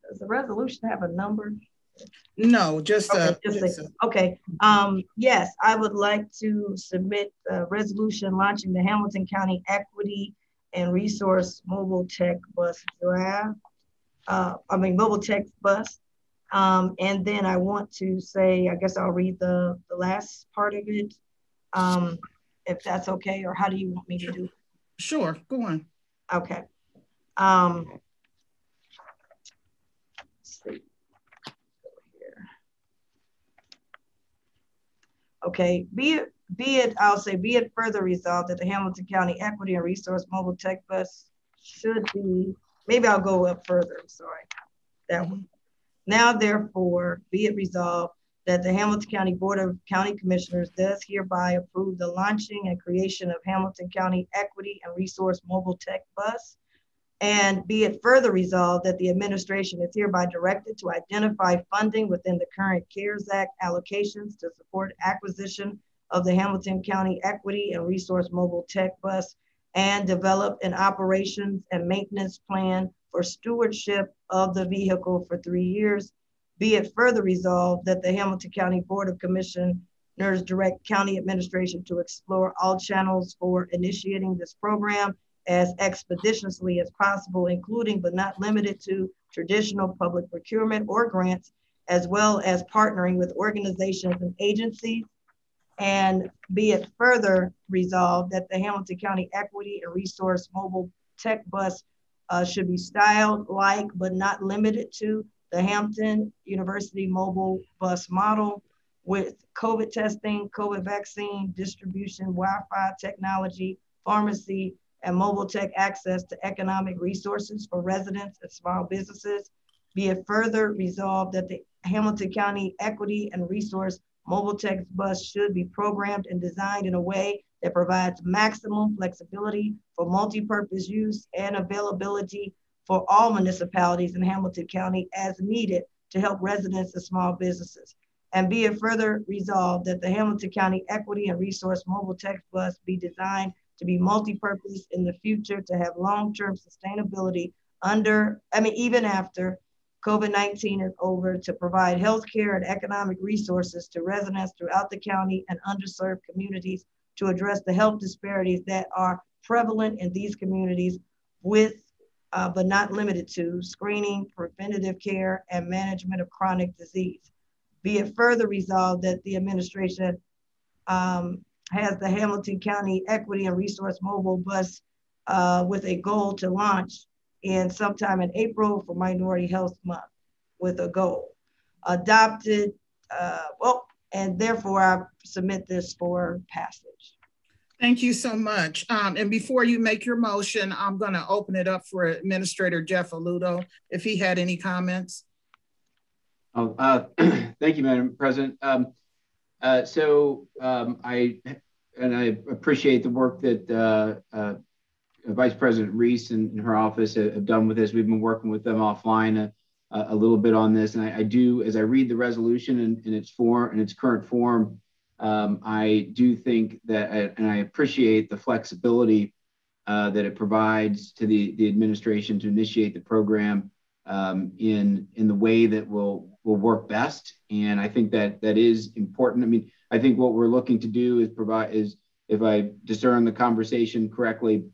Does the resolution have a number? No, just, okay, a, just a, okay. Um, yes, I would like to submit a resolution launching the Hamilton County Equity and Resource Mobile Tech Bus Draft. Uh, I mean, Mobile Tech Bus. Um, and then I want to say, I guess I'll read the, the last part of it, um, if that's okay, or how do you want me to do? Sure, go on. Okay. Um. Okay, be it, be it, I'll say, be it further resolved that the Hamilton County Equity and Resource Mobile Tech Bus should be, maybe I'll go up further, sorry, that one. Now, therefore, be it resolved that the Hamilton County Board of County Commissioners does hereby approve the launching and creation of Hamilton County Equity and Resource Mobile Tech Bus. And be it further resolved that the administration is hereby directed to identify funding within the current CARES Act allocations to support acquisition of the Hamilton County Equity and Resource Mobile Tech Bus and develop an operations and maintenance plan for stewardship of the vehicle for three years. Be it further resolved that the Hamilton County Board of Commissioners direct county administration to explore all channels for initiating this program as expeditiously as possible, including but not limited to traditional public procurement or grants, as well as partnering with organizations and agencies. And be it further resolved that the Hamilton County Equity and Resource Mobile Tech Bus uh, should be styled like, but not limited to, the Hampton University mobile bus model with COVID testing, COVID vaccine distribution, Wi-Fi technology, pharmacy, and mobile tech access to economic resources for residents and small businesses. Be it further resolved that the Hamilton County Equity and Resource Mobile Tech Bus should be programmed and designed in a way that provides maximum flexibility for multi-purpose use and availability for all municipalities in Hamilton County as needed to help residents and small businesses. And be it further resolved that the Hamilton County Equity and Resource Mobile Tech Bus be designed to be multi-purpose in the future to have long-term sustainability under, I mean, even after COVID-19 is over to provide healthcare and economic resources to residents throughout the county and underserved communities to address the health disparities that are prevalent in these communities with, uh, but not limited to, screening, preventative care, and management of chronic disease. Be it further resolved that the administration um, has the Hamilton County Equity and Resource Mobile Bus uh, with a goal to launch in sometime in April for Minority Health Month with a goal. Adopted, uh, well, and therefore I submit this for passage. Thank you so much. Um, and before you make your motion, I'm going to open it up for Administrator Jeff Aluotto if he had any comments. Oh, uh, thank you, Madam President. Um, uh, so um, I and I appreciate the work that uh, uh Vice President Reece and, her office have done with this. We've been working with them offline a, a little bit on this, and I, I, do as I read the resolution in, in its form in its current form um, I do think that, and I appreciate the flexibility uh, that it provides to the, the administration to initiate the program um, in, in the way that will, will work best. And I think that that is important. I mean, I think what we're looking to do is provide, is if I discern the conversation correctly,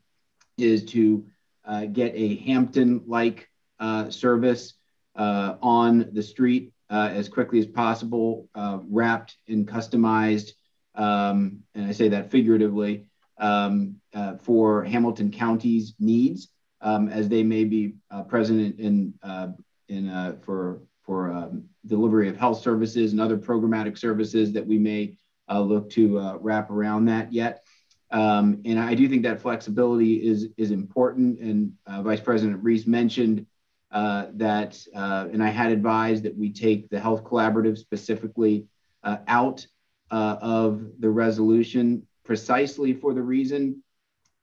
is to uh, get a Hampton-like uh, service uh, on the street uh, as quickly as possible, uh, wrapped and customized, um, and I say that figuratively, um, uh, for Hamilton County's needs um, as they may be uh, present in, uh, in uh, for, for um, delivery of health services and other programmatic services that we may look to wrap around that yet. Um, and I do think that flexibility is, is important. And Vice President Reece mentioned uh, that, uh, and I had advised that we take the health collaborative specifically uh, out uh, of the resolution precisely for the reason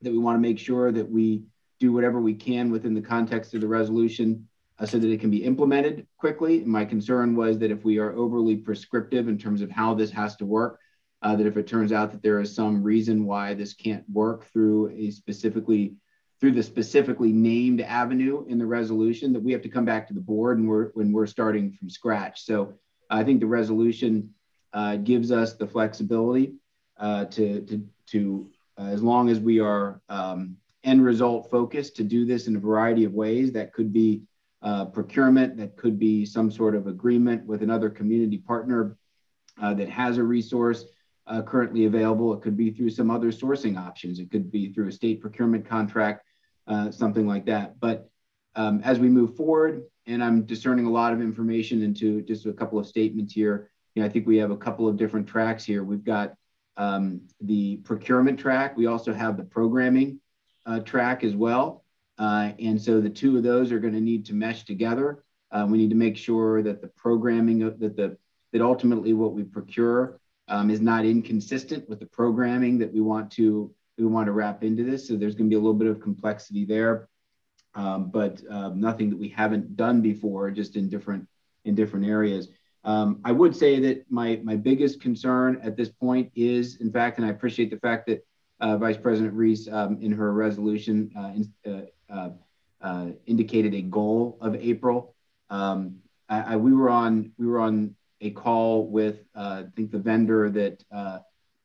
that we want to make sure that we do whatever we can within the context of the resolution uh, so that it can be implemented quickly. And my concern was that if we are overly prescriptive in terms of how this has to work, uh, that if it turns out that there is some reason why this can't work through a specifically through the specifically named avenue in the resolution that we have to come back to the board and we're when we're starting from scratch. So I think the resolution uh, gives us the flexibility uh, to to to uh, as long as we are um, end result focused to do this in a variety of ways. That could be uh, procurement, that could be some sort of agreement with another community partner uh, that has a resource uh, currently available. It could be through some other sourcing options. It could be through a state procurement contract, uh, something like that. But um, as we move forward, and I'm discerning a lot of information into just a couple of statements here. You know, I think we have a couple of different tracks here. We've got um, the procurement track. We also have the programming uh, track as well. Uh, and so the two of those are going to need to mesh together. Uh, we need to make sure that the programming of, that the that ultimately what we procure um, is not inconsistent with the programming that we want to we want to wrap into this. So there's going to be a little bit of complexity there, um, but um, nothing that we haven't done before, just in different in different areas. Um, I would say that my my biggest concern at this point is, in fact, and I appreciate the fact that uh, Vice President Reece, um, in her resolution, uh, in, uh, uh, uh, indicated a goal of April. Um, I, I, we were on we were on a call with I think the vendor that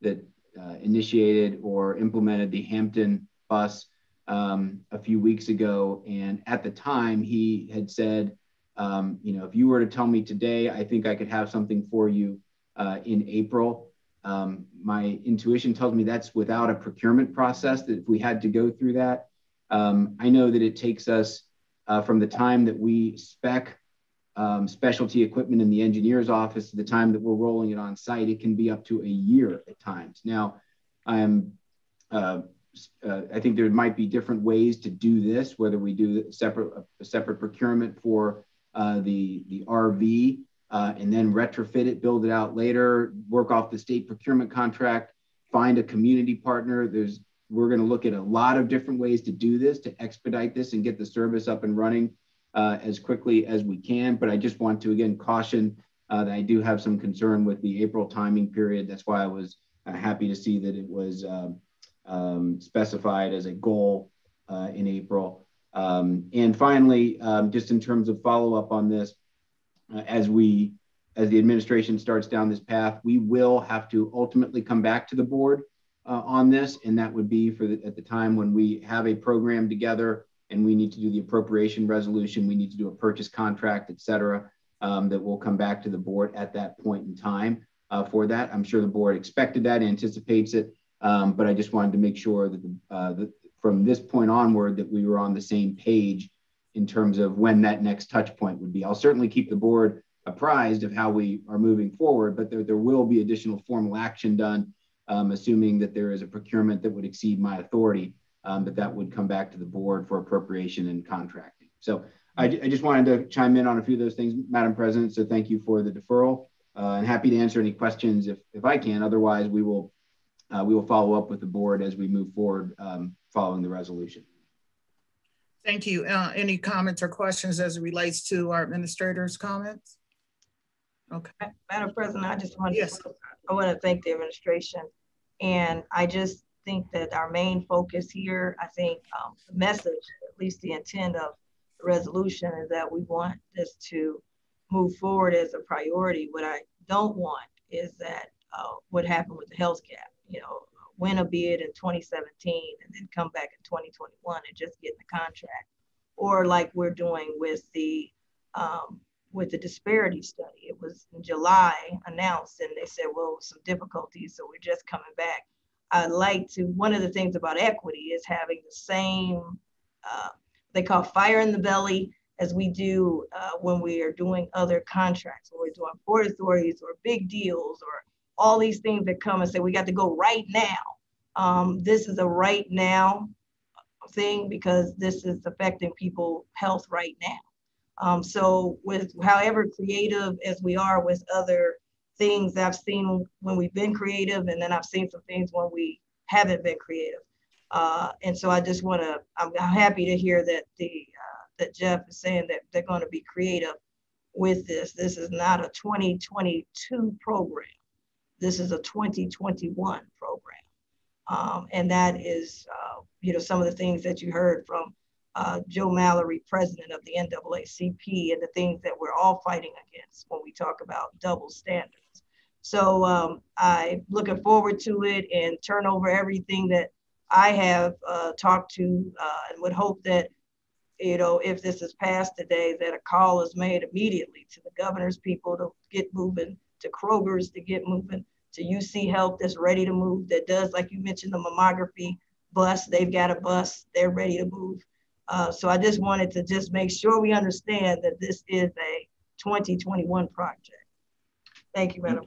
that uh, initiated or implemented the Hampton bus um, a few weeks ago, and at the time he had said, um, you know, if you were to tell me today, I think I could have something for you uh, in April. Um, my intuition tells me that's without a procurement process. That if we had to go through that, um, I know that it takes us uh, from the time that we spec um, specialty equipment in the engineer's office to the time that we're rolling it on site, it can be up to a year at times. Now, I'm, uh, uh, I think there might be different ways to do this, whether we do separate, a separate procurement for uh, the, the RV uh, and then retrofit it, build it out later, work off the state procurement contract, find a community partner. There's, we're going to look at a lot of different ways to do this, to expedite this and get the service up and running uh, as quickly as we can. But I just want to again caution uh, that I do have some concern with the April timing period. That's why I was uh, happy to see that it was um, um specified as a goal uh, in April. Um, and finally, um, just in terms of follow up on this, uh, as we as the administration starts down this path, we will have to ultimately come back to the board uh, on this, and that would be for the, at the time when we have a program together and we need to do the appropriation resolution, we need to do a purchase contract, et cetera, um, that will come back to the board at that point in time uh, for that. I'm sure the board expected that, anticipates it, um, but I just wanted to make sure that, the, uh, from this point onward that we were on the same page in terms of when that next touch point would be. I'll certainly keep the board apprised of how we are moving forward, but there, there will be additional formal action done, um, assuming that there is a procurement that would exceed my authority um, but that would come back to the board for appropriation and contracting. So I, I, just wanted to chime in on a few of those things, Madam President. So thank you for the deferral uh, and happy to answer any questions if, if I can. Otherwise, we will uh, we will follow up with the board as we move forward um, following the resolution. Thank you. Uh, any comments or questions as it relates to our administrator's comments? Okay. Madam President, I just want yes. to, I want to thank the administration. And I just think that our main focus here, I think um, the message, at least the intent of the resolution, is that we want this to move forward as a priority. What I don't want is that uh, what happened with the health cap, you know, win a bid in 2017 and then come back in 2021 and just get in the contract, or like we're doing with the um, with the disparity study. It was in July announced, and they said, well, some difficulties, so we're just coming back. I like to, one of the things about equity is having the same, uh, they call fire in the belly as we do uh, when we are doing other contracts, when we're doing port authorities or big deals or all these things that come and say, we got to go right now. Um, this is a right now thing because this is affecting people health right now. Um, so with however creative as we are with other things I've seen when we've been creative, and then I've seen some things when we haven't been creative. Uh, and so I just want to, I'm, happy to hear that the uh, that Jeff is saying that they're going to be creative with this. This is not a 2022 program. this is a 2021 program. Um, and that is, uh, you know, some of the things that you heard from uh, Joe Mallory, president of the NAACP, and the things that we're all fighting against when we talk about double standards. So um, I'm looking forward to it and turn over everything that I have uh, talked to uh, and would hope that, you know, if this is passed today, that a call is made immediately to the governor's people to get moving, to Kroger's to get moving, to UC Health that's ready to move, that does, like you mentioned, the mammography bus, they've got a bus, they're ready to move. Uh, so I just wanted to just make sure we understand that this is a 2021 project. Thank you, Madam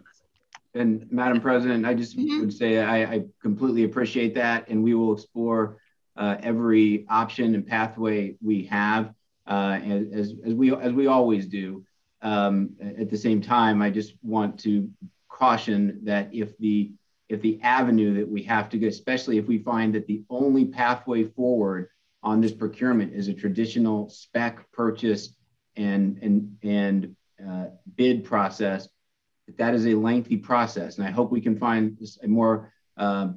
and Madam President, I just mm-hmm. would say I, I, completely appreciate that, and we will explore uh, every option and pathway we have, uh, as, as we as we always do. Um, at the same time, I just want to caution that if the if the avenue that we have to go, especially if we find that the only pathway forward on this procurement is a traditional spec purchase and and and uh, bid process, that is a lengthy process. And I hope we can find a more uh,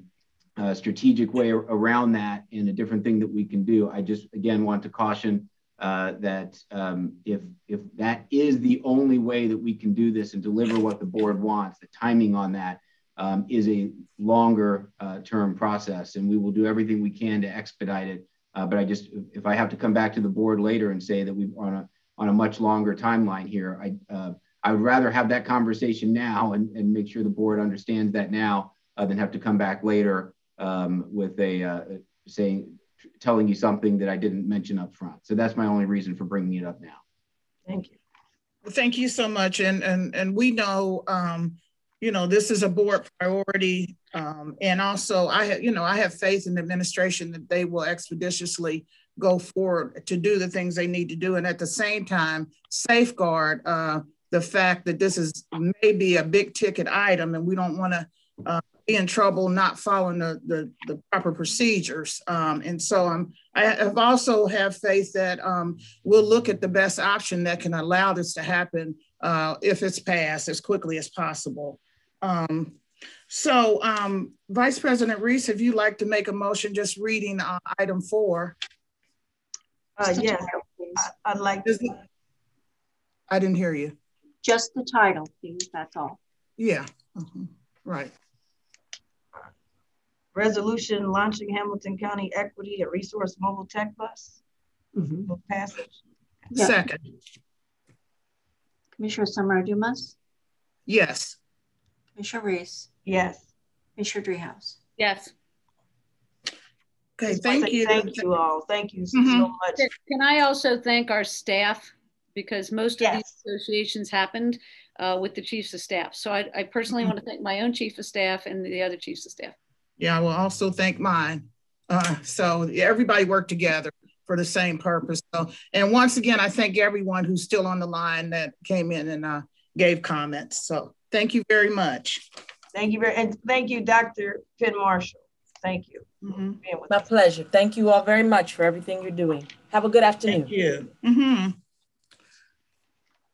uh, strategic way around that and a different thing that we can do. I just, again, want to caution uh, that um, if, if that is the only way that we can do this and deliver what the board wants, the timing on that um, is a longer uh, term process. And we will do everything we can to expedite it. Uh, but I just, if I have to come back to the board later and say that we're on a, on a much longer timeline here, I, uh, I would rather have that conversation now and, and make sure the board understands that now uh, than have to come back later um, with a uh, saying, telling you something that I didn't mention up front. So that's my only reason for bringing it up now. Thank you. thank you so much. And, and, and we know, um, you know, this is a board priority. Um, and also I have, you know, I have faith in the administration that they will expeditiously go forward to do the things they need to do. And at the same time, safeguard uh, the fact that this is maybe a big ticket item and we don't want to uh, be in trouble not following the, the, the proper procedures. Um, and so um, I have also have faith that um, we'll look at the best option that can allow this to happen uh, if it's passed as quickly as possible. Um, so um, Vice President Reece, if you'd like to make a motion just reading uh, item four. Uh, yes, I, would like to. I didn't hear you. Just the title, please. That's all. Yeah. Mm-hmm. Right. Resolution launching Hamilton County Equity and Resource Mobile Tech Bus. Mm-hmm. Passage. Yep. Second. Commissioner Summerow Dumas? Yes. Commissioner Reece? Yes. Commissioner Driehaus? Yes. Okay, thank you. Thank you all. Thank you mm-hmm. so much. Can I also thank our staff because most yes. of these associations happened uh, with the chiefs of staff. So I, I personally mm-hmm. want to thank my own chief of staff and the other chiefs of staff. Yeah, I will also thank mine. Uh, so everybody worked together for the same purpose. So, and once again, I thank everyone who's still on the line that came in and uh, gave comments. So thank you very much. Thank you very, and thank you, Dr. Penn Marshall. Thank you. Mm-hmm. My pleasure. Thank you all very much for everything you're doing. Have a good afternoon. Thank you. Mm-hmm.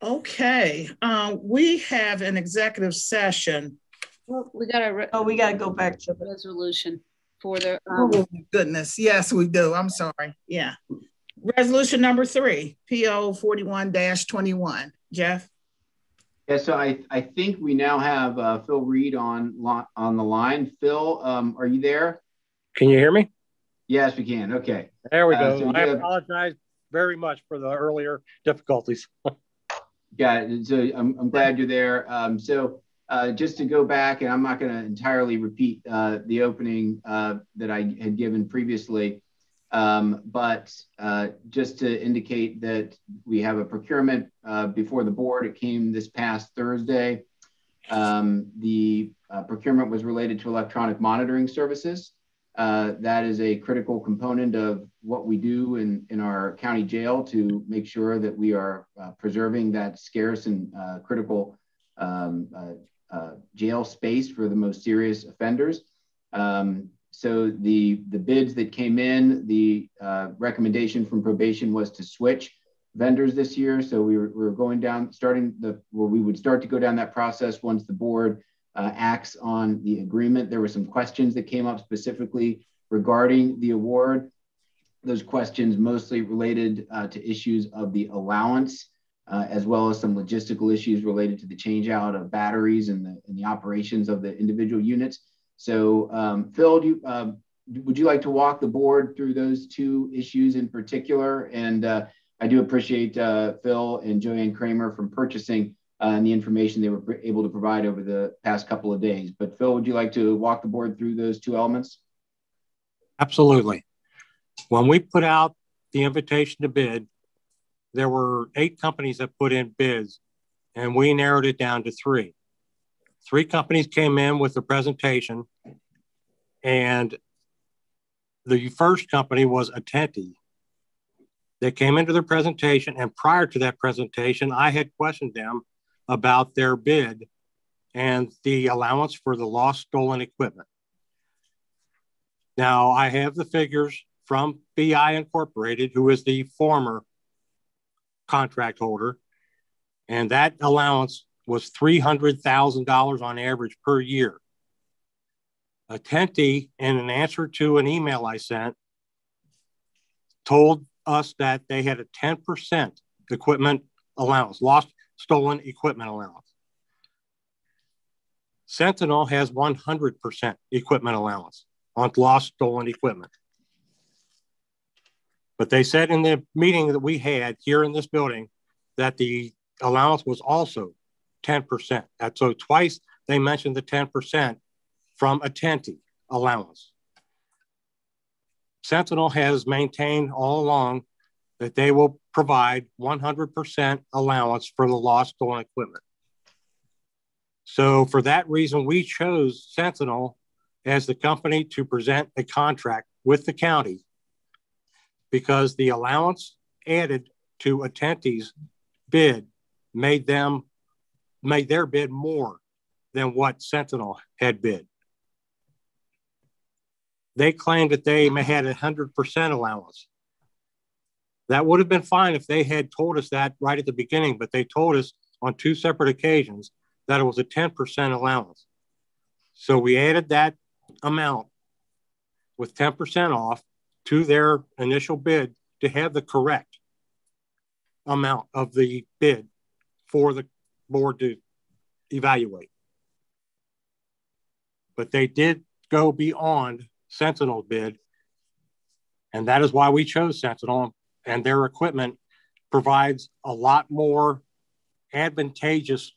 Okay, uh, we have an executive session. Well, we got to. Oh, we got to go back to the resolution for the. Um, oh goodness, yes, we do. I'm sorry. Yeah, resolution number three, PO 41-21. Jeff. Yeah, so I, I think we now have uh, Phil Reed on on the line. Phil, um, are you there? Can you hear me? Yes, we can. Okay. There we uh, go. So I have... apologize very much for the earlier difficulties. Yeah, so I'm, I'm glad you're there. Um, so uh, just to go back, and I'm not going to entirely repeat uh, the opening uh, that I had given previously, um, but uh, just to indicate that we have a procurement uh, before the board. It came this past Thursday. Um, the uh, procurement was related to electronic monitoring services. Uh, that is a critical component of what we do in, in our county jail to make sure that we are uh, preserving that scarce and uh, critical um, uh, uh, jail space for the most serious offenders. Um, so the, the bids that came in, the recommendation from probation was to switch vendors this year. So we were, we were going down, starting the, where we would start to go down that process once the board uh, acts on the agreement. There were some questions that came up specifically regarding the award. Those questions mostly related uh, to issues of the allowance, uh, as well as some logistical issues related to the change out of batteries and the, and the operations of the individual units. So, um, Phil, you, um, would you like to walk the board through those two issues in particular? And uh, I do appreciate uh, Phil and Joanne Kramer from purchasing Uh, and the information they were able to provide over the past couple of days. But Phil, would you like to walk the board through those two elements? Absolutely. When we put out the invitation to bid, there were eight companies that put in bids, and we narrowed it down to three. Three companies came in with a presentation, and the first company was Attenti. They came into their presentation, and prior to that presentation, I had questioned them about their bid and the allowance for the lost stolen equipment. Now, I have the figures from BI Incorporated, who is the former contract holder, and that allowance was $300,000 on average per year. Attenti, in an answer to an email I sent, told us that they had a 10% equipment allowance, lost stolen equipment allowance. Sentinel has 100% equipment allowance on lost stolen equipment. But they said in the meeting that we had here in this building that the allowance was also 10%. And so twice they mentioned the 10% from Attenti allowance. Sentinel has maintained all along that they will provide 100% allowance for the lost stolen equipment. So for that reason, we chose Sentinel as the company to present a contract with the county because the allowance added to Attenti's bid made them made their bid more than what Sentinel had bid. They claimed that they had a hundred percent allowance. That would have been fine if they had told us that right at the beginning, but they told us on two separate occasions that it was a 10% allowance. So we added that amount with 10% off to their initial bid to have the correct amount of the bid for the board to evaluate. But they did go beyond Sentinel bid, and that is why we chose Sentinel. And their equipment provides a lot more advantageous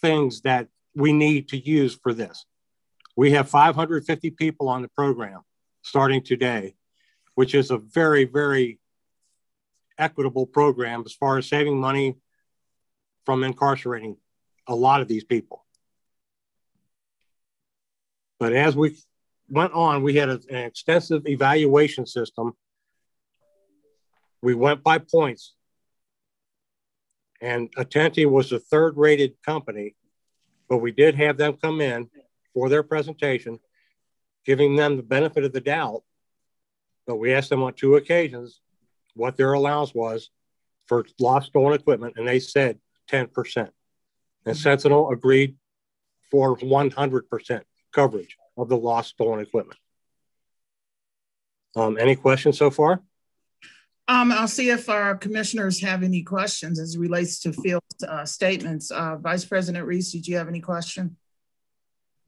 things that we need to use for this. We have 550 people on the program starting today, which is a very, very equitable program as far as saving money from incarcerating a lot of these people. But as we went on, we had a, an extensive evaluation system. We went by points, and Attenti was the third rated company, but we did have them come in for their presentation, giving them the benefit of the doubt. But we asked them on two occasions what their allowance was for lost stolen equipment, and they said 10%. And Sentinel agreed for 100% coverage of the lost stolen equipment. Um, any questions so far? Um, I'll see if our commissioners have any questions as it relates to field uh, statements. Uh, Vice President Reece, did you have any question?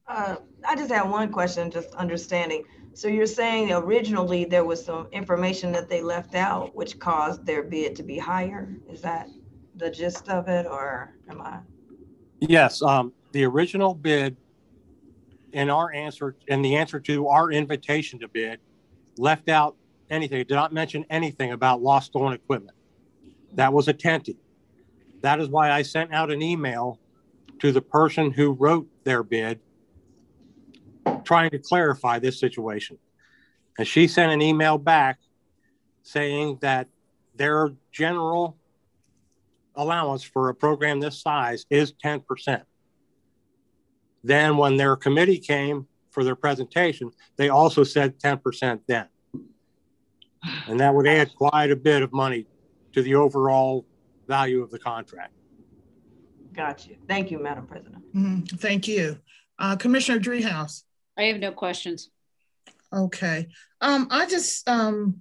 Uh, I just have one question, just understanding. So you're saying originally there was some information that they left out, which caused their bid to be higher? Is that the gist of it, or am I? Yes, um, the original bid and our answer and the answer to our invitation to bid left out anything. It did not mention anything about lost stolen equipment. That was Attenti. That is why I sent out an email to the person who wrote their bid trying to clarify this situation. And she sent an email back saying that their general allowance for a program this size is 10%. Then, when their committee came for their presentation, they also said 10% then. And that would add quite a bit of money to the overall value of the contract. Got you. Thank you, Madam President. Mm -hmm. Thank you. Uh, Commissioner Driehaus. I have no questions. Okay. Um, I just, um,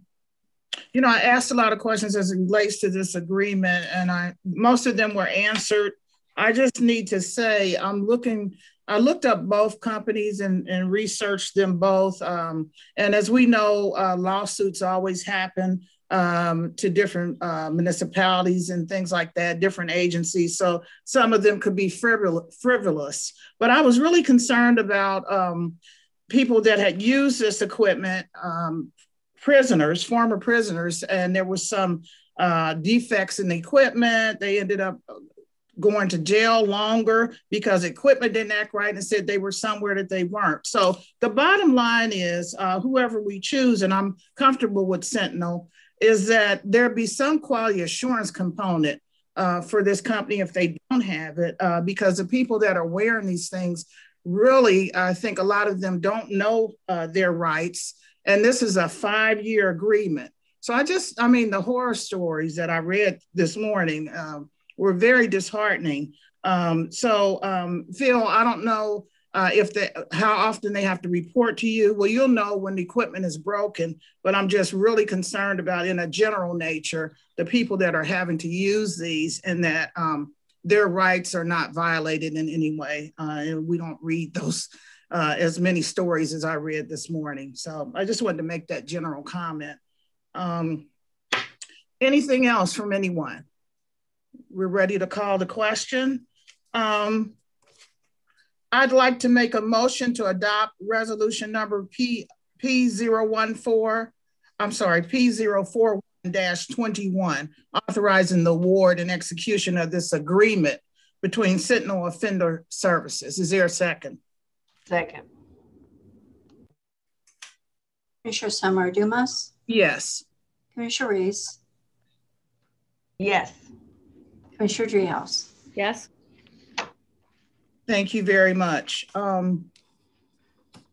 you know, I asked a lot of questions as it relates to this agreement, and I most of them were answered. I just need to say I'm looking. I looked up both companies and, and researched them both. Um, and as we know, uh, lawsuits always happen um, to different uh, municipalities and things like that, different agencies. So some of them could be frivolous. But I was really concerned about um, people that had used this equipment, um, prisoners, former prisoners, and there was some uh, defects in the equipment. They ended up going to jail longer because equipment didn't act right and said they were somewhere that they weren't. So the bottom line is uh, whoever we choose, and I'm comfortable with Sentinel, is that there be some quality assurance component uh, for this company if they don't have it, uh, because the people that are wearing these things really, I think a lot of them don't know uh, their rights. And this is a five year agreement. So I just, I mean, the horror stories that I read this morning um, were very disheartening. Um, so, um, Phil, I don't know uh, if they, how often they have to report to you. Well, you'll know when the equipment is broken, but I'm just really concerned about, in a general nature, the people that are having to use these and that um, their rights are not violated in any way. Uh, and we don't read those uh, as many stories as I read this morning. So I just wanted to make that general comment. Um, anything else from anyone? We're ready to call the question. Um, I'd like to make a motion to adopt resolution number P, P014, I'm sorry, P041 21, authorizing the award and execution of this agreement between Sentinel Offender Services. Is there a second? Second. Commissioner Summerow Dumas? Yes. Commissioner Reece? Yes. Commissioner Driehaus? Yes. Thank you very much. Um,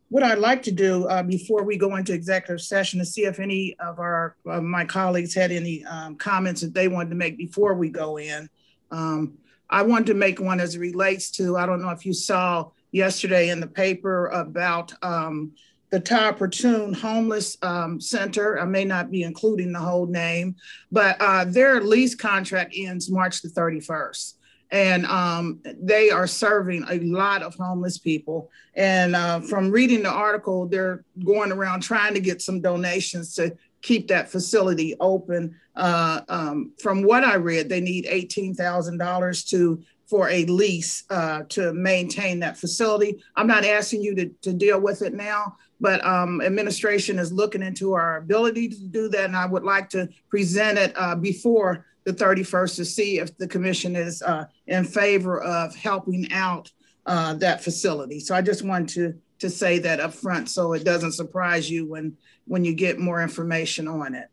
what I'd like to do uh, before we go into executive session to see if any of our uh, my colleagues had any um, comments that they wanted to make before we go in. Um, I wanted to make one as it relates to, I don't know if you saw yesterday in the paper about um, the Todd Portune Homeless um, Center. I may not be including the whole name, but uh, their lease contract ends March the 31st and um, they are serving a lot of homeless people. And uh, from reading the article, they're going around trying to get some donations to keep that facility open. Uh, um, from what I read, they need $18,000 to for a lease uh, to maintain that facility. I'm not asking you to, to deal with it now, but um, administration is looking into our ability to do that, and I would like to present it uh, before the 31st to see if the commission is uh, in favor of helping out uh, that facility. So I just wanted to, to say that up front so it doesn't surprise you when, when you get more information on it.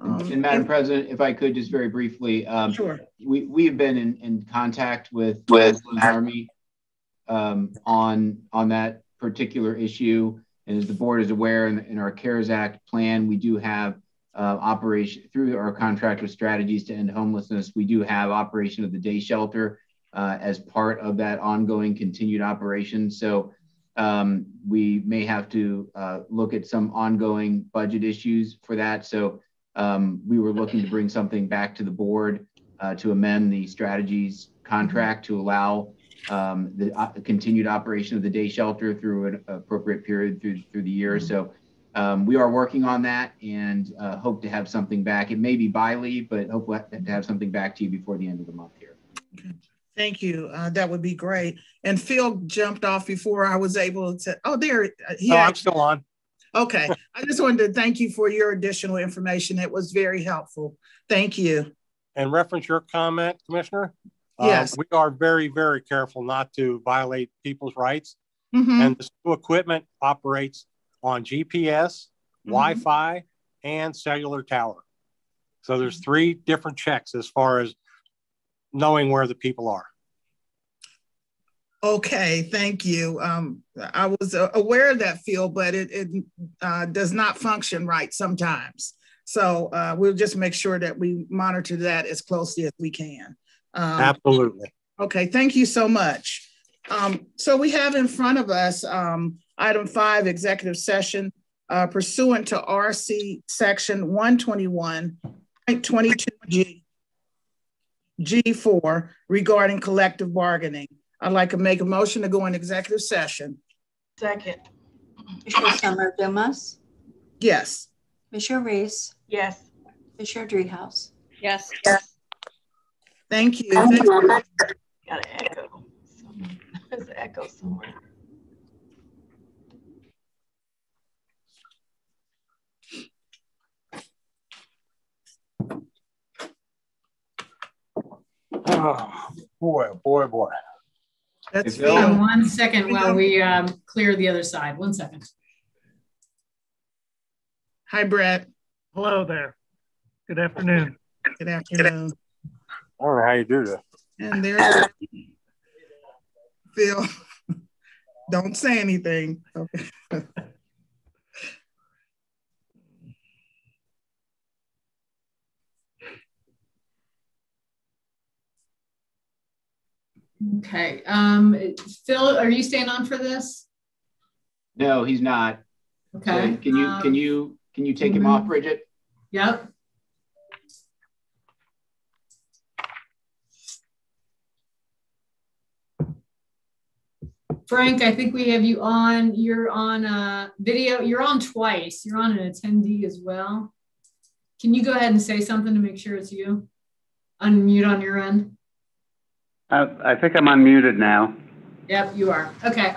Um, and Madam and, President, if I could just very briefly, um, sure. we, we have been in, in contact with, with Army um, on, on that particular issue. And as the board is aware in, in our CARES Act plan, we do have uh, operation through our contract with strategies to end homelessness. We do have operation of the day shelter uh, as part of that ongoing continued operation. So um, we may have to uh, look at some ongoing budget issues for that. So um, we were looking to bring something back to the board uh, to amend the strategies contract to allow um, the uh, continued operation of the day shelter through an appropriate period through through the year. Mm-hmm. So um, we are working on that and uh, hope to have something back. It may be by leave, but hope to have something back to you before the end of the month here. Okay. Thank you. Uh, that would be great. And Phil jumped off before I was able to. Oh, there. He oh, I'm still on. Okay. I just wanted to thank you for your additional information. It was very helpful. Thank you. And reference your comment, Commissioner. Uh, yes. we are very, very careful not to violate people's rights. Mm -hmm. And this equipment operates on GPS, mm-hmm. Wi-Fi, and cellular tower. So there's mm-hmm. three different checks as far as knowing where the people are. Okay, thank you. Um, I was uh, aware of that field, but it, it uh, does not function right sometimes. So uh, we'll just make sure that we monitor that as closely as we can. Um, Absolutely. Okay, thank you so much. Um, so we have in front of us um, item five, executive session uh, pursuant to RC section 121.22G G4 regarding collective bargaining. I'd like to make a motion to go in executive session. Second. Commissioner Summerow Dumas? Yes. Commissioner Reece? Yes. Commissioner Driehaus? Yes. Yes. Thank you. Thank you. Got an echo. There's an echo somewhere. Oh, boy, boy, boy. That's Hang one second while we um, clear the other side. One second. Hi, Brett. Hello there. Good afternoon. Good afternoon. I don't know how you do this. And there's Phil. Don't say anything. Okay. Okay. Um, Phil, are you staying on for this? No, he's not. Okay. Can you um, can you can you take him off, Bridget? Yep. Frank, I think we have you on. You're on a video. You're on twice. You're on an attendee as well. Can you go ahead and say something to make sure it's you? Unmute on your end. I, I think I'm unmuted now. Yep, you are. Okay. I'm